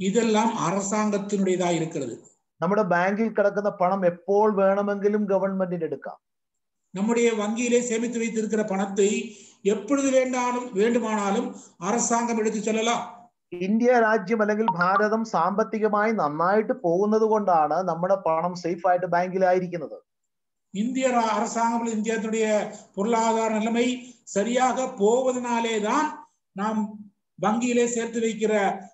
இதெல்லாம் அரசாங்கத்தினுடையதா இருக்கிறது നമ്മുടെ ബാങ്കിൽ കിടക്കുന്ന പണം എപ്പോൾ വേണമെങ്കിലും ഗവൺമെന്റിന് എടുക്കാം நம்முடைய வங்கியிலே சேமித்து வைத்திருக்கிற பணத்தை எப்பொழுது வேண்டாலும் வேண்டுமானாலும் அரசாங்கம் எடுத்து செல்லலாம் ഇന്ത്യ രാജ്യം അല്ലെങ്കിൽ ഭാരതം സാമ്പത്തികമായി നന്നായിട്ട് പോകുന്നത് കൊണ്ടാണ് നമ്മുടെ പണം സേഫ് ആയിട്ട് ബാങ്കിലായിരിക്കുന്നത് இந்திய ர- அரசாங்கம் அல்லது இந்தியாவுடைய பொருளாதார நிலைமை சரியாக போவதனாலே தான் நாம் வங்கியிலே சேர்த்து வைக்கிற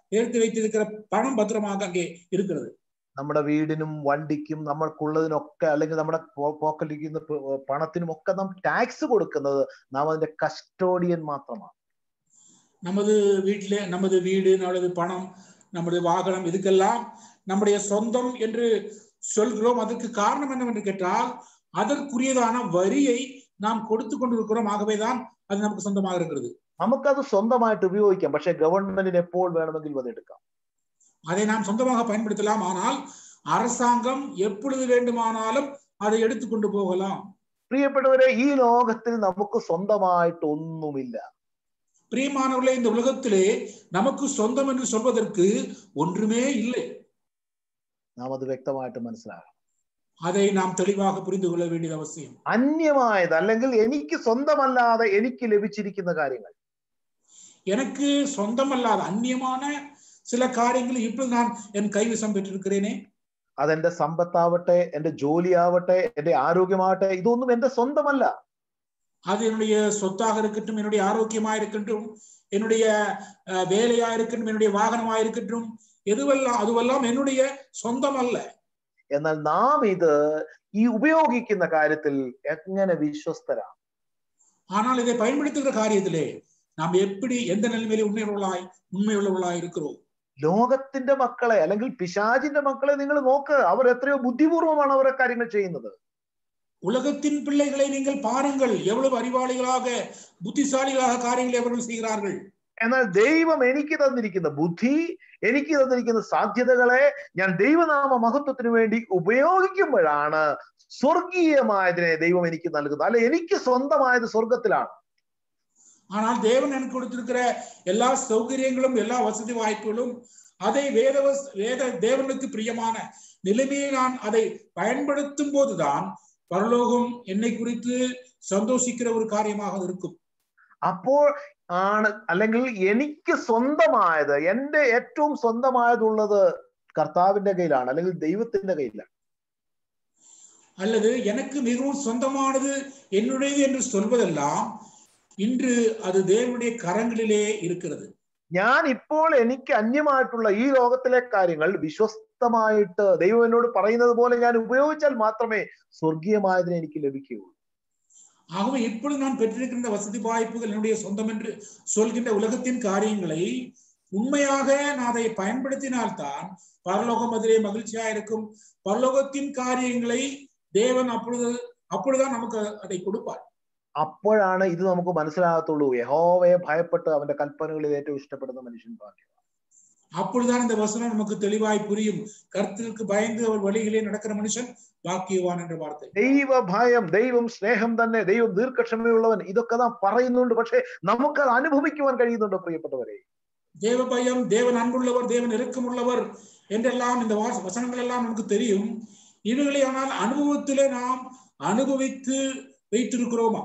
சேர்த்து வைத்திருக்கிற பணம் பத்திரமாக அங்கே இருக்கிறது നമ്മുടെ വീടിനും വണ്ടിക്കും നമ്മൾക്കുള്ളതിനൊക്കെ അല്ലെങ്കിൽ നമ്മുടെ പോക്കറ്റിരിക്കുന്ന പണത്തിനും ഒക്കെ നാം ടാക്സ് കൊടുക്കുന്നത് നാം അതിന്റെ കസ്റ്റോഡിയൻ മാത്രമാണ് நமது வீட்டிலே நமது வீடு நமது பணம் நமது வாகனம் இதுக்கெல்லாம் நம்முடைய சொந்தம் என்று சொல்கிறோம் அதற்கு காரணம் என்னவென்று கேட்டால் அதற்குரியதான வரியை நாம் கொடுத்து கொண்டிருக்கிறோம் ஆகவேதான் அது நமக்கு சொந்தமாக இருக்கிறது നമുക്കത് സ്വന്തമായിട്ട് ഉപയോഗിക്കാം പക്ഷെ ഗവൺമെന്റിന് എപ്പോൾ വേണമെങ്കിലും അത് എടുക്കാം அதை நாம் சொந்தமாக பயன்படுத்தலாம் ஆனால் அரசாங்கம் எப்பொழுது வேண்டுமானாலும் அதை எடுத்துக்கொண்டு போகலாம் പ്രിയപ്പെട്ടവരെ ഈ ലോകത്തിൽ നമുക്ക് സ്വന്തമായിട്ട് ഒന്നുമില്ല பிரியமானவர்களே இந்த உலகத்திலே நமக்கு சொந்தம் என்று சொல்வதற்கு ஒன்றுமே இல்லை നാം അത് വ്യക്തമായിട്ട് മനസ്സിലാക്കണം அதை நாம் தெளிவாக புரிந்து கொள்ள வேண்டியது அவசியம் അന്യമായത് അല്ലെങ്കിൽ എനിക്ക് സ്വന്തമല്ലാതെ എനിക്ക് ലഭിച്ചിരിക്കുന്ന കാര്യങ്ങൾ எனக்கு சொந்தமல்லாத அந்நியமான சில காரியங்கள் இப்பொழுது நான் என் கைவசம் பெற்றிருக்கிறேனே അതെന്റെ സമ്പത്താവട്ടെ എന്റെ ജോലിയാവട്ടെ എന്റെ ആരോഗ്യമാവട്ടെ ഇതൊന്നും എന്റെ സ്വന്തമല്ല அது என்னுடைய சொத்தாக இருக்கட்டும் என்னுடைய ஆரோக்கியமா இருக்கட்டும் என்னுடைய அஹ், வேலையா இருக்கட்டும் என்னுடைய வாகனமா இருக்கட்டும் எதுவெல்லாம் அதுவெல்லாம் என்னுடைய சொந்தம் அல்ல എന്നാൽ നാം ഇത് ഈ ഉപയോഗിക്കുന്ന കാര്യത്തിൽ എങ്ങനെ വിശ്വസ്തരാണ് ஆனால் இதை பயன்படுத்துகிற காரியத்திலே നാം எப்படி എന്ത நிலைமையிலே உண்மையுள்ளவர்களாய் உண்மையுள்ளவர்களாய் இருக்கிறோம் ലോകത്തിന്റെ മക്കളെ അല്ലെങ്കിൽ പിശാചിന്റെ മക്കളെ നിങ്ങൾ നോക്ക്. അവർ എത്രയോ ബുദ്ധിപൂർവമാണ് അവരെ കാര്യങ്ങൾ ചെയ്യുന്നത്. ഉലകത്തിൻ പിള്ളകളെ നിങ്ങൾ பாருங்கள் எவ்வளவு அறிவாளிகளாக புத்திசாலிகளாக കാര്യങ്ങൾ அவர்கள் செய்கிறார்கள் എന്നാൽ ദൈവം എനിക്ക് തന്നിരിക്കുന്ന ബുദ്ധി എനിക്ക് തന്നിരിക്കുന്ന സാധ്യതകളെ ഞാൻ ദൈവനാമ മഹത്വത്തിന് വേണ്ടി ഉപയോഗിക്കുമ്പോഴാണ് സ്വർഗീയമായതിനെ ദൈവം എനിക്ക് നൽകുന്നത്. അല്ലെ എനിക്ക് സ്വന്തമായത് സ്വർഗത്തിലാണ് ஆனால் தேவன் எனக்கு கொடுத்திருக்கிற எல்லா சௌகரியங்களும் எல்லா வசதி வாய்ப்புகளும் அதை வேத வேத தேவனுக்கு பிரியமான நிலைமையை நான் அதை பயன்படுத்தும் போதுதான் பரலோகம் என்னை குறித்து சந்தோஷிக்கிற ஒரு காரியமாக அது இருக்கும் അപ്പോൾ ആണ് അല്ലെങ്കിൽ എനിക്ക് സ്വന്തമായത് എന്റെ ഏറ്റവും സ്വന്തമായതുള്ളത് കർത്താവിന്റെ കയ്യിലാണ് അല്ലെങ്കിൽ ദൈവത്തിന്റെ കയ്യിലാണ് அல்லது எனக்கு மிகவும் சொந்தமானது என்னுடையது என்று சொல்வதெல்லாம் இன்று அது தேவனுடைய കരങ്ങളിലേ இருக்கிறது ഞാൻ ഇപ്പോൾ എനിക്ക് അന്യമായിട്ടുള്ള ഈ ലോകത്തിലെ കാര്യങ്ങൾ വിശ്വസ്തമായിട്ട് ദൈവം എന്നോട് പറയുന്നത് പോലെ ഞാൻ ഉപയോഗിച്ചാൽ മാത്രമേ സ്വർഗീയമായതിനെ എനിക്ക് ലഭിക്കുകയുള്ളൂ ஆகவே இப்பொழுது நான் பெற்றிருக்கின்ற வசதி வாய்ப்புகள் என்னுடைய சொந்தம் என்று சொல்கின்ற உலகத்தின் காரியங்களை உண்மையாக நான் அதை பயன்படுத்தினால்தான் பரலோகம் அதிலே மகிழ்ச்சியா இருக்கும் பரலோகத்தின் காரியங்களை தேவன் அப்பொழுது அப்பொழுதுதான் நமக்கு அதை கொடுப்பார் അപ്പോഴാണ് ഇത് നമുക്ക് മനസ്സിലാകത്തുള്ളൂ യഹോവയെ ഭയപ്പെട്ട് അവന്റെ കൽപ്പനകളിൽ ഏറ്റവും ഇഷ്ടപ്പെടുന്ന മനുഷ്യൻ ഭാഗ്യം அப்பொழுதுதான் இந்த வசனம் நமக்கு தெளிவாய் புரியும் கருத்திற்கு பயந்து அவர் வழியிலே நடக்கிற மனுஷன் பாக்கியவான் என்ற வார்த்தை ദൈവഭയം ദൈവം സ്നേഹം തന്നെ ദൈവം ദീർഘക്ഷമയുള്ളവൻ ഇതൊക്കെ നാം പറയുന്നുണ്ട് പക്ഷെ നമുക്കത് അനുഭവിക്കുവാൻ കഴിയുന്നുണ്ട് പ്രിയപ്പെട്ടവരെ தேவ பயம் தேவன் அன்புள்ளவர் தேவன் இறக்கமுள்ளவர் என்றெல்லாம் இந்த வாச- வசனங்கள் எல்லாம் நமக்கு தெரியும் இவைகளை ஆனால் அனுபவத்திலே நாம் அனுபவித்து வைத்திருக்கிறோமா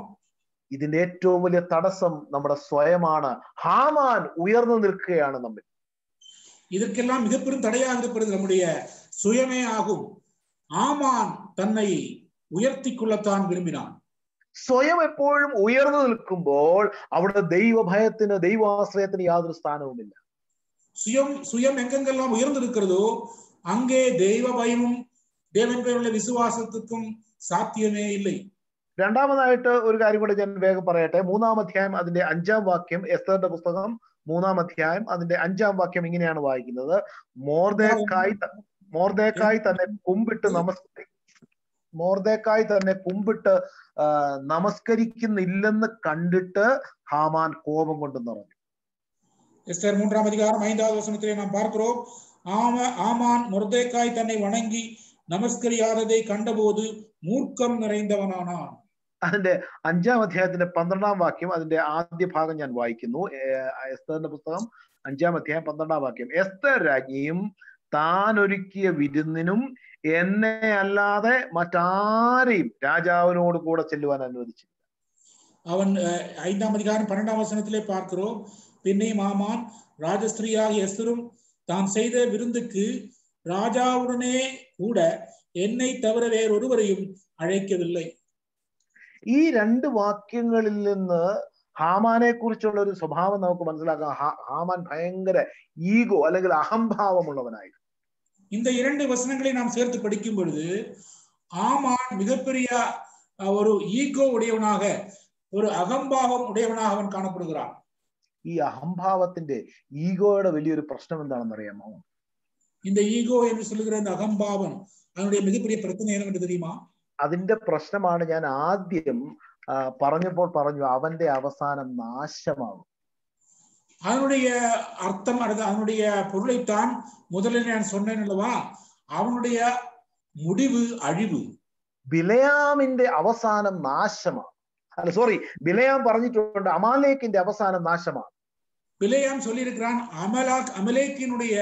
ഇതിന്റെ ഏറ്റവും വലിയ തടസ്സം നമ്മുടെ സ്വയമാണ് ഹാമാൻ ഉയർന്നു നിൽക്കുകയാണ് നമ്മിൽ இதற்கெல்லாம் மிக பெரும் தடையாக இருப்பது நம்முடைய சுயமே ஆகும் ஆமான் தன்னை உயர்த்தி கொள்ளத்தான் விரும்பினான் സ്വയം എപ്പോഴും ഉയർന്നു നിൽക്കുമ്പോൾ അവിടെ ദൈവഭയത്തിന് ദൈവാശ്രയത്തിന് യാതൊരു സ്ഥാനവുമില്ല சுயம் சுயம் எங்கெங்கெல்லாம் உயர்ந்திருக்கிறதோ அங்கே தெய்வ பயமும் தேவன் பேருள்ள விசுவாசத்துக்கும் சாத்தியமே இல்லை രണ്ടാമതായിട്ട് ഒരു കാര്യം കൂടെ ഞാൻ വേഗം പറയട്ടെ മൂന്നാം അധ്യായം അതിന്റെ അഞ്ചാം വാക്യം എസ്തറിന്റെ പുസ്തകം മൂന്നാം അധ്യായം അതിന്റെ അഞ്ചാം വാക്യം ഇങ്ങനെയാണ് വായിക്കുന്നത് മോർദേക്കായി ത- മോർദേക്കായി തന്നെ കുമ്പിട്ട് നമസ്കരി മോർദേക്കായി തന്നെ കുമ്പിട്ട് ആ, നമസ്കരിക്കുന്നില്ലെന്ന് കണ്ടിട്ട് ഹാമാൻ കോപം കൊണ്ട് നിറഞ്ഞു எஸ்தர் மூன்றாம் அதிகாரம் ஐந்தாவது வசனத்திலே நாம் பார்க்கிறோம் ஆம ஆமான் முர்தேக்காய் தன்னை வணங்கி நமஸ்கரியாததை கண்டபோது மூர்க்கம் நிறைந்தவனானான் അതിന്റെ അഞ്ചാം അധ്യായത്തിന്റെ പന്ത്രണ്ടാം വാക്യം അതിന്റെ ആദ്യ ഭാഗം ഞാൻ വായിക്കുന്നു ഏർ എസ്തറിന്റെ പുസ്തകം അഞ്ചാം അധ്യായം പന്ത്രണ്ടാം വാക്യം എസ്തർ രാജ്ഞിയും താൻ ഒരുക്കിയ വിരുന്നിനും എന്നെ അല്ലാതെ മറ്റാരെയും രാജാവിനോട് കൂടെ ചെല്ലുവാൻ അനുവദിച്ചു அவன் அஹ், ஐந்தாம் அதிகாரம் பன்னெண்டாம் வசனத்திலே பார்க்கிறோம் பின்னையும் ஆமான் ராஜஸ்திரீயாகிய எஸ்தரும் தான் செய்த விருந்துக்கு ராஜாவுடனே கூட என்னை தவிர வேறொருவரையும் அழைக்கவில்லை ഈ രണ്ട് വാക്യങ്ങളിൽ നിന്ന് ഹാമാനെ കുറിച്ചുള്ള ഒരു സ്വഭാവം നമുക്ക് മനസ്സിലാക്കാം ഹാ- ഹാമാൻ ഭയങ്കര ഈഗോ അല്ലെങ്കിൽ അഹംഭാവമുള്ളവനായി இந்த இரண்டு வசனங்களை நாம் சேர்த்து படிக்கும் பொழுது ஆமான் மிகப்பெரிய அஹ், ஒரு ஈகோ உடையவனாக ஒரு அகம்பாவம் உடையவனாக அவன் காணப்படுகிறான் ഈ അഹംഭാവത്തിന്റെ ഈഗോയുടെ വലിയൊരു പ്രശ്നം എന്താണെന്ന് അറിയാമോ இந்த ஈகோ என்று சொல்லுகிற இந்த அகம்பாவம் அதனுடைய மிகப்பெரிய பிரச்சனை என்னவென்று தெரியுமா അതിന്റെ പ്രശ്നമാണ് ഞാൻ ആദ്യം ആ, പറഞ്ഞപ്പോൾ പറഞ്ഞു അവന്റെ അവസാനം നാശമാകും அதனுடைய அர்த்தம் அல்லது அதனுடைய பொருளைத்தான் முதலில் நான் சொன்னேன் அல்லவா அவனுடைய முடிவு அழிவு ബിലയാമിന്റെ അവസാനം നാശമാണ് അല്ല സോറി ബിലയാം പറഞ്ഞിട്ടുണ്ട് അമാലേക്കിന്റെ അവസാനം നാശമാണ് பிழையாம் சொல்லியிருக்கிறான் அமலாக் அமலேக்கினுடைய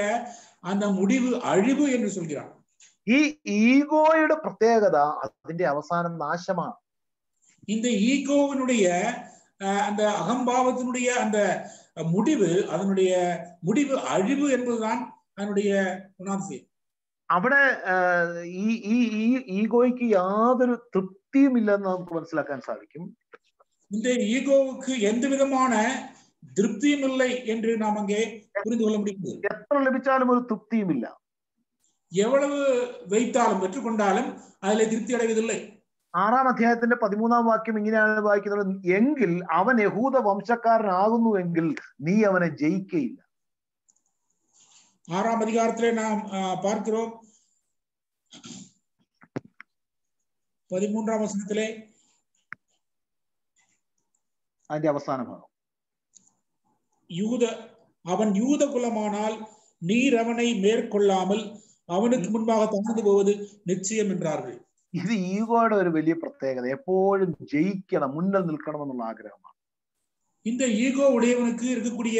அந்த முடிவு அழிவு என்று சொல்கிறான் ഈ ഈഗോയുടെ പ്രത്യേകത അതിന്റെ അവസാനം നാശമാണ്. இந்த ஈகோவினுடைய அந்த அகம்பாவத்தினுடைய அந்த முடிவு அதனுடைய முடிவு அழிவு என்பதுதான் அதனுடைய குணாதிசயம். അവിടെ ഈ ഈ ഈ ഈഗോയ്ക്ക് യാതൊരു തൃപ്തിയും ഇല്ലെന്ന് നമുക്ക് മനസ്സിലാക്കാൻ സാധിക്കും. இந்த ஈகோவுக்கு எந்த விதமான திருப்தியும் இல்லை என்று நாம் அங்கே புரிந்து கொள்ள முடியும் எத்தனை லபிச்சாலும் ஒரு திருப்தியும் இல்லை எவ்வளவு வைத்தாலும் பெற்றுக்கொண்டாலும் அதிலே திருப்தி அடைவதில்லை ആറാം അധ്യായത്തിന്റെ പതിമൂന്നാം വാക്യം ഇങ്ങനെയാണ് വായിക്കുന്നത് എങ്കിൽ അവൻ യഹൂദ വംശക്കാരനാകുന്നുവെങ്കിൽ നീ അവനെ ജയിക്കയില്ല ஆறாம் அதிகாரத்திலே நாம் ஆஹ், பார்க்கிறோம் பதிமூன்றாம் வசனத்திலே അതിന്റെ അവസാന ഭാഗം யூத அவன் யூத குலமானால் நீர் அவனை மேற்கொள்ளாமல் அவனுக்கு முன்பாக தாழ்ந்து போவது நிச்சயம் என்றார்கள் ഇത് ഈഗോയുടെ ഒരു വലിയ പ്രത്യേകത എപ്പോഴും ജയിക്കണം മുന്നിൽ നിൽക്കണം എന്നുള്ള ആഗ്രഹമാണ് இந்த ஈகோ உடையவனுக்கு இருக்கக்கூடிய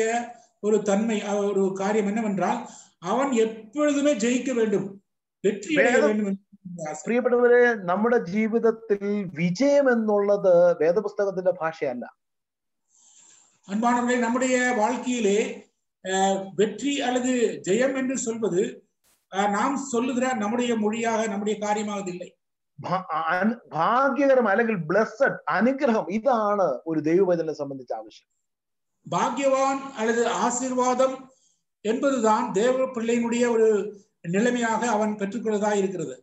ஒரு தன்மை அஹ், ஒரு காரியம் என்னவென்றால் அவன் எப்பொழுதுமே ஜெயிக்க வேண்டும் வெற்றி அடைய வேதம் வேண்டும் என்ற ஆசை. പ്രിയപ്പെട്ടവരെ നമ്മുടെ ജീവിതത്തിൽ വിജയം എന്നുള്ളത് വേദപുസ്തകത്തിന്റെ ഭാഷയല്ല அன்பானவர்களே நம்முடைய வாழ்க்கையிலே அஹ், வெற்றி அல்லது ஜெயம் என்று சொல்வது அஹ், நாம் சொல்லுகிற நம்முடைய மொழியாக நம்முடைய காரியமாக இல்லை ഭാ- അൻ- ഭാഗ്യകരം അല്ലെങ്കിൽ ബ്ലസ്സഡ് അനുഗ്രഹം ഇതാണ് ഒരു ദൈവവചനം സംബന്ധിച്ച് ആവശ്യം பாக்கியவான் அல்லது ஆசீர்வாதம் என்பதுதான் தேவ பிள்ளையினுடைய ஒரு நிலைமையாக அவன் பெற்றுக்கொள்ளதா இருக்கிறது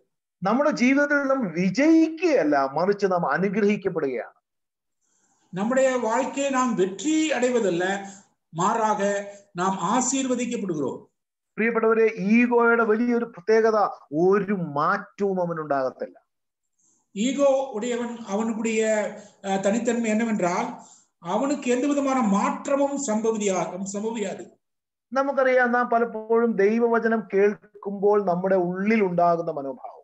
നമ്മുടെ ജീവിതത്തിൽ നാം വിജയിക്കുകയല്ല മറിച്ച് നാം അനുഗ്രഹിക്കപ്പെടുകയാണ് நம்முடைய வாழ்க்கையை நாம் வெற்றி அடைவதல்ல மாறாக நாம் ஆசீர்வதிக்கப்படுகிறோம் പ്രിയപ്പെട്ടവരെ ഈഗോയുടെ വലിയൊരു പ്രത്യേകത ഒരു മാറ്റവും അവനുണ്ടാകത്തില്ല ஈகோ உடையவன் அவனுடைய அஹ், தனித்தன்மை என்னவென்றால் அவனுக்கு எந்த விதமான மாற்றமும் சம்பவியா சம்பவியாது നമുക്കറിയാം നാം പലപ്പോഴും ദൈവവചനം കേൾക്കുമ്പോൾ നമ്മുടെ ഉള്ളിൽ ഉണ്ടാകുന്ന മനോഭാവം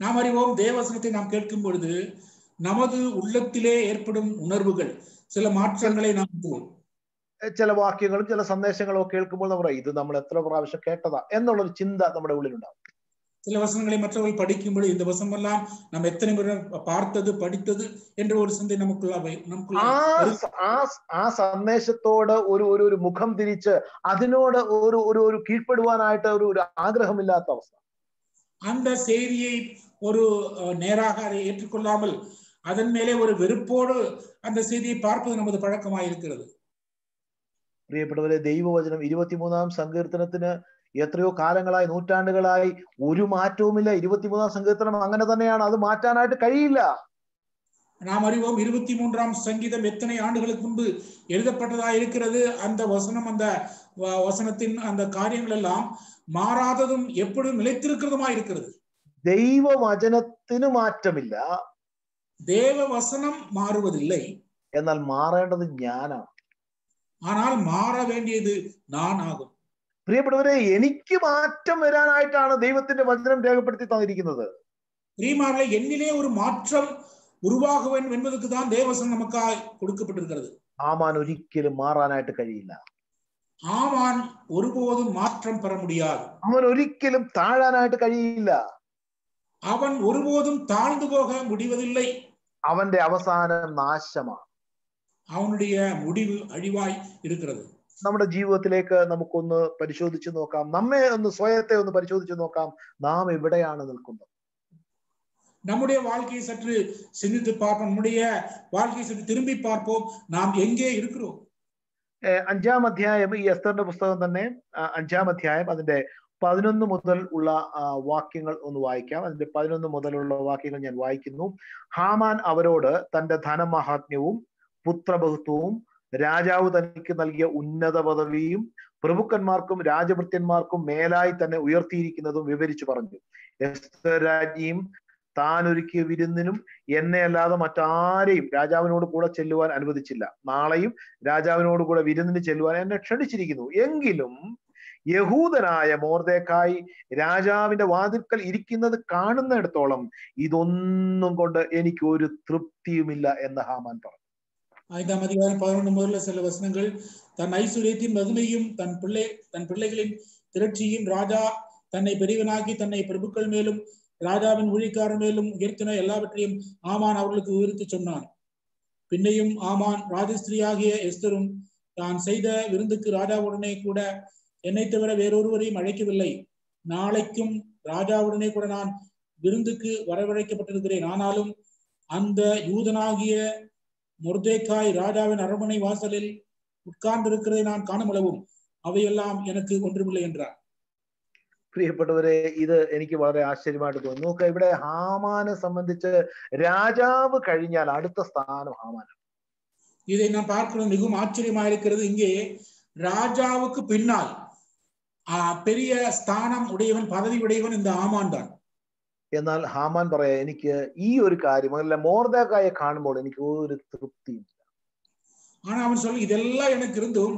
நாம் அறிவோம் தேவசனத்தை நாம் கேட்கும் பொழுது நமது உள்ளத்திலே ஏற்படும் உணர்வுகள் சில மாற்றங்களை நாம் அறிவோம். ചില വാക്യങ്ങളും ചില സന്ദേശങ്ങളും ഒക്കെ കേൾക്കുമ്പോൾ നമ്മൾ പറയും, ഇത് നമ്മൾ എത്ര പ്രാവശ്യം കേട്ടതാ എന്നുള്ളൊരു ചിന്ത നമ്മുടെ ഉള്ളിലുണ്ടാവും சில வசனங்களை மற்றவர்கள் படிக்கும்போது இந்த வசனமெல்லாம் நாம் எத்தனை முறை பார்த்தது படித்தது என்ற ஒரு சிந்தை நமக்குள்ள வை- நமக்குள்ள ആ வரும். സ- ആ സ്- ആ സന്ദേശത്തോട് ഒരു ഒരു ഒരു മുഖം തിരിച്ച് അതിനോട് ഒരു ഒരു ഒരു കീഴ്പ്പെടുവാനായിട്ട് ഒരു ഒരു ആഗ്രഹമില്ലാത്ത അവസ്ഥ அந்த செய்தியை ஒரு அஹ், நேராக அதை ஏற்றுக்கொள்ளாமல் அதன் மேலே ஒரு வெறுப்போடு அந்த செய்தியை பார்ப்பது நமது பழக்கமாக இருக்கிறது പ്രിയപ്പെട്ടവരെ ദൈവവചനം ഇരുപത്തിമൂന്നാം സങ്കീർത്തനത്തിന് എത്രയോ കാലങ്ങളായി നൂറ്റാണ്ടുകളായി ഒരു മാറ്റവുമില്ല ഇരുപത്തിമൂന്നാം സങ്കീർത്തനം അങ്ങനെ തന്നെയാണ് അത് മാറ്റാനായിട്ട് കഴിയില്ല நாம் அறிவோம் இருபத்தி மூன்றாம் சங்கீதம் எத்தனை ஆண்டுகளுக்கு முன்பு எழுதப்பட்டதா இருக்கிறது அந்த வசனம் அந்த வ- வசனத்தின் அந்த காரியங்கள் எல்லாம் மாறாததும் எப்பொழுதும் நிலைத்திருக்கிறதுமா இருக்கிறது ദൈവവചനത്തിന് മാറ്റമില്ല தேவ வசனம் மாறுவதில்லை എന്നാൽ മാറേണ്ടത് ഞാനാണ് ஆனால் மாற வேண்டியது நான் ஆகும் പ്രിയപ്പെട്ടവരെ എനിക്ക് മാറ്റം വരാനായിട്ടാണ് ദൈവത്തിന്റെ വചനം രേഖപ്പെടുത്തി തന്നിരിക്കുന്നത് பிரியமானவர்களே என்னிலே ஒரு மாற்றம் உருவாக வேண்டும் என்பதற்கு தான் தேவசனம் நமக்காய் கொடுக்கப்பட்டிருக்கிறது ആമാൻ ഒരിക്കലും മാറാനായിട്ട് കഴിയില്ല ஆமான் ஒருபோதும் மாற்றம் பெற முடியாது അവൻ ഒരിക്കലും താഴാനായിട്ട് കഴിയില്ല அவன் ஒருபோதும் தாழ்ந்து போக முடிவதில்லை അവന്റെ അവസാനം നാശമാണ് அவனுடைய முடிவு அழிவாய் இருக்கிறது നമ്മുടെ ജീവിതത്തിലേക്ക് നമുക്കൊന്ന് പരിശോധിച്ച് നോക്കാം നമ്മെ ഒന്ന് സ്വയത്തെ ഒന്ന് പരിശോധിച്ച് നോക്കാം നാം എവിടെയാണ് നിൽക്കുന്നത് நம்முடைய வாழ்க்கையை சற்று சிந்தித்து பார்ப்போம் நம்முடைய வாழ்க்கையை சற்று திரும்பி பார்ப்போம் நாம் எங்கே இருக்கிறோம் ഏഹ് അഞ്ചാം അധ്യായം ഈ എസ്തറിന്റെ പുസ്തകം തന്നെ ആ, അഞ്ചാം അധ്യായം അതിന്റെ പതിനൊന്ന് മുതൽ ഉള്ള ആ, വാക്യങ്ങൾ ഒന്ന് വായിക്കാം അതിന്റെ പതിനൊന്ന് മുതലുള്ള വാക്യങ്ങൾ ഞാൻ വായിക്കുന്നു ഹാമാൻ അവരോട് തന്റെ ധനമഹാത്മ്യവും പുത്രബഹുത്വവും രാജാവ് തനിക്ക് നൽകിയ ഉന്നത പദവിയും പ്രഭുക്കന്മാർക്കും രാജഭൃത്യന്മാർക്കും മേലായി തന്നെ ഉയർത്തിയിരിക്കുന്നതും വിവരിച്ചു പറഞ്ഞു. എസ്തർ രാജ്ഞിയും താൻ ഒരുക്കിയ വിരുന്നിനും എന്നെ അല്ലാതെ മറ്റാരെയും രാജാവിനോട് കൂടെ ചെല്ലുവാൻ അനുവദിച്ചില്ല. നാളെയും രാജാവിനോട് കൂടെ വിരുന്നിന് ചെല്ലുവാൻ എന്നെ ക്ഷണിച്ചിരിക്കുന്നു. എങ്കിലും യഹൂദനായ മോർദേക്കായി രാജാവിന്റെ വാതിൽക്കൽ ഇരിക്കുന്നത് കാണുന്നിടത്തോളം ഇതൊന്നും കൊണ്ട് എനിക്ക് ഒരു തൃപ്തിയുമില്ല എന്ന് ഹാമാൻ പറഞ്ഞു. ஐந்தாம் அதிகாரம் பதினொன்று முதல்ல சில வசனங்கள். தன் ஐஸ்வர்யத்தின் மதுமையும் தன் பிள்ளை தன் பிள்ளைகளின் திரட்சியும் ராஜா தன்னை பெரியவனாக்கி தன்னை பிரபுக்கள் மேலும் ராஜாவின் ஊழியக்காரர் மேலும் உயர்த்தின எல்லாவற்றையும் ஆமான் அவர்களுக்கு விவரித்து சொன்னான் பின்னையும் ஆமான் ராஜஸ்திரியாகிய எஸ்தரும் தான் செய்த விருந்துக்கு ராஜாவுடனே கூட என்னை தவிர வேறொருவரையும் அழைக்கவில்லை. நாளைக்கும் ராஜாவுடனே கூட நான் விருந்துக்கு வரவழைக்கப்பட்டிருக்கிறேன். ஆனாலும் அந்த யூதனாகிய மொர்தேக்காய் ராஜாவின் அரண்மனை வாசலில் உட்கார்ந்திருக்கிறதை நான் காணுமளவும் அவையெல்லாம் எனக்கு ஒன்றுமில்லை என்றார் പ്രിയപ്പെട്ടവരെ ഇത് എനിക്ക് വളരെ ആശ്ചര്യമായിട്ട് തോന്നി നോക്കുക ഇവിടെ ഹാമാനെ സംബന്ധിച്ച് രാജാവ് കഴിഞ്ഞാൽ അടുത്ത സ്ഥാനം ഹാമാൻ இதை நான் பார்க்கிறது மிகவும் ஆச்சரியமா இருக்கிறது இங்கே ராஜாவுக்கு பின்னால் ஆஹ், பெரிய ஸ்தானம் உடையவன் பதவி உடையவன் இந்த ஆமான் தான் എന്നാൽ ഹാമാൻ പറയാ എനിക്ക് ഈ ഒരു കാര്യം അല്ല മോർദാക്കായെ കാണുമ്പോൾ എനിക്ക് ഒരു തൃപ്തിയും ஆனா அவன் சொல்லி இதெல்லாம் எனக்கு இருந்தும்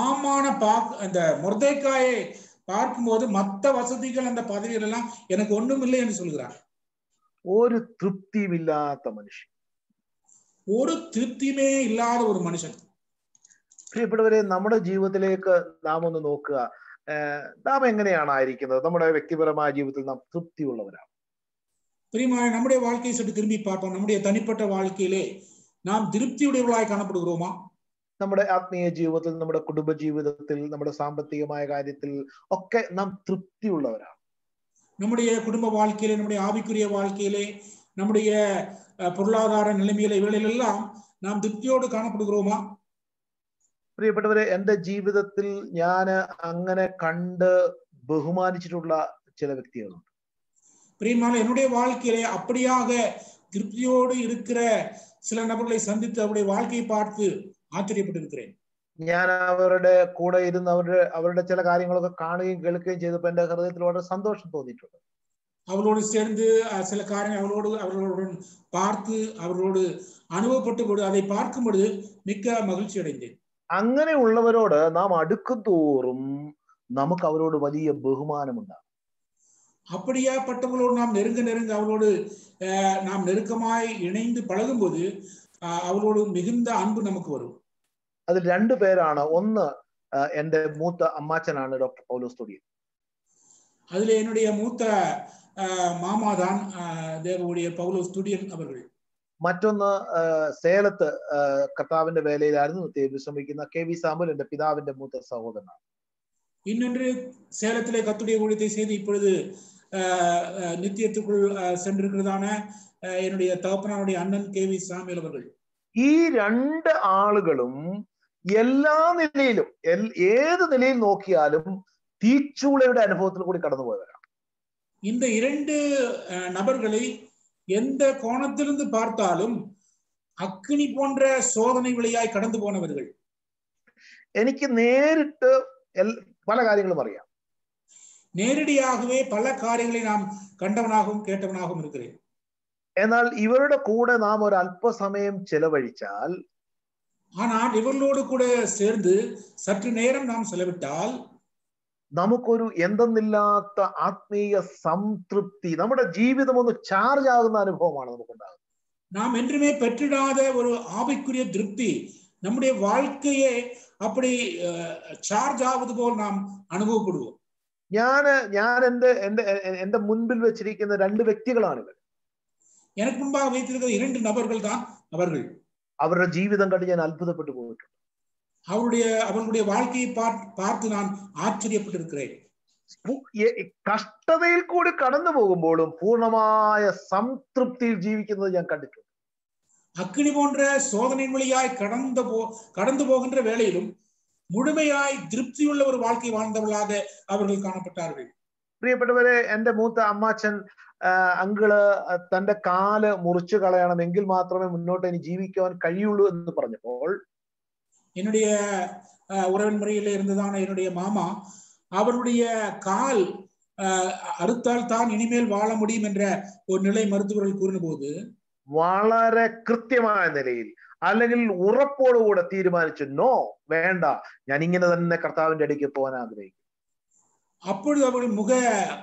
ஆமான பாக் அந்த மொர்தேக்காயை பார்க்கும்போது மத்த வசதிகள் அந்த பதவிகள் எல்லாம் எனக்கு ஒண்ணும் இல்லை என்று சொல்கிறார் ഒരു തൃപ്തിയുമില്ലാത്ത മനുഷ്യൻ ஒரு திருப்தியுமே இல்லாத ஒரு மனுஷன் പ്രിയപ്പെട്ടവരെ നമ്മുടെ ജീവിതത്തിലേക്ക് നാം ഒന്ന് നോക്കുക ഏഹ് നാം എങ്ങനെയാണ് ആയിരിക്കുന്നത് നമ്മുടെ വ്യക്തിപരമായ ജീവിതത്തിൽ നാം തൃപ്തിയുള്ളവരാണ് பிரியமான நம்முடைய வாழ்க்கையை சற்று திரும்பி பார்ப்போம் நம்முடைய தனிப்பட்ட வாழ்க்கையிலே நாம் திருப்தியுடையவர்களாய் காணப்படுகிறோமா നമ്മുടെ ആത്മീയ ജീവിതത്തിൽ നമ്മുടെ കുടുംബ ജീവിതത്തിൽ നമ്മുടെ സാമ്പത്തികമായ കാര്യത്തിൽ ഒക്കെ നാം തൃപ്തിയുള്ളവരാണ് நம்முடைய குடும்ப வாழ்க்கையிலே நம்முடைய ஆவிக்குரிய வாழ்க்கையிலே நம்முடைய அஹ், பொருளாதார நிலைமையில இவைகளெல்லாம் நாம் திருப்தியோடு காணப்படுகிறோமா പ്രിയപ്പെട്ടവരെ എന്റെ ജീവിതത്തിൽ ഞാൻ അങ്ങനെ കണ്ട് ബഹുമാനിച്ചിട്ടുള്ള ചില വ്യക്തികളുണ്ട് பிரியமான என்னுடைய வாழ்க்கையிலே அப்படியாக திருப்தியோடு இருக்கிற சில நபர்களை சந்தித்து அவருடைய வாழ்க்கையை பார்த்து ஆச்சரியப்பட்டிருக்கிறேன் ഞാൻ അവരുടെ കൂടെ ഇരുന്ന് അവരുടെ അവരുടെ ചില കാര്യങ്ങളൊക്കെ കാണുകയും കേൾക്കുകയും ചെയ്തപ്പോൾ എന്റെ ഹൃദയത്തിൽ വളരെ സന്തോഷം തോന്നിയിട്ടുണ്ട് அவர்களோடு சேர்ந்து அஹ், சில காரியங்கள் அவர்களோடு அவர்களுடன் பார்த்து அவர்களோடு அனுபவப்பட்டு பொழுது அதை பார்க்கும் பொழுது மிக்க மகிழ்ச்சி அடைந்தேன் അങ്ങനെയുള്ളവരോട് നാം അടുക്കും തോറും നമുക്ക് അവരോട് വലിയ ബഹുമാനമുണ്ടാകും அப்படியாப்பட்டவர்களோடு நாம் நெருங்க நெருங்க அவர்களோடு அஹ், நாம் நெருக்கமாய் இணைந்து பழகும்போது அஹ், அவர்களோடு மிகுந்த அன்பு நமக்கு வரும் അതിൽ രണ്ടു പേരാണ് ഒന്ന് ആ, എന്റെ മൂത്ത അമ്മാച്ചനാണ് ഡോക്ടർ പൗലോസ് തൊടിയൻ அதுல என்னுடைய மூத்த அஹ், மாமாதான் அஹ், தேவனுடைய பவுலோஸ் துடியன் அவர்கள் മറ്റൊന്ന് ആ, സേലത്ത് ആ, കർത്താവിന്റെ വേലയിലായിരുന്നു നിത്യം വിശ്രമിക്കുന്ന കെ വി സാമുൽ എന്റെ പിതാവിന്റെ മൂത്ത സഹോദരനാണ് இன்னொன்று சேலத்திலே கத்துடைய ஊழியத்தை செய்து இப்பொழுது அஹ், அஹ், நித்தியத்துக்குள் அஹ், சென்றிருக்கிறதான அஹ், என்னுடைய தகப்பனாருடைய அண்ணன் கே வி சாமியல் அவர்கள் ഈ രണ്ട് ആളുകളും എല്ലാ നിലയിലും എൽ- ഏത് നിലയിൽ നോക്കിയാലും തീച്ചൂളയുടെ അനുഭവത്തിൽ കൂടി കടന്നുപോയവരാണ് இந்த இரண்டு அஹ், நபர்களை எந்த கோணத்திலிருந்து பார்த்தாலும் அக்கினி போன்ற சோதனை வழியாய் கடந்து போனவர்கள் എനിക്ക് നേരിട്ട് എൽ- പല കാര്യങ്ങളും അറിയാം நேரடியாகவே பல காரியங்களை நாம் கண்டவனாகவும் கேட்டவனாகவும் இருக்கிறேன் എന്നാൽ ഇവരുടെ കൂടെ നാം ഒരു അല്പസമയം ചെലവഴിച്ചാൽ ஆனால் இவர்களோடு கூட சேர்ந்து சற்று நேரம் நாம் செலவிட்டால் നമുക്കൊരു എന്തെന്നില്ലാത്ത ആത്മീയ സംതൃപ്തി നമ്മുടെ ജീവിതം ഒന്ന് ചാർജ് ആകുന്ന അനുഭവമാണ് നമുക്കുണ്ടാകുന്നത് நாம் என்றுமே பெற்றிடாத ஒரு ஆவிக்குரிய திருப்தி நம்முடைய வாழ்க்கையே அப்படி சார்ஜ் ஆவது போல் நாம் அனுபவப்படுவோம் ഞാന് ഞാൻ എന്റെ എന്റെ എ- എന്റെ മുൻപിൽ വെച്ചിരിക്കുന്ന രണ്ട് വ്യക്തികളാണ് ഇവർ எனக்கு முன்பாக வைத்திருக்கிற இரண்டு நபர்கள் தான் அவர்கள் അവരുടെ ജീവിതം കണ്ട് ഞാൻ അത്ഭുതപ്പെട്ടു പോയിട്ടുണ്ട് அவருடைய அவர்களுடைய வாழ்க்கையை பார்- பார்த்து நான் ஆச்சரியப்பட்டிருக்கிறேன் പു- എ- കഷ്ടതയിൽ കൂടി കടന്നു പോകുമ്പോഴും പൂർണ്ണമായ സംതൃപ്തിയിൽ ജീവിക്കുന്നത് ഞാൻ കണ്ടിട്ടുണ്ട് அக்கினி போன்ற சோதனை வழியாய் கடந்த போ கடந்து போகின்ற வேளையிலும் முழுமையாய் திருப்தியுள்ள ஒரு வாழ்க்கை வாழ்ந்தவர்களாக அவர்கள் காணப்பட்டார்கள் പ്രിയപ്പെട്ടവരെ എന്റെ മൂത്ത അമ്മാച്ചൻ ആ, അങ്കിള് ആ, തന്റെ കാല് മുറിച്ചു കളയണമെങ്കിൽ മാത്രമേ മുന്നോട്ട് ഇനി ജീവിക്കുവാൻ കഴിയുള്ളൂ എന്ന് പറഞ്ഞപ്പോൾ என்னுடைய அஹ், உறவின் முறையில் இருந்ததான என்னுடைய மாமா அவருடைய கால் அஹ், அறுத்தால் தான் இனிமேல் வாழ முடியும் என்ற ஒரு நிலை மருத்துவர்கள் கூறின போது വളരെ കൃത്യമായ നിലയിൽ അല്ലെങ്കിൽ ഉറപ്പോടുകൂടെ തീരുമാനിച്ചു നോ വേണ്ട ഞാൻ ഇങ്ങനെ തന്നെ കർത്താവിന്റെ അടുക്ക് പോകാൻ ആഗ്രഹിക്കും அப்பொழுது அவர்கள் முக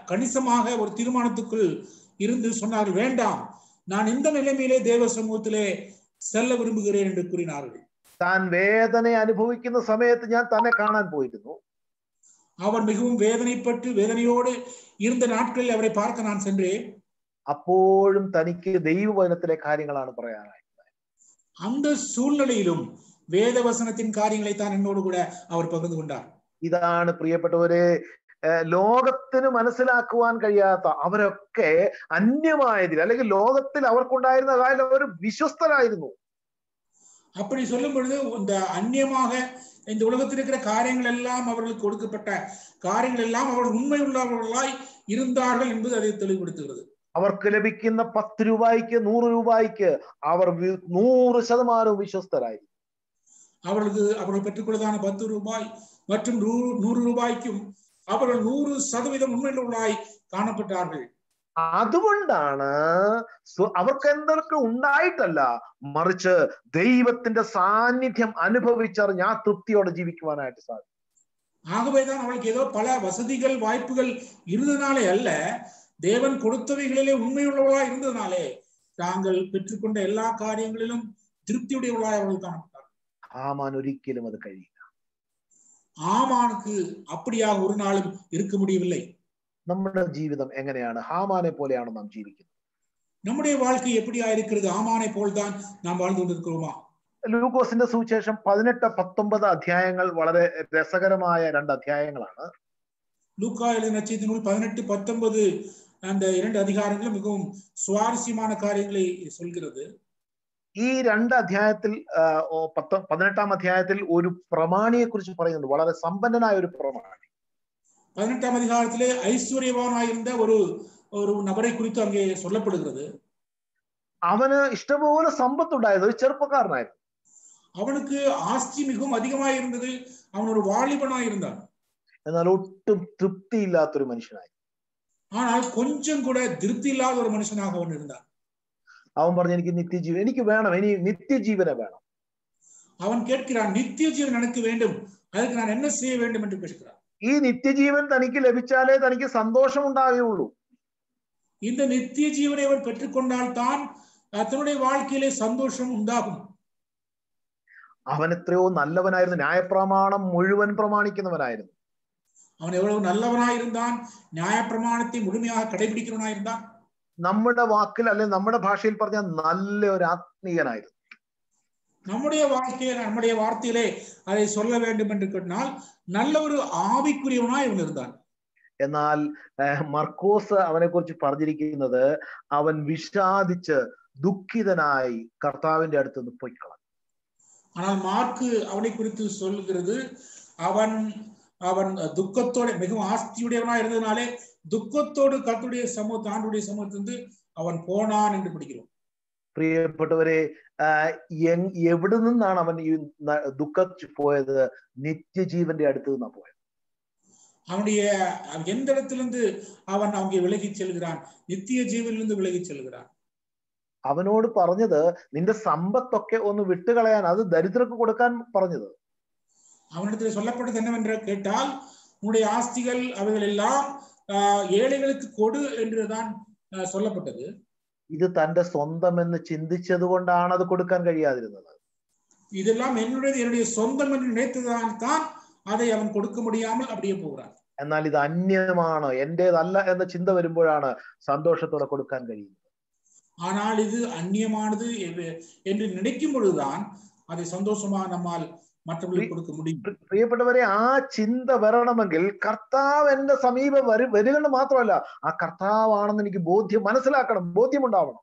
கணிசமாக ஒரு தீர்மானத்துக்குள் இருந்து சொன்னார்கள் வேண்டாம் நான் இந்த நிலைமையிலே தேவ சமூகத்திலே செல்ல விரும்புகிறேன் என்று கூறினார்கள் താൻ വേദന അനുഭവിക്കുന്ന സമയത്ത് ഞാൻ തന്നെ കാണാൻ പോയിരുന്നു அவர் மிகவும் வேதனைப்பட்டு வேதனையோடு இருந்த நாட்களில் அவரை பார்க்க நான் சென்றேன் അപ്പോഴും തനിക്ക് ദൈവവചനത്തിലെ കാര്യങ്ങളാണ് പറയാനായി அந்த சூழ்நிலையிலும் வேத வசனத்தின் காரியங்களை தான் என்னோடு கூட அவர் பகிர்ந்து கொண்டார் ഇതാണ് പ്രിയപ്പെട്ടവരെ ഏർ ലോകത്തിന് മനസ്സിലാക്കുവാൻ കഴിയാത്ത അവരൊക്കെ അന്യമായതിൽ അല്ലെങ്കിൽ ലോകത്തിൽ അവർക്കുണ്ടായിരുന്ന കാര്യം അവർ വിശ്വസ്തരായിരുന്നു அப்படி சொல்லும் பொழுது இந்த அந்நியமாக இந்த உலகத்தில் இருக்கிற காரியங்கள் எல்லாம் அவர்களுக்கு கொடுக்கப்பட்ட காரியங்கள் எல்லாம் அவர்கள் உண்மை உள்ளவர்களாய் இருந்தார்கள் என்பது அதை தெளிவுபடுத்துகிறது അവർക്ക് ലഭിക്കുന്ന പത്ത് രൂപയ്ക്ക് നൂറ് രൂപയ്ക്ക് അവർ വി- നൂറ് ശതമാനവും വിശ്വസ്തരായിരുന്നു அவர்களுக்கு அவர்கள் பெற்றுக்கொள்ளதான பத்து ரூபாய் மற்றும் நூறு நூறு ரூபாய்க்கும் அவர்கள் நூறு சதவீதம் உண்மையுள்ளவர்களாய் காணப்பட்டார்கள் അതുകൊണ്ടാണ് സ്വ- അവർക്ക് എന്തൊക്കെ ഉണ്ടായിട്ടല്ല മറിച്ച് ദൈവത്തിന്റെ സാന്നിധ്യം അനുഭവിച്ചറിഞ്ഞ് ആ തൃപ്തിയോടെ ജീവിക്കുവാനായിട്ട് സാധിക്കും ஆகவேதான் அவளுக்கு ஏதோ பல வசதிகள் வாய்ப்புகள் இருந்ததுனாலே அல்ல தேவன் கொடுத்தவைகளிலே உண்மையுள்ளவர்களா இருந்ததுனாலே தாங்கள் பெற்றுக்கொண்ட எல்லா காரியங்களிலும் திருப்தியுடையவர்களாய் அவர்கள் காணப்பட்டார் ആമാൻ ഒരിക്കലും അത് കഴിയില്ല ஆமானுக்கு அப்படியாக ஒரு நாளும் இருக்க முடியவில்லை നമ്മുടെ ജീവിതം എങ്ങനെയാണ് ഹാമാനെ പോലെയാണ് നാം ജീവിക്കുന്നത് நம்முடைய வாழ்க்கை எப்படியா இருக்கிறது ஆமானை போல்தான் நாம் வாழ்ந்து கொண்டிருக்கிறோமா ലൂക്കോസിന്റെ സുവിശേഷം പതിനെട്ട് പത്തൊമ്പത് അധ്യായങ്ങൾ വളരെ രസകരമായ രണ്ട് അധ്യായങ്ങളാണ് லூக்கா எழுதின நட்சத்திர நூல் பதினெட்டு பத்தொன்பது அந்த இரண்டு அதிகாரங்களும் மிகவும் சுவாரஸ்யமான காரியங்களை சொல்கிறது ഈ രണ്ട് അധ്യായത്തിൽ ആ, ഓ, പത്ത് പതിനെട്ടാം അധ്യായത്തിൽ ഒരു പ്രമാണിയെ കുറിച്ച് പറയുന്നുണ്ട് വളരെ സമ്പന്നനായ ഒരു പ്രമാണി பதினெட்டாம் அதிகாரத்திலே ஐஸ்வர்யவானாயிருந்த ஒரு ஒரு நபரை குறித்து அங்கே சொல்லப்படுகிறது അവന് ഇഷ്ടംപോലെ സമ്പത്തുണ്ടായത് ഒരു ചെറുപ്പക്കാരനായിരുന്നു அவனுக்கு ஆஸ்தி மிகவும் அதிகமாக இருந்தது அவன் ஒரு வாலிபனாய் இருந்தான் എന്നാൽ ഒട്ടും തൃപ്തിയില്ലാത്തൊരു മനുഷ്യനായി ஆனால் கொஞ்சம் கூட திருப்தி இல்லாத ஒரு மனுஷனாக அவன் இருந்தான் അവൻ പറഞ്ഞു എനിക്ക് നിത്യജീവൻ എനിക്ക് വേണം ഇനി നിത്യജീവനെ വേണം அவன் கேட்கிறான் நித்திய ஜீவன் எனக்கு வேண்டும் அதுக்கு நான் என்ன செய்ய வேண்டும் என்று கேட்கிறான் ഈ നിത്യജീവൻ തനിക്ക് ലഭിച്ചാലേ തനിക്ക് സന്തോഷം ഉണ്ടാകുകയുള്ളൂ இந்த நித்திய ஜீவனை அவன் பெற்றுக்கொண்டால் தான் தன்னுடைய வாழ்க்கையிலே சந்தோஷம் உண்டாகும் അവൻ എത്രയോ നല്ലവനായിരുന്നു ന്യായപ്രമാണം മുഴുവൻ പ്രമാണിക്കുന്നവനായിരുന്നു அவன் எவ்வளவு நல்லவனாயிருந்தான் நியாயப்பிரமாணத்தை முழுமையாக கடைபிடிக்கிறவனாயிருந்தான் നമ്മുടെ വാക്കിൽ അല്ലെങ്കിൽ നമ്മുടെ ഭാഷയിൽ പറഞ്ഞാൽ നല്ല ഒരു ആത്മീയനായിരുന്നു நம்முடைய வாழ்க்கையை நம்முடைய வார்த்தையிலே அதை சொல்ல வேண்டும் என்று சொன்னால் நல்ல ஒரு ஆவிக்குரியவனாய் அவன் இருந்தான் എന്നാൽ ഏഹ്, മർക്കോസ് അവനെ കുറിച്ച് പറഞ്ഞിരിക്കുന്നത് അവൻ വിഷാദിച്ച് ദുഃഖിതനായി കർത്താവിന്റെ അടുത്ത് നിന്ന് പൊയ്ക്കളഞ്ഞു ஆனால் மார்க்கு அவனை குறித்து சொல்கிறது அவன் அவன் துக்கத்தோட மிகவும் ஆஸ்தியுடையவனாய் இருந்ததுனாலே துக்கத்தோடு கர்த்தருடைய சமூகத்து ஆண்டுடைய சமூகத்திலிருந்து அவன் போனான் என்று படிக்கிறோம் പ്രിയപ്പെട്ടവരെ ആഹ്, എങ്- എവിടെ നിന്നാണ് അവൻ ഈ ന- ദുഃഖിച്ചു പോയത് നിത്യജീവന്റെ അടുത്ത് നിന്നാണ് പോയത് அவனுடைய எந்த இடத்திலிருந்து அவன் அங்கே விலகிச் செல்கிறான் நித்திய ஜீவனிலிருந்து விலகிச் செல்கிறான் അവനോട് പറഞ്ഞത് നിന്റെ സമ്പത്തൊക്കെ ഒന്ന് വിട്ടുകളയാൻ അത് ദരിദ്രർക്ക് കൊടുക്കാൻ പറഞ്ഞത് அவனிடத்தில் சொல்லப்பட்டது என்னவென்று கேட்டால் உன்னுடைய ஆஸ்திகள் அவைகள் எல்லாம் ஆஹ், ஏழைகளுக்கு கொடு என்றுதான் ஆஹ், சொல்லப்பட்டது ഇത് തന്റെ സ്വന്തം എന്ന് ചിന്തിച്ചത് കൊണ്ടാണ് അത് കൊടുക്കാൻ കഴിയാതിരുന്നത് இதெல்லாம் என்னுடையது என்னுடைய சொந்தம் என்று நினைத்ததால் தான் அதை அவன் கொடுக்க முடியாமல் அப்படியே போகிறான் എന്നാൽ ഇത് അന്യമാണ് എന്റേതല്ല എന്ന ചിന്ത വരുമ്പോഴാണ് സന്തോഷത്തോടെ കൊടുക്കാൻ കഴിയുന്നത് ஆனால் இது அந்நியமானது என்று- என்று நினைக்கும் பொழுதுதான் அதை சந்தோஷமா நம்மால் மற்றவர்களுக்கு கொடுக்க முடியும் പ്രി- പ്രിയപ്പെട്ടവരെ ആ ചിന്ത വരണമെങ്കിൽ കർത്താവ് എന്റെ സമീപം വരു വരിക എന്ന് മാത്രമല്ല ആ കർത്താവാണെന്ന് എനിക്ക് ബോധ്യം മനസ്സിലാക്കണം ബോധ്യമുണ്ടാവണം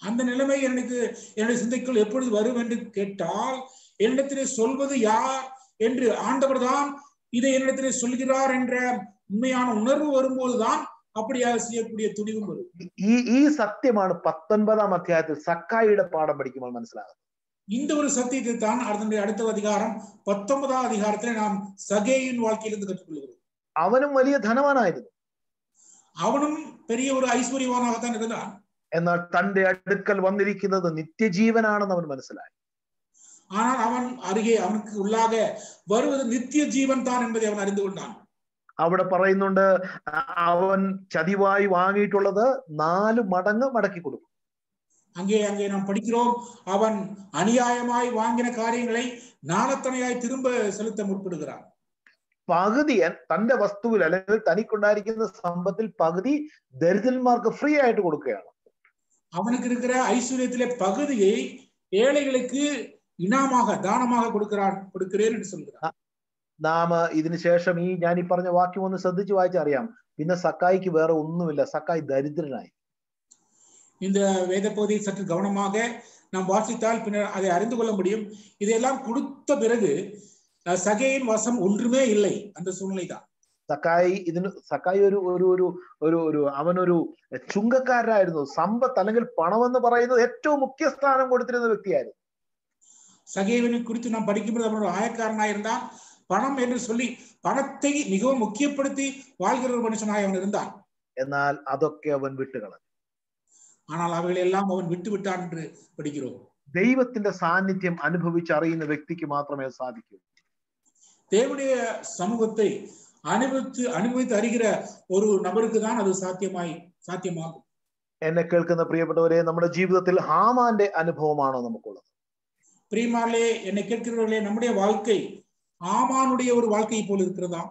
அந்த நிலைமை எனக்கு என்னுடைய சிந்தைக்குள் எப்பொழுது வரும் என்று கேட்டால் என்னிடத்திலே சொல்வது யார் என்று ஆண்டவர்தான் இதை என்னிடத்திலே சொல்கிறார் என்ற உண்மையான உணர்வு வரும்போதுதான் அப்படியாக செய்யக்கூடிய துணிவும் வரும் ഈ ഈ സത്യമാണ് പത്തൊൻപതാം അധ്യായത്തിൽ സക്കായിയുടെ പാഠം പഠിക്കുമ്പോൾ മനസ്സിലാകുന്നത് இந்த ஒரு சத்தியத்தை தான் அதனுடைய அடுத்த அதிகாரம் பத்தொன்பதாம் அதிகாரத்திலே நாம் சகேயின் வாழ்க்கையிலிருந்து கற்றுக்கொள்கிறோம் അവനും വലിയ ധനവാനായിരുന്നു அவனும் பெரிய ஒரு ஐஸ்வர்யவானாகத்தான் இருந்தான் എന്നാൽ തന്റെ അടുക്കൽ വന്നിരിക്കുന്നത് നിത്യജീവനാണെന്ന് അവൻ മനസ്സിലായി ஆனால் அவன் அருகே அவனுக்கு உள்ளாக வருவது நித்திய ஜீவன் தான் என்பதை அவன் அறிந்து கொண்டான் അവിടെ പറയുന്നുണ്ട് അ- അവൻ ചതിവായി വാങ്ങിയിട്ടുള്ളത് നാല് മടങ്ങ് മടക്കി കൊടുക്കും அங்கே அங்கே நாம் படிக்கிறோம் அவன் அநியாயமாய் வாங்கின காரியங்களை நாளத்தனையாய் திரும்ப செலுத்த முற்படுகிறான் പകുതി എൻ- തന്റെ വസ്തുവിൽ അല്ലെങ്കിൽ തനിക്കുണ്ടായിരിക്കുന്ന സമ്പത്തിൽ പകുതി ദരിദ്രന്മാർക്ക് ഫ്രീ ആയിട്ട് കൊടുക്കുകയാണ് அவனுக்கு இருக்கிற ஐஸ்வர்யத்திலே பகுதியை ஏழைகளுக்கு இனாமாக தானமாக கொடுக்கிறான் கொடுக்கிறேன் என்று சொல்கிறான் നാം ഇതിനു ശേഷം ഈ ഞാൻ ഈ പറഞ്ഞ വാക്യം ഒന്ന് ശ്രദ്ധിച്ചു വായിച്ചറിയാം പിന്നെ സക്കായിക്ക് വേറെ ഒന്നുമില്ല സക്കായി ദരിദ്രനായി இந்த வேத பகுதியை சற்று கவனமாக நாம் வாசித்தால் பின்னர் அதை அறிந்து கொள்ள முடியும் இதையெல்லாம் கொடுத்த பிறகு அஹ், சகேயின் வசம் ஒன்றுமே இல்லை அந்த சூழ்நிலை தான் സക്കായി ഇതിന് സക്കായി ഒരു ഒരു ഒരു ഒരു ഒരു അവനൊരു ചുങ്കക്കാരനായിരുന്നു സമ്പത്ത് അല്ലെങ്കിൽ പണം എന്ന് പറയുന്നത് ഏറ്റവും മുഖ്യ സ്ഥാനം കൊടുത്തിരുന്ന വ്യക്തിയായിരുന്നു சகேவனை குறித்து நாம் படிக்கும்போது அவன் ஒரு ஆயக்காரனாக இருந்தான் பணம் என்று சொல்லி பணத்தை மிகவும் முக்கியப்படுத்தி வாழ்கிற ஒரு மனுஷனாக அவன் இருந்தான் എന്നാൽ അതൊക്കെ അവൻ വിട്ടുകളഞ്ഞു ஆனால் அவைகளை எல்லாம் அவன் விட்டு விட்டான் என்று படிக்கிறோம் ദൈവത്തിന്റെ സാന്നിധ്യം അനുഭവിച്ചറിയുന്ന വ്യക്തിക്ക് മാത്രമേ അത് സാധിക്കൂ தேவனுடைய சமூகத்தை அனுபவித்து அனுபவித்து அறிகிற ஒரு நபருக்கு தான் அது சாத்தியமாய் சாத்தியமாகும் എന്നെ കേൾക്കുന്ന പ്രിയപ്പെട്ടവരെ നമ്മുടെ ജീവിതത്തിൽ ഹാമാന്റെ അനുഭവമാണോ നമുക്കുള്ളത് பிரியமாலே என்னை கேட்கிறவர்களே நம்முடைய வாழ்க்கை ஆமானுடைய ஒரு வாழ்க்கையை போல் இருக்கிறதா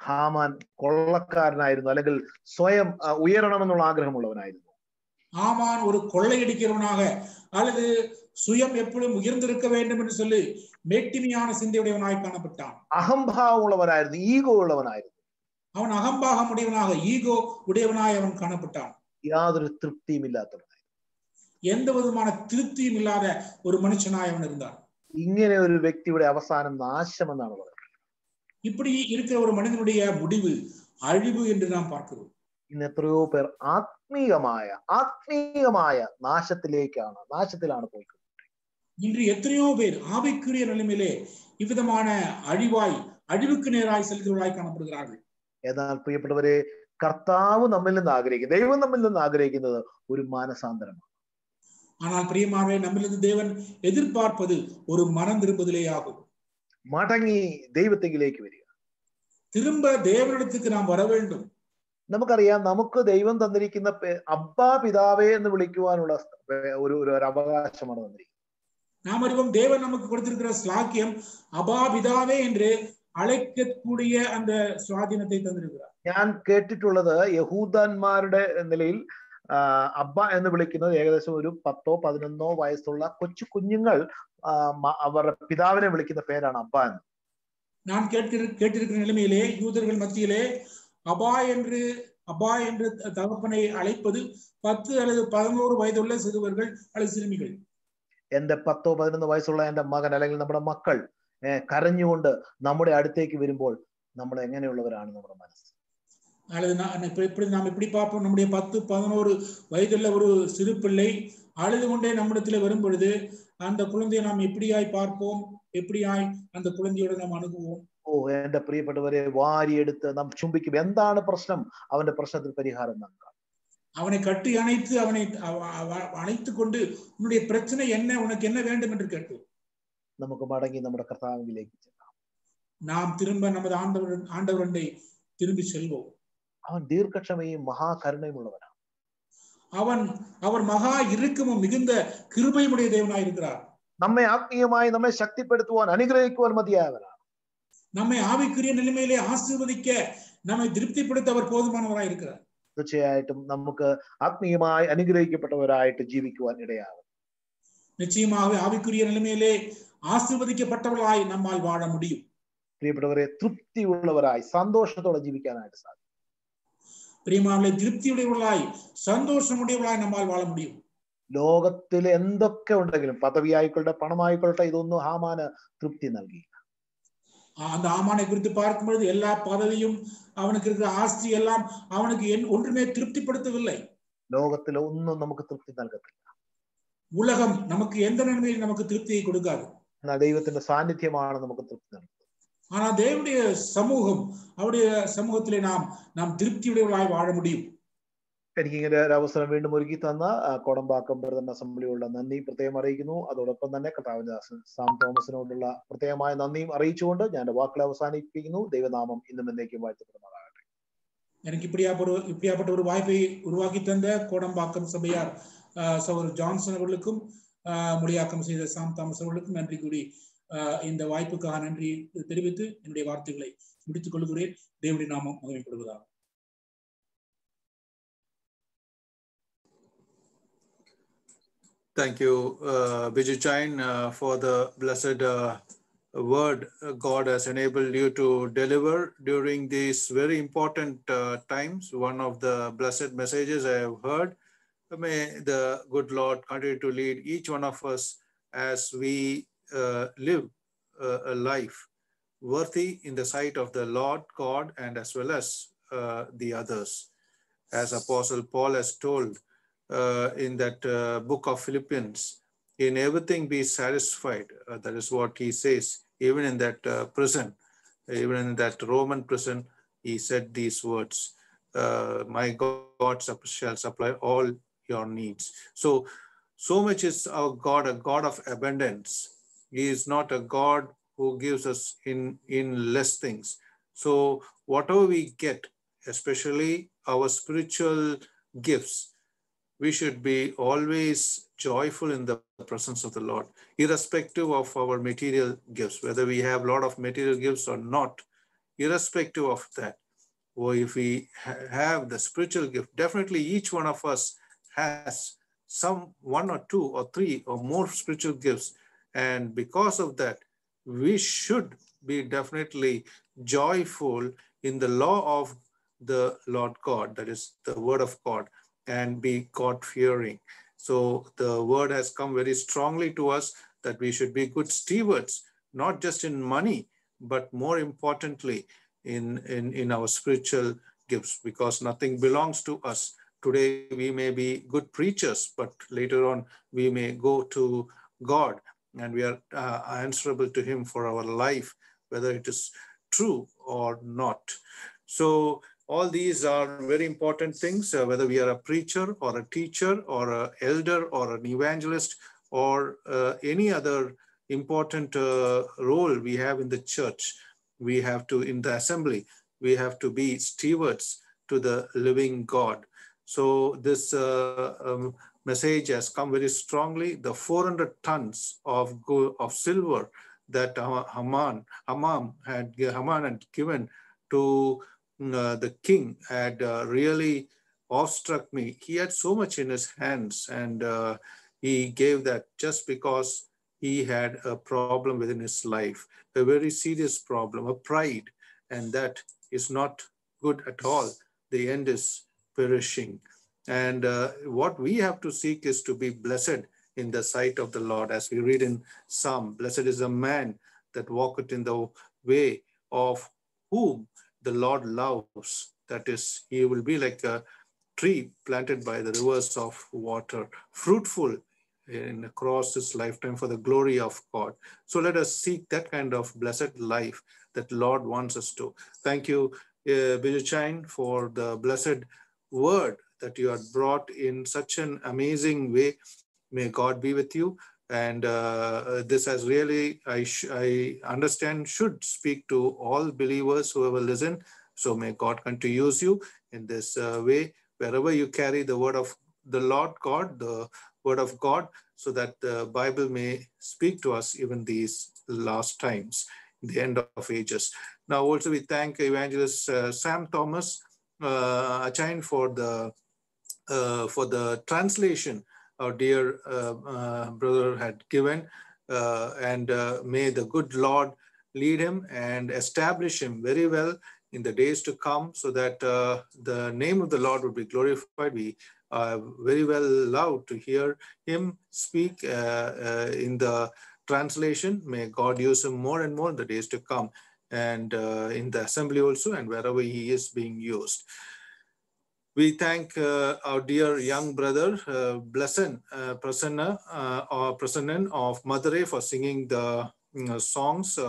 ഹാമാൻ കൊള്ളക്കാരനായിരുന്നു അല്ലെങ്കിൽ സ്വയം ആ, ഉയരണമെന്നുള്ള ആഗ്രഹമുള്ളവനായിരുന്നു ஆமான் ஒரு கொள்ளையடிக்கிறவனாக அல்லது சுயம் எப்பொழுதும் உயர்ந்திருக்க வேண்டும் என்று சொல்லி மேட்டிமையான சிந்தையுடையவனாய் காணப்பட்டான் അഹംഭാവമുള്ളവനായിരുന്നു ഈഗോ ഉള്ളവനായിരുന്നു அவன் அகம்பாகம் உடையவனாக ஈகோ உடையவனாய் அவன் காணப்பட்டான் യാതൊരു തൃപ്തിയും ഇല്ലാത്തവൻ எந்த விதமான திருப்தியும் இல்லாத ஒரு மனுஷனாய் அவன் இருந்தான் ഇങ്ങനെ ഒരു വ്യക്തിയുടെ അവസാനം നാശമെന്നാണ് പറയുന്നത് இப்படி இருக்கிற ஒரு மனிதனுடைய முடிவு அழிவு என்று நாம் பார்க்கிறோம் ഇന്ന് എത്രയോ പേർ ആത്മീയമായ ആത്മീയമായ നാശത്തിലേക്കാണ് നാശത്തിലാണ് പോയി இன்று எத்தனையோ பேர் ஆவிக்குரிய நிலைமையிலே இவ்விதமான அழிவாய் அழிவுக்கு நேராய் செல்கிறவர்களாய் காணப்படுகிறார்கள் എന്നാൽ പ്രിയപ്പെട്ടവരെ കർത്താവ് നമ്മിൽ നിന്ന് ആഗ്രഹിക്കുന്നത് ദൈവം നമ്മിൽ നിന്ന് ആഗ്രഹിക്കുന്നത് ഒരു മാനസാന്തരമാണ് ஆனால் பிரியமானவே நம்மிலிருந்து தேவன் எதிர்பார்ப்பது ஒரு மனம் திரும்புதலே ஆகும் മടങ്ങി ദൈവത്തെങ്കിലേക്ക് വരിക திரும்ப தேவனிடத்துக்கு நாம் வர வேண்டும் നമുക്കറിയാം നമുക്ക് ദൈവം തന്നിരിക്കുന്ന പേ- അബ്ബാ പിതാവേ എന്ന് വിളിക്കുവാനുള്ള പേ- ഒരു ഒരു ഒരു അവകാശമാണ് തന്നിരിക്കുന്നത് நாம் அறிவோம் தேவன் நமக்கு கொடுத்திருக்கிற ஸ்லாக்கியம் அபா பிதாவே என்று அழைக்கக்கூடிய அந்த சுவாதீனத்தை தந்திருக்கிறார் ഞാൻ കേട്ടിട്ടുള്ളത് യഹൂദന്മാരുടെ നിലയിൽ ആ, അബ്ബ എന്ന് വിളിക്കുന്നത് ഏകദേശം ഒരു പത്തോ പതിനൊന്നോ വയസ്സുള്ള കൊച്ചു കുഞ്ഞുങ്ങൾ ആ, മ- അവരുടെ പിതാവിനെ വിളിക്കുന്ന പേരാണ് അബ്ബ എന്ന് நான் கேட்கிற கேட்டிருக்கிற நிலைமையிலே யூதர்கள் மத்தியிலே அபா என்று அபா என்று தகப்பனை அழைப்பது பத்து அல்லது பதினோரு வயதுள்ள சிறுவர்கள் அல்லது சிறுமிகள் എന്റെ പത്തോ പതിനൊന്ന് വയസ്സുള്ള എന്റെ മകൻ അല്ലെങ്കിൽ നമ്മുടെ മക്കൾ ഏർ കരഞ്ഞുകൊണ്ട് നമ്മുടെ അടുത്തേക്ക് വരുമ്പോൾ നമ്മൾ എങ്ങനെയുള്ളവരാണ് നമ്മുടെ മനസ്സ് அல்லது நான் இப்ப இப்படி நாம் எப்படி பார்ப்போம் நம்முடைய பத்து பதினோரு வயதுள்ள ஒரு சிறு பிள்ளை அழுது கொண்டே நம்மிடத்துல வரும் பொழுது அந்த குழந்தையை நாம் எப்படியாய் பார்ப்போம் எப்படியாய் அந்த குழந்தையோட நாம் அணுகுவோம் ഓ എന്റെ പ്രിയപ്പെട്ടവരെ വാരിയെടുത്ത് നാം ചുംബിക്കും എന്താണ് പ്രശ്നം അവന്റെ പ്രശ്നത്തിന് പരിഹാരം നാം കാണും அவனை கட்டி அணைத்து அவனை அவ- அவ- அணைத்துக் கொண்டு உன்னுடைய பிரச்சனை என்ன உனக்கு என்ன வேண்டும் என்று கேட்போம் നമുക്ക് മടങ്ങി നമ്മുടെ കർത്താവിലേക്ക് ചെല്ലാം நாம் திரும்ப நமது ஆண்டவர் ஆண்டவரண்டை திரும்பி செல்வோம் അവൻ ദീർഘക്ഷമയും മഹാകരുണയും ഉള്ളവനാണ് அவன் அவர் மகா இறுக்கமும் மிகுந்த கிருபையுடைய தேவனாய் இருக்கிறார் നമ്മെ ആത്മീയമായി നമ്മെ ശക്തിപ്പെടുത്തുവാൻ അനുഗ്രഹിക്കുവാൻ മതിയായവനാണ് நம்மை ஆவிக்குரிய நிலைமையிலே ஆசீர்வதிக்க நம்மை திருப்திப்படுத்த அவர் போதுமானவராய் இருக்கிறார் തീർച്ചയായിട്ടും നമുക്ക് ആത്മീയമായി അനുഗ്രഹിക്കപ്പെട്ടവരായിട്ട് ജീവിക്കുവാൻ ഇടയാകും நிச்சயமாகவே ஆவிக்குரிய நிலைமையிலே ஆசீர்வதிக்கப்பட்டவர்களாய் நம்மால் வாழ முடியும் പ്രിയപ്പെട്ടവരെ തൃപ്തിയുള്ളവരായി സന്തോഷത്തോടെ ജീവിക്കാനായിട്ട് സാധിക്കും பிரியமாவிலே திருப்தியுடையவர்களாய் சந்தோஷமுடையவர்களாய் நம்மால் வாழ முடியும் ലോകത്തിൽ എന്തൊക്കെ ഉണ്ടെങ്കിലും പദവിയായിക്കൊള്ളട്ടെ പണമായിക്കൊള്ളട്ടെ ഇതൊന്നും ഹാമാന് തൃപ്തി നൽകി ஆஹ் அந்த ஆமானை குறித்து பார்க்கும் பொழுது எல்லா பதவியும் அவனுக்கு இருக்கிற ஆஸ்தி எல்லாம் அவனுக்கு என் ஒன்றுமே திருப்திப்படுத்தவில்லை ലോകത്തിൽ ഒന്നും നമുക്ക് തൃപ്തി നൽകത്തില്ല உலகம் நமக்கு எந்த நன்மையும் நமக்கு திருப்தியை கொடுக்காது എന്നാൽ ദൈവത്തിന്റെ സാന്നിധ്യമാണ് നമുക്ക് തൃപ്തി നൽകുന്നത് ஆனா தேவனுடைய சமூகம் அவருடைய சமூகத்திலே நாம் நாம் திருப்தியுடையவர்களாய் வாழ முடியும் എനിക്ക് ഇങ്ങനെ ഒരു അവസരം വീണ്ടും ഒരുക്കി തന്ന ആ, കോടമ്പാക്കം ബ്രദർ അസംബ്ലിയുള്ള നന്ദി പ്രത്യേകം അറിയിക്കുന്നു അതോടൊപ്പം തന്നെ കർത്താവിന്റെ ദാസൻ സാം തോമസിനോടുള്ള പ്രത്യേകമായ നന്ദിയും അറിയിച്ചുകൊണ്ട് ഞാൻ എൻ്റെ വാക്കുകളെ അവസാനിപ്പിക്കുന്നു ദൈവനാമം ഇന്നും എന്നേക്കും വാഴ്ത്തപ്പെടുന്നതാണ് எனக்கு இப்படியாப்பட்ட ஒரு இப்படியாப்பட்ட ஒரு வாய்ப்பை உருவாக்கி தந்த கோடம்பாக்கம் சபையார் ஆஹ், சகோதரர் ஜான்சன் அவர்களுக்கும் ஆஹ், மொழியாக்கம் செய்த சாம் தாமஸ் அவர்களுக்கும் நன்றி கூறி ஆஹ், இந்த வாய்ப்புக்காக நன்றி தெரிவித்து என்னுடைய வார்த்தைகளை முடித்துக் கொள்கிறேன் தேவனுடைய நாமம் மகிமைப்படுவதாக Thank you, uh, Biju uh, for the blessed uh, word God has enabled you to deliver during these very important uh, times. One of the blessed messages I have heard. May the good Lord continue to lead each one of us as we uh, live uh, a life worthy in the sight of the Lord God and as well as uh, the others. As Apostle Paul has told, uh, in that uh, book of Philippians, in everything be satisfied. Uh, that is what he says. Even in that uh, prison, even in that Roman prison, he said these words uh, My God shall supply all your needs. So, so much is our God, a God of abundance. He is not a God who gives us in, in less things. So, whatever we get, especially our spiritual gifts, we should be always joyful in the presence of the Lord, irrespective of our material gifts, whether we have a lot of material gifts or not, irrespective of that. Or if we ha- have the spiritual gift, definitely each one of us has some one or two or three or more spiritual gifts. And because of that, we should be definitely joyful in the law of the Lord God, that is the word of God, and be God fearing. So the word has come very strongly to us that we should be good stewards, not just in money, but more importantly, in, in, in our spiritual gifts, because nothing belongs to us. Today we may be good preachers, but later on we may go to God and we are uh, answerable to Him for our life, whether it is true or not. So all these are very important things, uh, whether we are a preacher or a teacher or an elder or an evangelist or uh, any other important uh, role we have in the church. We have to, in the assembly, we have to be stewards to the living God. So this uh, um, message has come very strongly. The 400 tons of gold, of silver that Haman, Haman had Haman had given to the king had uh, really awestruck me. He had so much in his hands, and uh, he gave that just because he had a problem within his life, a very serious problem, a pride, and that is not good at all. The end is perishing. And uh, what we have to seek is to be blessed in the sight of the Lord. As we read in Psalm, blessed is a man that walketh in the way of whom the Lord loves. That is, he will be like a tree planted by the rivers of water, fruitful in across his lifetime for the glory of God. So let us seek that kind of blessed life that Lord wants us to. Thank you, uh, for the blessed word that you had brought in such an amazing way. May God be with you. And uh, this has really, I, I understand, should speak to all believers who ever listen. So may God continue to use you in this uh, way, wherever you carry the word of the Lord God, the word of God, so that the Bible may speak to us even these last times, the end of ages. Now, also we thank Evangelist uh, Sam Thomas uh, Achain for the uh, for the translation our dear uh, uh, brother had given. Uh, and may the good Lord lead him and establish him very well in the days to come so that the name of the Lord would be glorified. We uh, very well love to hear him speak uh, uh, in the translation. May God use him more and more in the days to come and in the assembly also and wherever he is being used. We thank uh, our dear young brother, uh, Blesson uh, Prasanna, uh, or Prasannan of Madurai for singing the know, songs,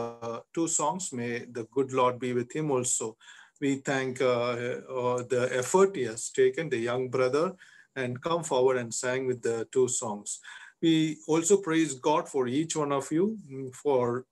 two songs. May the good Lord be with him also. We thank the effort he has taken, the young brother, and come forward and sang with the two songs. We also praise God for each one of you for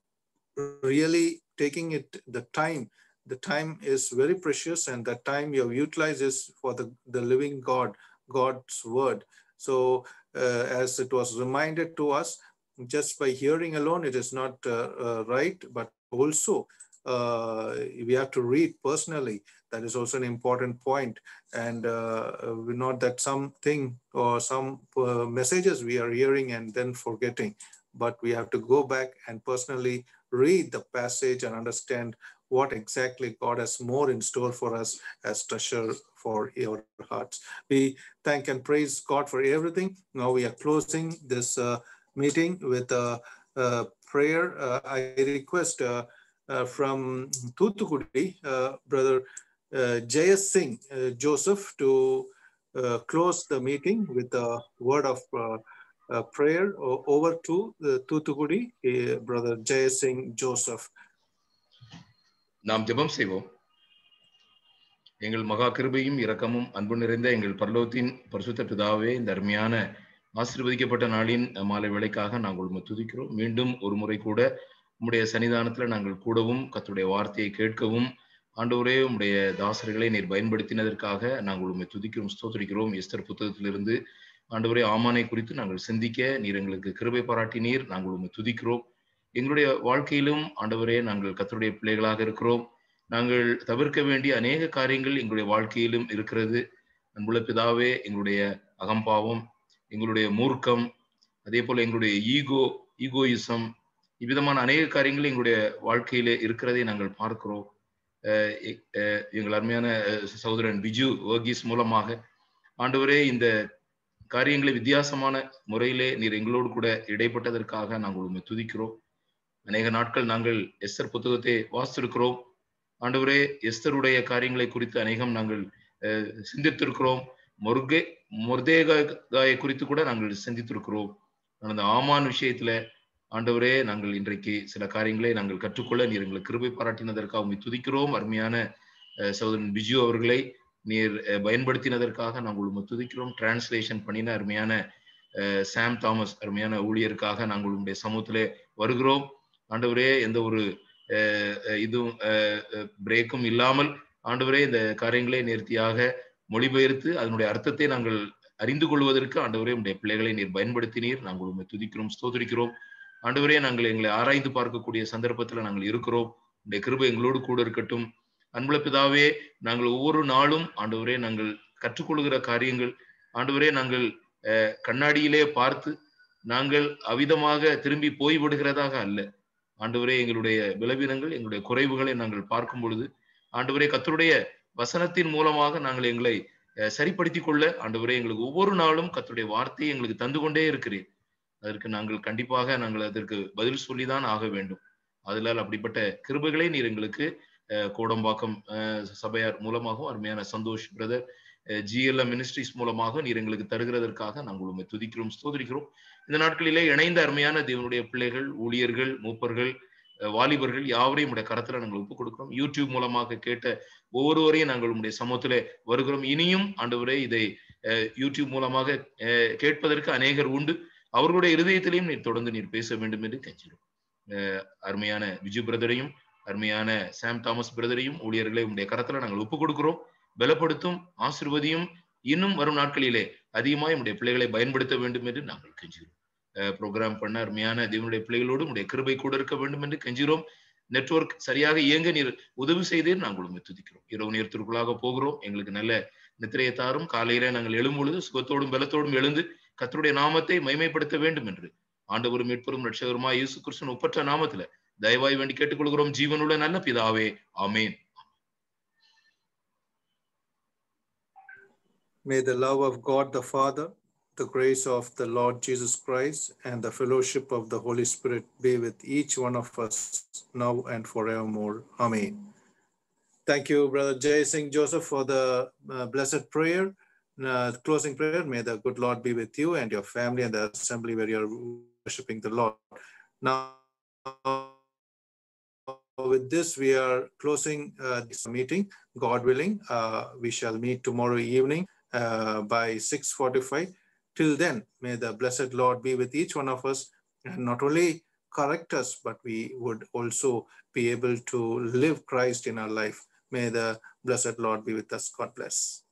really taking it the time the time is very precious and that time you have utilized is for the, the living God, God's word. So uh, as it was reminded to us, just by hearing alone, it is not uh, uh, right, but also we have to read personally. That is also an important point. And not that something or some messages we are hearing and then forgetting, but we have to go back and personally read the passage and understand what exactly God has more in store for us as treasure for your hearts. We thank and praise God for everything. Now we are closing this uh, meeting with a, a prayer. Uh, I request uh, uh from Thuthukudi, uh, Brother uh, Jayas Singh Joseph to close the meeting with a word of prayer over to Thuthukudi, Brother Jayas Singh Joseph. நாம் ஜெபம் செய்வோம். எங்கள் மகா கிருபையும் இரக்கமும் அன்பு நிறைந்த எங்கள் பரலோகத்தின் பரிசுத்த பிதாவே இந்த அருமையான ஆசிர்வதிக்கப்பட்ட நாளின் மாலை வேலைக்காக நாங்கள் உண்மை துதிக்கிறோம். மீண்டும் ஒரு முறை கூட உம்முடைய சன்னிதானத்துல நாங்கள் கூடவும் கத்துடைய வார்த்தையை கேட்கவும் ஆண்டவரே உம்முடைய தாசர்களை நீர் பயன்படுத்தினதற்காக நாங்கள் உண்மை துதிக்கிறோம் ஸ்தோத்தரிக்கிறோம். எஸ்தர் புத்தகத்திலிருந்து ஆண்டவரே ஆமானை குறித்து நாங்கள் சிந்திக்க நீர் எங்களுக்கு கிருபை பாராட்டினீர். நாங்கள் உண்மை துதிக்கிறோம். எங்களுடைய வாழ்க்கையிலும் ஆண்டவரே நாங்கள் கத்தருடைய பிள்ளைகளாக இருக்கிறோம். நாங்கள் தவிர்க்க வேண்டிய அநேக காரியங்கள் எங்களுடைய வாழ்க்கையிலும் இருக்கிறது. அன்புள்ள பிதாவே எங்களுடைய அகம்பாவம் எங்களுடைய மூர்க்கம் அதே போல எங்களுடைய ஈகோ ஈகோயிசம் இவ்விதமான அநேக காரியங்கள் எங்களுடைய வாழ்க்கையில இருக்கிறதை நாங்கள் பார்க்கிறோம். எங்கள் அருமையான சகோதரன் பிஜு வர்கீஸ் மூலமாக ஆண்டவரே இந்த காரியங்களை வித்தியாசமான முறையிலே நீர் எங்களோடு கூட இடைப்பட்டதற்காக நாங்கள் உண்மை துதிக்கிறோம். அநேக நாட்கள் நாங்கள் எஸ்தர் புத்தகத்தை வாசித்திருக்கிறோம். ஆண்டவரே எஸ்தருடைய காரியங்களை குறித்து அநேகம் நாங்கள் சிந்தித்திருக்கிறோம். மொர்கே மொர்தேகாயை குறித்து கூட நாங்கள் சிந்தித்திருக்கிறோம். அந்த ஆமான் விஷயத்துல ஆண்டவரே நாங்கள் இன்றைக்கு சில காரியங்களை நாங்கள் கற்றுக்கொள்ள நீர் எங்களுக்கு கிருபை பாராட்டினதற்காக உண்மை துதிக்கிறோம். அருமையான அஹ், சகோதரன் பிஜு அவர்களை நீர் பயன்படுத்தினதற்காக நாங்கள் உண்மை துதிக்கிறோம். டிரான்ஸ்லேஷன் பண்ணின அருமையான சாம் தாமஸ் அருமையான ஊழியருக்காக நாங்கள் உங்களுடைய சமூகத்திலே வருகிறோம். ஆண்டவரே எந்த ஒரு இதுவும் பிரேக்கும் இல்லாமல் ஆண்டவரே இந்த காரியங்களை நேர்த்தியாக மொழிபெயர்த்து அதனுடைய அர்த்தத்தை நாங்கள் அறிந்து கொள்வதற்கு ஆண்டவரே உடைய பிள்ளைகளை நீர் பயன்படுத்தினீர். நாங்கள் உண்மை துதிக்கிறோம் ஸ்தோதரிக்கிறோம் ஆண்டவரே நாங்கள் எங்களை ஆராய்ந்து பார்க்கக்கூடிய சந்தர்ப்பத்துல நாங்கள் இருக்கிறோம். உடைய கிருபை எங்களோடு கூட இருக்கட்டும். அன்புள்ள பிதாவே நாங்கள் ஒவ்வொரு நாளும் ஆண்டவரே நாங்கள் கற்றுக்கொள்கிற காரியங்கள் ஆண்டவரே நாங்கள் கண்ணாடியிலே பார்த்து நாங்கள் அவிதமாக திரும்பி போய்விடுகிறதாக அல்ல. ஆண்டவரே எங்களுடைய விளைவினங்கள் எங்களுடைய குறைவுகளை நாங்கள் பார்க்கும் பொழுது ஆண்டவரே கத்தருடைய வசனத்தின் மூலமாக நாங்கள் எங்களை சரிப்படுத்தி சரிப்படுத்திக் கொள்ள ஆண்டவரே எங்களுக்கு ஒவ்வொரு நாளும் கத்தருடைய வார்த்தையை எங்களுக்கு தந்து கொண்டே இருக்கிறேன் அதற்கு நாங்கள் கண்டிப்பாக நாங்கள் அதற்கு பதில் சொல்லிதான் ஆக வேண்டும். அதனால் அப்படிப்பட்ட கிருபைகளை நீர் எங்களுக்கு கோடம்பாக்கம் சபையார் மூலமாகவும் அருமையான சந்தோஷ் பிரதர் ஜிஎல்எம் மினிஸ்ட்ரிஸ் மூலமாக நீர் எங்களுக்கு தருகிறதற்காக நாங்கள் உண்மை துதிக்கிறோம் ஸ்தோதிக்கிறோம். இந்த நாட்களிலே இணைந்த அருமையான தேவனுடைய பிள்ளைகள் ஊழியர்கள் மூப்பர்கள் வாலிபர்கள் யாவரையும் உடைய கரத்துல நாங்கள் ஒப்புக் கொடுக்கிறோம். யூடியூப் மூலமாக கேட்ட ஒவ்வொருவரையும் நாங்கள் உடைய சமூகத்துல வருகிறோம். இனியும் ஆண்டவரே இதை யூடியூப் மூலமாக கேட்பதற்கு அநேகர் உண்டு. அவர்களுடைய இருதயத்திலையும் நீர் தொடர்ந்து நீர் பேச வேண்டும் என்று கஞ்சிடும் அருமையான விஜய் பிரதரையும் அருமையான சாம் தாமஸ் பிரதரையும் ஊழியர்களை உங்களுடைய கரத்துல நாங்கள் ஒப்புக் கொடுக்கிறோம். பலப்படுத்தும் ஆசிர்வதியும் இன்னும் வரும் நாட்களிலே அதிகமாக நம்முடைய பிள்ளைகளை பயன்படுத்த வேண்டும் என்று நாங்கள் கெஞ்சுகிறோம். ப்ரோக்ராம் பண்ண அருமையான தேவனுடைய பிள்ளைகளோடு உடைய கிருபை கூட இருக்க வேண்டும் என்று கெஞ்சுகிறோம். நெட்வொர்க் சரியாக இயங்க நீர் உதவி செய்தே நாங்கள் உண்மை துதிக்கிறோம். இரவு நேரத்திற்குள்ளாக போகிறோம். எங்களுக்கு நல்ல நித்திரையை தாரும். காலையில நாங்கள் எழும் பொழுது சுகத்தோடும் பலத்தோடும் எழுந்து கத்தருடைய நாமத்தை மைமைப்படுத்த வேண்டும் என்று ஆண்டவரும் மீட்பரும் ரட்சகருமா இயேசு கிறிஸ்துவின் ஒப்பற்ற நாமத்துல தயவாய் வேண்டி கேட்டுக்கொள்கிறோம். ஜீவனுள்ள நல்ல பிதாவே ஆமேன். May the love of God the Father, the grace of the Lord Jesus Christ, and the fellowship of the Holy Spirit be with each one of us now and forevermore. Amen. Thank you, Brother Jay Singh Joseph, for the uh, blessed prayer. Uh, closing prayer. May the good Lord be with you and your family and the assembly where you're worshiping the Lord. Now, with this, we are closing uh, this meeting. God willing, uh, we shall meet tomorrow evening uh, by 6.45. Till then, may the blessed Lord be with each one of us and not only correct us, but we would also be able to live Christ in our life. May the blessed Lord be with us. God bless.